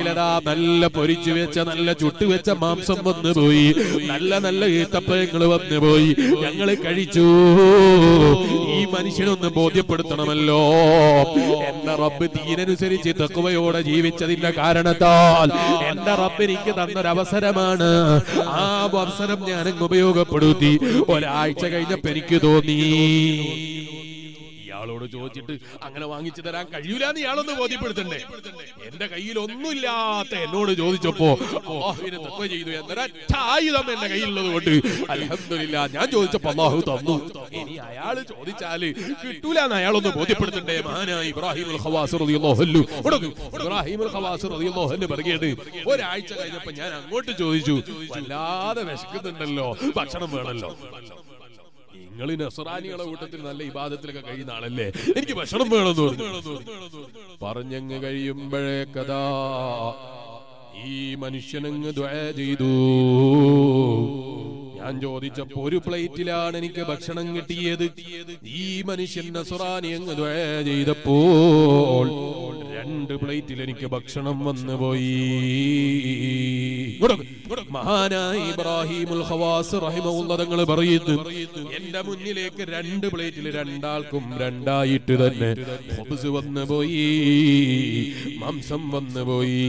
അതാ നല്ല പൊരിച്ചു വെച്ച നല്ല ചുട്ടു വെച്ച മാംസം വന്നു പോയി. നല്ല നല്ല ഈത്തപ്പഴങ്ങൾ വന്നു പോയി. ഞങ്ങൾ കഴിച്ചു. ഈ മനുഷ്യനൊന്ന് ബോധ്യപ്പെടുത്തണമല്ലോ. എന്റെ റബ്ബ് തീരനുസരിച്ച് തക്കുവയോടെ ജീവിച്ചതിന്റെ കാരണത്താൽ എന്റെ റബ്ബ് എനിക്ക് തന്നൊരവസരമാണ്. ആ അവസരം ഞാൻ ഉപയോഗപ്പെടുത്തി. ഒരാഴ്ച കഴിഞ്ഞപ്പോ എനിക്ക് തോന്നി. ഇയാളോട് ചോദിച്ചിട്ട് അങ്ങനെ വാങ്ങിച്ചു തരാൻ കഴിയൂലെന്ന് ഇയാളൊന്ന് ബോധ്യപ്പെടുത്തണ്ടേ? എന്റെ കയ്യിൽ ഒന്നുമില്ലാത്ത എന്നോട് ചോദിച്ചപ്പോ ചെയ്തു. എന്നൊരായുധം എന്റെ കയ്യിലുള്ളത് കൊണ്ട് അലഹമില്ല ഞാൻ ചോദിച്ചപ്പോ അള്ളാഹു തന്നു. ഇനി അയാൾ ചോദിച്ചാൽ കിട്ടൂലെന്ന് അയാളൊന്ന് ബോധ്യപ്പെടുത്തണ്ടേ? മഹാനായ ഇബ്രാഹിം ഒരാഴ്ച കഴിഞ്ഞപ്പോ ഞാൻ അങ്ങോട്ട് ചോദിച്ചു വല്ലാതെ വിശക്കുന്നുണ്ടല്ലോ ഭക്ഷണം വേണമല്ലോ നിങ്ങൾ നസറാനികളെ കൂട്ടത്തിൽ നല്ല ഇബാദത്തിലൊക്കെ കഴിയുന്ന ആളല്ലേ? എനിക്ക് ഭക്ഷണം വേണമെന്ന് പറഞ്ഞങ്ങ് കഴിയുമ്പോഴേ കഥാ ഈ മനുഷ്യനങ്ങ് ദ്വയ ചെയ്തു. ഞാൻ ചോദിച്ചപ്പോ ഒരു പ്ലേറ്റിലാണ് എനിക്ക് ഭക്ഷണം കിട്ടിയത്. ഈ മനുഷ്യൻ നസുറാനി അങ്ങ് ചെയ്തപ്പോൾ രണ്ട് പ്ലേറ്റിൽ എനിക്ക് ഭക്ഷണം വന്നു പോയി. മഹാനായ ഇബ്രാഹിമുൽ ഖവാസ് റഹിമങ്ങൾ പറയുന്നു എന്റെ മുന്നിലേക്ക് രണ്ട് പ്ലേറ്റിൽ രണ്ടാൾക്കും രണ്ടായിട്ട് തന്നെ ഹൊബ്സ് വന്നു പോയി മാംസം വന്നു പോയി.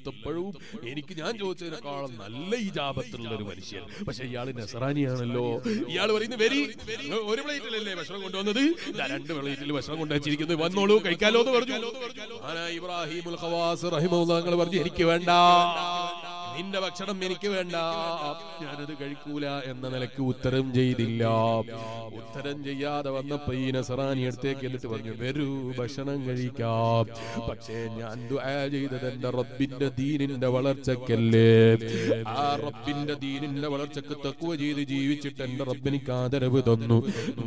നല്ല ഈത്തപ്പഴവും എനിക്ക് ഞാൻ ചോദിച്ചതിനേക്കാളും നല്ല ഈ ജാപത്തിലുള്ള ഒരു മനുഷ്യൻ. പക്ഷെ ഇയാൾ നസറാനിയാണല്ലോ ഇയാൾ പറയുന്നത് വെരി ഒരു പ്ലേറ്റിലല്ലേ ഭക്ഷണം കൊണ്ടുവന്നത്? രണ്ട് പ്ലേറ്റിൽ ഭക്ഷണം കൊണ്ടുവച്ചിരിക്കുന്നത് വന്നോളൂ കഴിക്കാലോ എന്ന് പറഞ്ഞു. ഇബ്രാഹിമുൽ ഖവാസ് തങ്ങൾ പറഞ്ഞു എനിക്ക് വേണ്ട. നിന്റെ ഭക്ഷണം എനിക്ക് വേണ്ട. ഞാനത് കഴിക്കൂല എന്ന നിലയ്ക്ക് ഉത്തരം ചെയ്തില്ല. ഉത്തരം ചെയ്യാതെ വന്നപ്പോ ഈ നസറാനി അടുത്തേക്ക് എന്നിട്ട് പറഞ്ഞു വരൂ ഭക്ഷണം കഴിക്കാം. പക്ഷേ ഞാൻ ചെയ്തത് എന്റെ റബ്ബിന്റെ ദീനിന്റെ വളർച്ചക്കല്ലേ ആ റബ്ബിന്റെ ദീനിന്റെ വളർച്ചക്ക് തക്കുവ ചെയ്ത് ജീവിച്ചിട്ട് എന്റെ റബ്ബിനിക്ക് ആദരവ് തന്നു.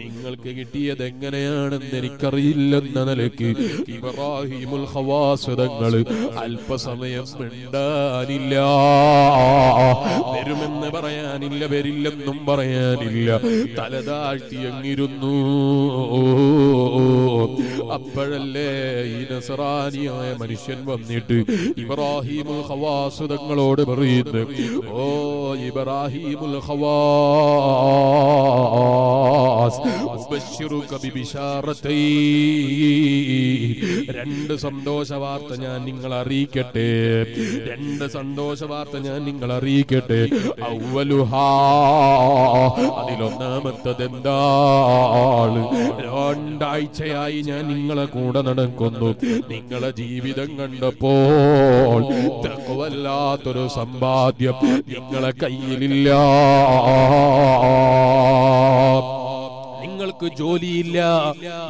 നിങ്ങൾക്ക് കിട്ടിയത് എങ്ങനെയാണെന്ന് എനിക്കറിയില്ലെന്ന നിലയ്ക്ക് ഇബ്രാഹിമുൽ ഖവാസുതങ്ങൾ അല്പസമയം മിണ്ടാനില്ല. വരുമെന്ന് പറയാനില്ല വരില്ലെന്നും പറയാനില്ല. തല താഴ്ത്തി അപ്പോഴല്ലേ ഈ നസറാനിയായ മനുഷ്യൻ വന്നിട്ട് ഇബ്രാഹിമുൽ ഹവാസുതങ്ങളോട് പറയുന്നു ഓ ഇബ്രാഹിമുൽ ബിബിശാറത്തൈ. രണ്ട് സന്തോഷ വാർത്ത ഞാൻ നിങ്ങളെ അറിയിക്കട്ടെ. രണ്ട് സന്തോഷ വാർത്ത ഞാൻ നിങ്ങൾ അറിയിക്കട്ടെ അതിലൊന്നാമത്തത് എന്താണ് രണ്ടാഴ്ചയായി ഞാൻ നിങ്ങളെ കൂടെ നടക്കുന്നു. നിങ്ങളെ ജീവിതം കണ്ടപ്പോൾ തക്കവല്ലാത്തൊരു സമ്പാദ്യം നിങ്ങളെ കയ്യിലില്ല. നിങ്ങൾക്ക് ജോലിയില്ല.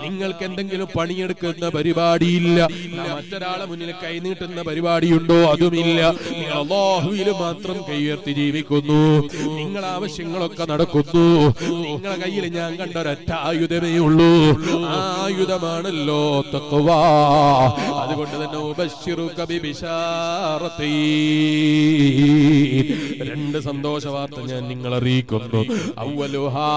നിങ്ങൾക്ക് എന്തെങ്കിലും പണിയെടുക്കുന്ന പരിപാടിയില്ല. മറ്റൊരാളെ മുന്നിൽ കൈനീട്ടുന്ന പരിപാടിയുണ്ടോ? അതുമില്ല. നിങ്ങൾ അള്ളാഹുവിൽ മാത്രം കൈയർത്തി ജീവിക്കുന്നു. നിങ്ങൾ ആവശ്യങ്ങളൊക്കെ നടക്കുന്നു. നിങ്ങളെ കയ്യിൽ ഞാൻ കണ്ട ഒരൊറ്റ ആയുധമേ ഉള്ളൂ. ആയുധമാണല്ലോ തക്കുവാ അതുകൊണ്ട് തന്നെ ഉബശ്ശിറുക ബിബിശാറത്തീ. രണ്ട് സന്തോഷ വാർത്ത ഞാൻ നിങ്ങൾ അറിയിക്കുന്നു. അവലുഹാ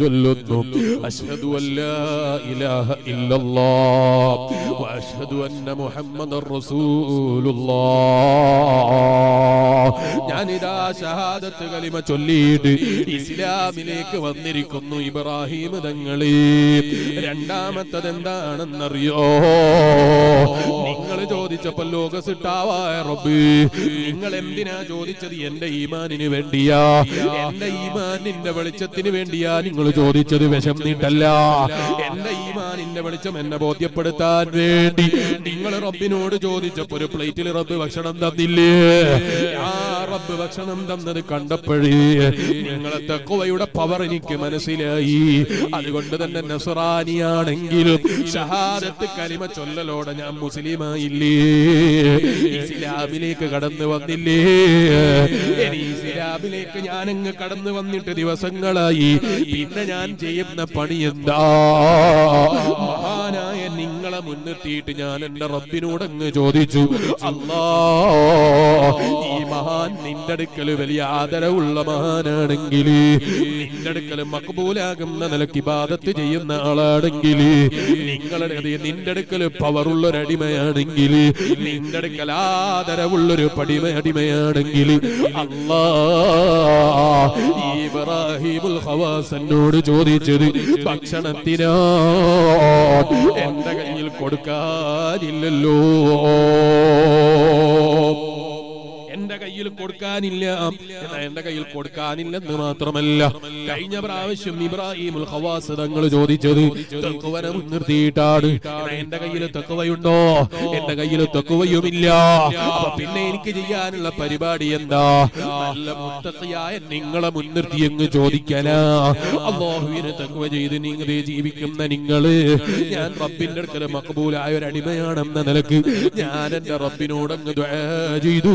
ചൊല്ലുന്നു. അഷ്ഹദു അന്ന ഞാനിതാ ഷഹാദത്ത് കലിമ ചൊല്ലിയിട്ട് ഇസ്ലാമിലേക്ക് വന്നിരിക്കുന്നു ഇബ്രാഹിം തങ്ങളെ. രണ്ടാമത്തത് എന്താണെന്നറിയോ നിങ്ങൾ ചോദിച്ചപ്പോൾ ലോകസിട്ടാവായ റബ്ബി. നിങ്ങൾ എന്തിനാ ചോദിച്ചത് എന്റെ ഈമാനിന് വേണ്ടിയാ? എന്റെ ഈമാനിന്റെ വെളിച്ചത്തിന് വേണ്ടിയാ നിങ്ങൾ ചോദിച്ചത് വിഷം നീട്ടല്ല എന്റെ ഈമാനിന്റെ വെളിച്ചം എന്നെ ബോധ്യപ്പെടുത്താൻ വേണ്ടി. നിങ്ങൾ റബ്ബിനോട് ചോദിച്ചപ്പോ ഒരു പ്ലേറ്റിൽ റബ്ബ് ഭക്ഷണം തന്നില്ലേ? ആ റബ്ബ് ഭക്ഷണം തന്നത് കണ്ടപ്പോഴേ നിങ്ങളെ തക്കുവയുടെ പവർ എനിക്ക് മനസ്സിലായി. അതുകൊണ്ട് തന്നെ നസറാനിയാണെങ്കിലും ഷഹാദത്ത് കലിമ ചൊല്ലലോടെ ഞാൻ മുസ്ലിമായില്ലേ? ഇസ്ലാമിലേക്ക് കടന്നു വന്നില്ലേ? ഇനി ഇസ്ലാമിലേക്ക് ഞാനങ്ങ് കടന്നു വന്നിട്ട് ദിവസങ്ങളായി. പിന്നെ ഞാൻ ചെയ്യുന്ന പണി എന്താ? മഹാനായ നിങ്ങളെ മുൻനിർത്തിയിട്ട് ഞാൻ എന്റെ റബ്ബിനോട് അങ്ങ് ചോദിച്ചു. അല്ലാ ഈ മഹാൻ നിന്റെ അടുക്കൽ വലിയ ആദരവുള്ള മഹാനാണെങ്കിൽ നിന്റെ അടുക്കൽ മക്ബൂലാകുന്ന നിലയ്ക്ക് ഇബാദത്ത് ചെയ്യുന്ന ആളാണെങ്കിൽ നിങ്ങളുടെ നിന്റെ അടുക്കൽ പവറുള്ള ഒരു അടിമയാണെങ്കിൽ നിന്റെ അടുക്കൽ ആദരവുള്ളൊരു പടിമ അടിമയാണെങ്കിൽ അല്ലാ ഇബ്രാഹിമുൽ ചോദിച്ചത് ഭക്ഷണത്തിനോ? എന്റെ കയ്യിൽ കൊടുക്കാനില്ലല്ലോ കൊടുക്കാനില്ല. എന്റെ കയ്യിൽ കൊടുക്കാനില്ലെന്ന് മാത്രമല്ല കഴിഞ്ഞ പ്രാവശ്യം ഇബ്രാഹിമുൽ ഖവാസ് തങ്ങൾ ചോദിച്ചത് നിർത്തിയിട്ടാണ് എന്റെ കയ്യിൽ തെക്കുവയുണ്ടോ എന്റെ കയ്യിൽ തെക്കുവയുമില്ല പിന്നെ എനിക്ക് ചെയ്യാനുള്ള പരിപാടി എന്താ? നല്ല മുത്തഖിയായ നിങ്ങളെ മുൻനിർത്തി അങ്ങ് ചോദിക്കാനാ അള്ളാഹുവിനെ തക്കുവ ചെയ്ത് നിങ്ങൾ ജീവിക്കുന്ന നിങ്ങൾ ഞാൻ റബ്ബിന്റെ അടുക്കൽ മക്കബൂലായ ഒരു അടിമയാണെന്ന നിലയ്ക്ക് ഞാൻ എന്റെ റബ്ബിനോടങ്ങ് ചെയ്തു.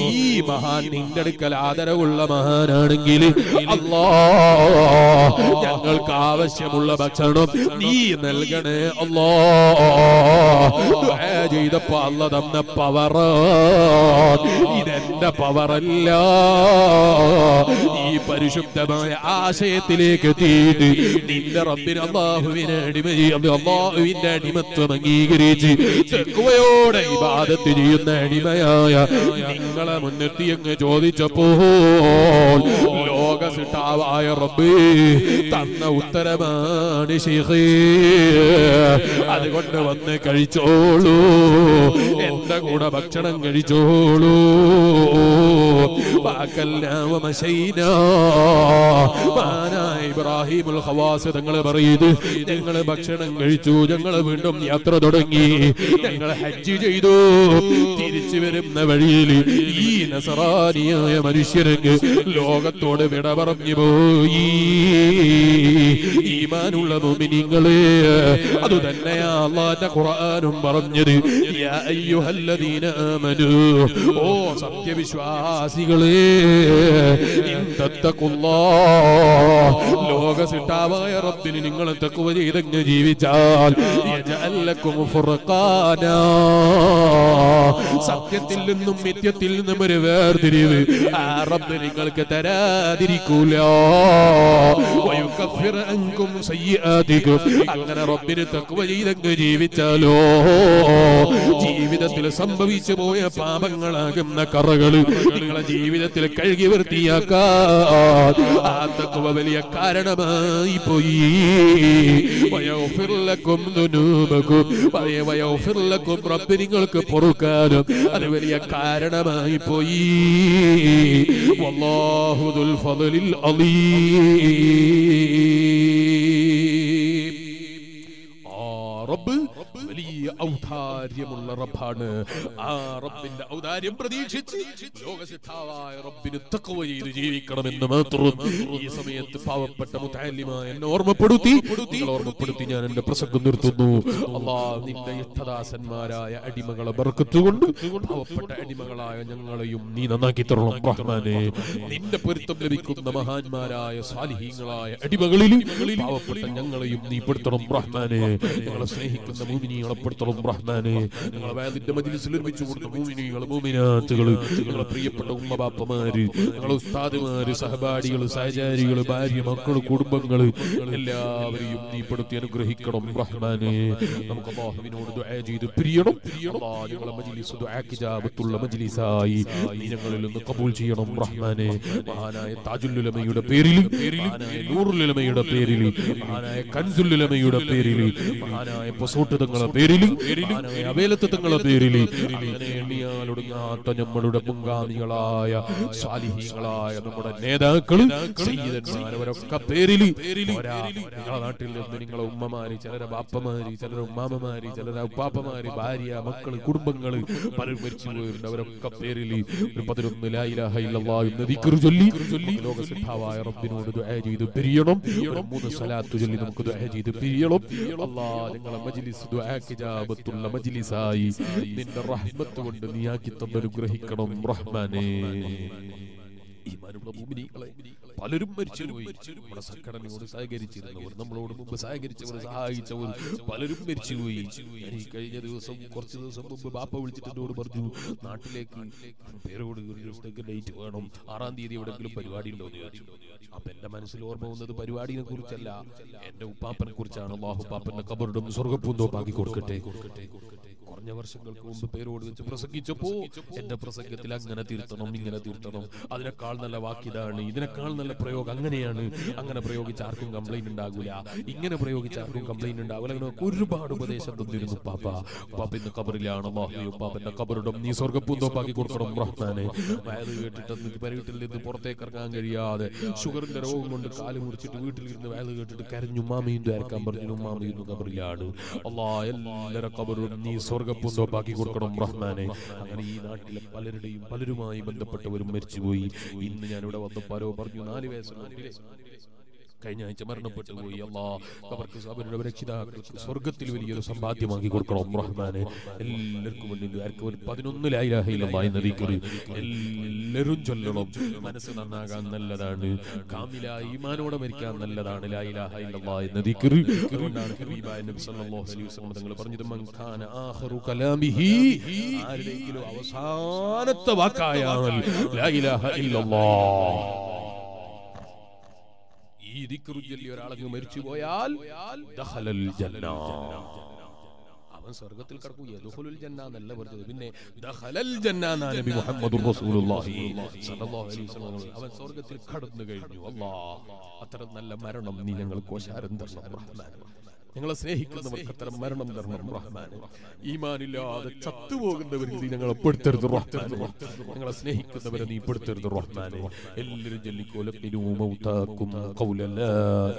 ഈ മഹാൻ നിന്റെ അടുക്കൽ ആദരവുള്ള മഹാനാണെങ്കിൽ ഞങ്ങൾക്ക് ആവശ്യമുള്ള ഭക്ഷണം നീ നൽകണേ അല്ലോ. അല്ല തന്ന പവർ. ഇതെന്റെ പവറല്ല. ഈ പരിശുദ്ധമായ ആശയത്തിലേക്ക് എത്തിയിട്ട് നിന്റെ റബ്ബിന് അള്ളാഹുവിനെ അള്ളാഹുവിന്റെ അടിമത്വം അംഗീകരിച്ച് തെക്കുവയോടെ ഇബാദത്ത് ചെയ്യുന്ന അടിമയായ നിങ്ങളെ മുൻനിർത്തി അങ്ങ് ചോദിച്ചപ്പോൾ ലോക സിട്ടാവായ റബ്ബേ തന്ന ഉത്തരമാണ് അതുകൊണ്ട് വന്ന് കഴിച്ചോളൂ. എന്റെ കൂടെ ഭക്ഷണം കഴിച്ചോളൂ. ഇബ്രാഹിമുൽ ഖവാസ് തങ്ങൾ പറയുന്നത് ഞങ്ങൾ ഭക്ഷണം കഴിച്ചു ഞങ്ങൾ വീണ്ടും യാത്ര തുടങ്ങി. ഞങ്ങൾ ഹജ്ജ് ചെയ്തു. തിരിച്ചു വരുന്ന വഴിയിൽ ഈ നസറാനിയായ മനുഷ്യരങ്ങ് ലോകത്തോട് വിട പറഞ്ഞു പോയി. ഈമാനുള്ള മുമിനിങ്ങളെ അത് തന്നെയാ അള്ളാന്റെ ഖുർആനും പറഞ്ഞത്. ഓ സത്യവിശ്വാസികളെ ലോക സിട്ടാവായ റബ്ബിന് നിങ്ങൾ തക്കുവ ചെയ്തങ്ങ് ജീവിച്ചാൽ സത്യത്തിൽ നിന്നും മിഥ്യത്തിൽ നിന്നും ഒരു വേർതിരിവ്. ആ റബ്ബ് നിങ്ങൾക്ക് തരാതിരിക്കൂല. അങ്ങനെ റബ്ബിന് തക്കുവ ചെയ്തങ്ങ് ജീവിച്ചാലോ? ജീവിതത്തിൽ സംഭവിച്ചു പോയ പാപങ്ങളാകുന്ന കറകൾ നിങ്ങളെ ജീവിതത്തിൽ കഴുകി വൃത്തിയാക്കാ ആ തക്കുവ വലിയ കാരണമായി പോയി. വയഗ്ഫിർ ലക്കും ദുനൂബക്കും വയ- വയഗ്ഫിർ ലക്കും റബ്ബ് നിങ്ങൾക്ക് പൊറുക്കാനും അത് വലിയ കാരണമായി പോയി. വല്ലാഹു ദുൽ ഫളലിൽ അലീം ആ റബ്ബ് വലിയ ഔദാര്യമുള്ള റബ്ബാണ്. ആ റബ്ബിന്റെ ഔദാര്യം പ്രതീക്ഷിച്ച് ലോകസിദ്ധാവായ റബ്ബിന് തക്കവ ചെയ്ത് ജീവിക്കണമെന്ന് മാത്രം ഈ സമയത്ത് പാവപ്പെട്ട മുത്താലിമായ എന്നെ ഓർമ്മപ്പെടുത്തി. ഓർമ്മപ്പെടുത്തി ഞാൻ എന്റെ പ്രസംഗം നിർത്തുന്നു. അള്ളാ നിന്റെ ഇഷ്ടദാസന്മാരായ അടിമകളെ ബർക്കത്തുകൊണ്ട് പാവപ്പെട്ട അടിമകളായ ഞങ്ങളെയും നീ നന്നാക്കി തരണം റഹ്മാനെ. നിന്റെ പൊരുത്തം ലഭിക്കുന്ന മഹാന്മാരായ സാലിഹീങ്ങളായ അടിമകളിൽ പാവപ്പെട്ട ഞങ്ങളെയും നീ പെടുത്തണം റഹ്മാനെ. ഞങ്ങളെ സ്നേഹിക്കുന്ന പെടുത്തണം ഞങ്ങളെ പ്രിയപ്പെട്ട ഭാര്യ മക്കൾ കുടുംബങ്ങൾ എല്ലാവരെയും നീ അനുഗ്രഹിക്കണം റഹ്മാനെ. നമുക്ക് ദുആ ദുആ ഞങ്ങളിൽ നിന്ന് കബൂൽ ചെയ്യണം റഹ്മാനെ. മഹാനായ താജുല്ലുലമയുടെ പേരിൽ മഹാനായ പേരിൽ മഹാനായ കൻസുല്ലുലമയുടെ പേരിൽ മഹാനായ പൊസോട്ട് തങ്ങളെ പേരിൽ എണ്ണിയാലൊടുങ്ങാത്ത നമ്മളുടെ മുൻഗാമികളായ സ്വാലിഹീങ്ങളായ നമ്മുടെ നേതാക്കൾ സയ്യിദന്മാരവരൊക്കെ പേരിൽ പോരാ. നിങ്ങളെ നാട്ടിൽ നിന്ന് നിങ്ങളെ ഉമ്മമാര് ചിലരെ ബാപ്പമാര് ചിലരെ ഉമ്മാമമാര് ചിലരെ ഉപ്പാപ്പമാര് ഭാര്യ മക്കൾ കുടുംബങ്ങൾ പലരും മരിച്ചു പോയിട്ടുണ്ട്. അവരൊക്കെ പേരിൽ ഒരു പതിനൊന്ന് ലാ ഇലാഹ എന്ന് ദിക്ർ ചൊല്ലി ലോകസിദ്ധാവായ റബ്ബിനോട് ദുആ ചെയ്ത് പിരിയണം. മൂന്ന് സലാത്ത് ചൊല്ലി നമുക്ക് ദുആ ചെയ്ത് പിരിയണം. അല്ലാ ഞങ്ങളെ മജ്ലിസ് ദുആക്ക് ഇജാബത്തുള്ള മജ്ലിസായി. നിന്റെ റഹ്മത്ത് കൊണ്ട് നീ ആക്കി തന്നനുഗ്രഹിക്കണം റഹ്മാനേ. ഈമാനുള്ള ഭൂമിനികളെ പലരും മരിച്ചുപോയി നമ്മുടെ സംഘടനയോട് സഹകരിച്ചിരുന്നവർ നമ്മളോട് മുമ്പ് സഹകരിച്ചവർ സഹായിച്ചവർ പലരും മരിച്ചുപോയി ഈ കഴിഞ്ഞ ദിവസം കുറച്ച് ദിവസം മുമ്പ് ബാപ്പ വിളിച്ചിട്ട് എന്നോട് പറഞ്ഞു നാട്ടിലേക്ക് പേരോട് ഡേറ്റ് വേണം. ആറാം തീയതി എവിടെങ്കിലും പരിപാടി ഉണ്ടോ എന്ന് ചോദിച്ചു. അപ്പൊ എന്റെ മനസ്സിൽ ഓർമ്മ വന്നത് പരിപാടിയെ കുറിച്ചല്ല. എന്റെ ഉപ്പാപ്പനെ കുറിച്ചാണ്. അള്ളാഹു പാപ്പന്റെ കബറിടും കൊടുക്കട്ടെ കൊടുക്കട്ടെ. കഴിഞ്ഞ വർഷങ്ങൾക്ക് മുമ്പ് പേരോട് വെച്ച് പ്രസംഗിച്ചപ്പോ എന്റെ പ്രസംഗത്തിൽ അങ്ങനെ തീർത്തണം ഇങ്ങനെ തീർത്തണം അതിനേക്കാൾ നല്ല വാക്കിതാണ് ഇതിനേക്കാൾ നല്ല പ്രയോഗം അങ്ങനെയാണ്. അങ്ങനെ പ്രയോഗിച്ച ആർക്കും കംപ്ലൈന്റ് ഉണ്ടാകൂല. ഇങ്ങനെ പ്രയോഗിച്ച ആർക്കും കംപ്ലൈന്റ് ഉണ്ടാവില്ല അങ്ങനെ ഒരുപാട് ഉപദേശം തന്നിരുന്നു പാപ്പ. പാപ്പ ഇന്ന് കബറിലാണ് പാപ്പന്റെ കബറിടം നീ സ്വർഗപ്പൂന്തോപ്പാക്കി കൊടുക്കണം റഹ്മാനെ. വയത് കേട്ടിട്ട് അന്ന് വീട്ടിൽ നിന്ന് പുറത്തേക്ക് ഇറങ്ങാൻ കഴിയാതെ ഷുഗറിന്റെ രോഗം കൊണ്ട് കാൽ മുറിച്ചിട്ട് വീട്ടിലിരുന്ന് വയത് കേട്ടിട്ട് കരഞ്ഞു മാമയും ദ്വാരക്കാൻ പറഞ്ഞു മാമയും കബറിലാണ് അള്ളാ എല്ലാവരുടെ കബറും നീ സ്വർഗപ്പൂന്തോപ്പാക്കി കൊടുക്കണം റഹ്മാനെ. അങ്ങനെ ഈ നാട്ടിലെ പലരുടെയും പലരുമായി ബന്ധപ്പെട്ടവരും മരിച്ചുപോയി. ഇന്ന് ഞാനിവിടെ വന്നപ്പോ ആരോ പറഞ്ഞു നാല് വയസ്സുള്ള കഴിഞ്ഞ ആഴ്ച മരണപ്പെട്ടു പോയി. അല്ലാ അവർക്ക് അവരുടെ രക്ഷിതാക്കൾക്ക് സ്വർഗത്തിൽ വലിയൊരു സമ്പാദ്യമാക്കി കൊടുക്കണം. റഹ്മാനെ എല്ലാവർക്കും വേണ്ടി ആർക്കും ഒരു പതിനൊന്ന് നദിക്കൊരു എല്ലാവരും ചൊല്ലണം. മനസ്സ് നന്നാകാൻ നല്ലതാണ്. കാമില ഈമാനോടെ മരിക്കാൻ നല്ലതാണ്. നദിക്കരു അതുകൊണ്ടാണ് തങ്ങൾ പറഞ്ഞത് കലാമിഹി ആരെങ്കിലും അവസാനത്തെ വാക്കായാൽ ലാ ഇല്ലല്ലാഹ്. ഈ ദിക്റു ചൊല്ലി ഒരാളങ്ങ് മരിച്ചു പോയാൽ അവൻ സ്വർഗത്തിൽ കടക്കും യദ്ഖുലുൽ ജന്ന എന്നല്ല പറഞ്ഞത് പിന്നെ ദഖലൽ ജന്ന നബി റസൂലുള്ളാഹി സ്വല്ലല്ലാഹു അലൈഹി വസല്ലം അവൻ സ്വർഗത്തിൽ കടന്നു കഴിഞ്ഞു. അല്ലാഹ് അത്ര നല്ല മരണം നീ ഞങ്ങൾ കോശാരം തരണം. റഹ്മാൻ. ഞങ്ങളെ സ്നേഹിക്കുന്നവർക്ക് അത്തരം മരണം തരണം റഹ്മാൻ ഈമാനില്ലാതെ ചത്തുപോകുന്നവരിൽ നീ ഞങ്ങളെ പെടുത്തരുത് റഹ്മാൻ ഞങ്ങളെ സ്നേഹിക്കുന്നവരെ നീ പെടുത്തരുത് റഹ്മാൻ എല്ലാവരും ചൊല്ലിക്കോലത്തിനു മൗതാക്കും ഖൗല ലാ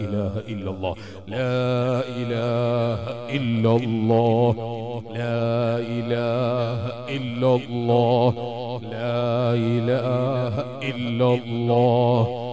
ഇലാഹ ഇല്ലല്ലാഹ് ലാ ഇലാഹ ഇല്ലല്ലാഹ് ലാ ഇലാഹ ഇല്ലല്ലാഹ് ലാ ഇലാഹ ഇല്ലല്ലാഹ് ലാ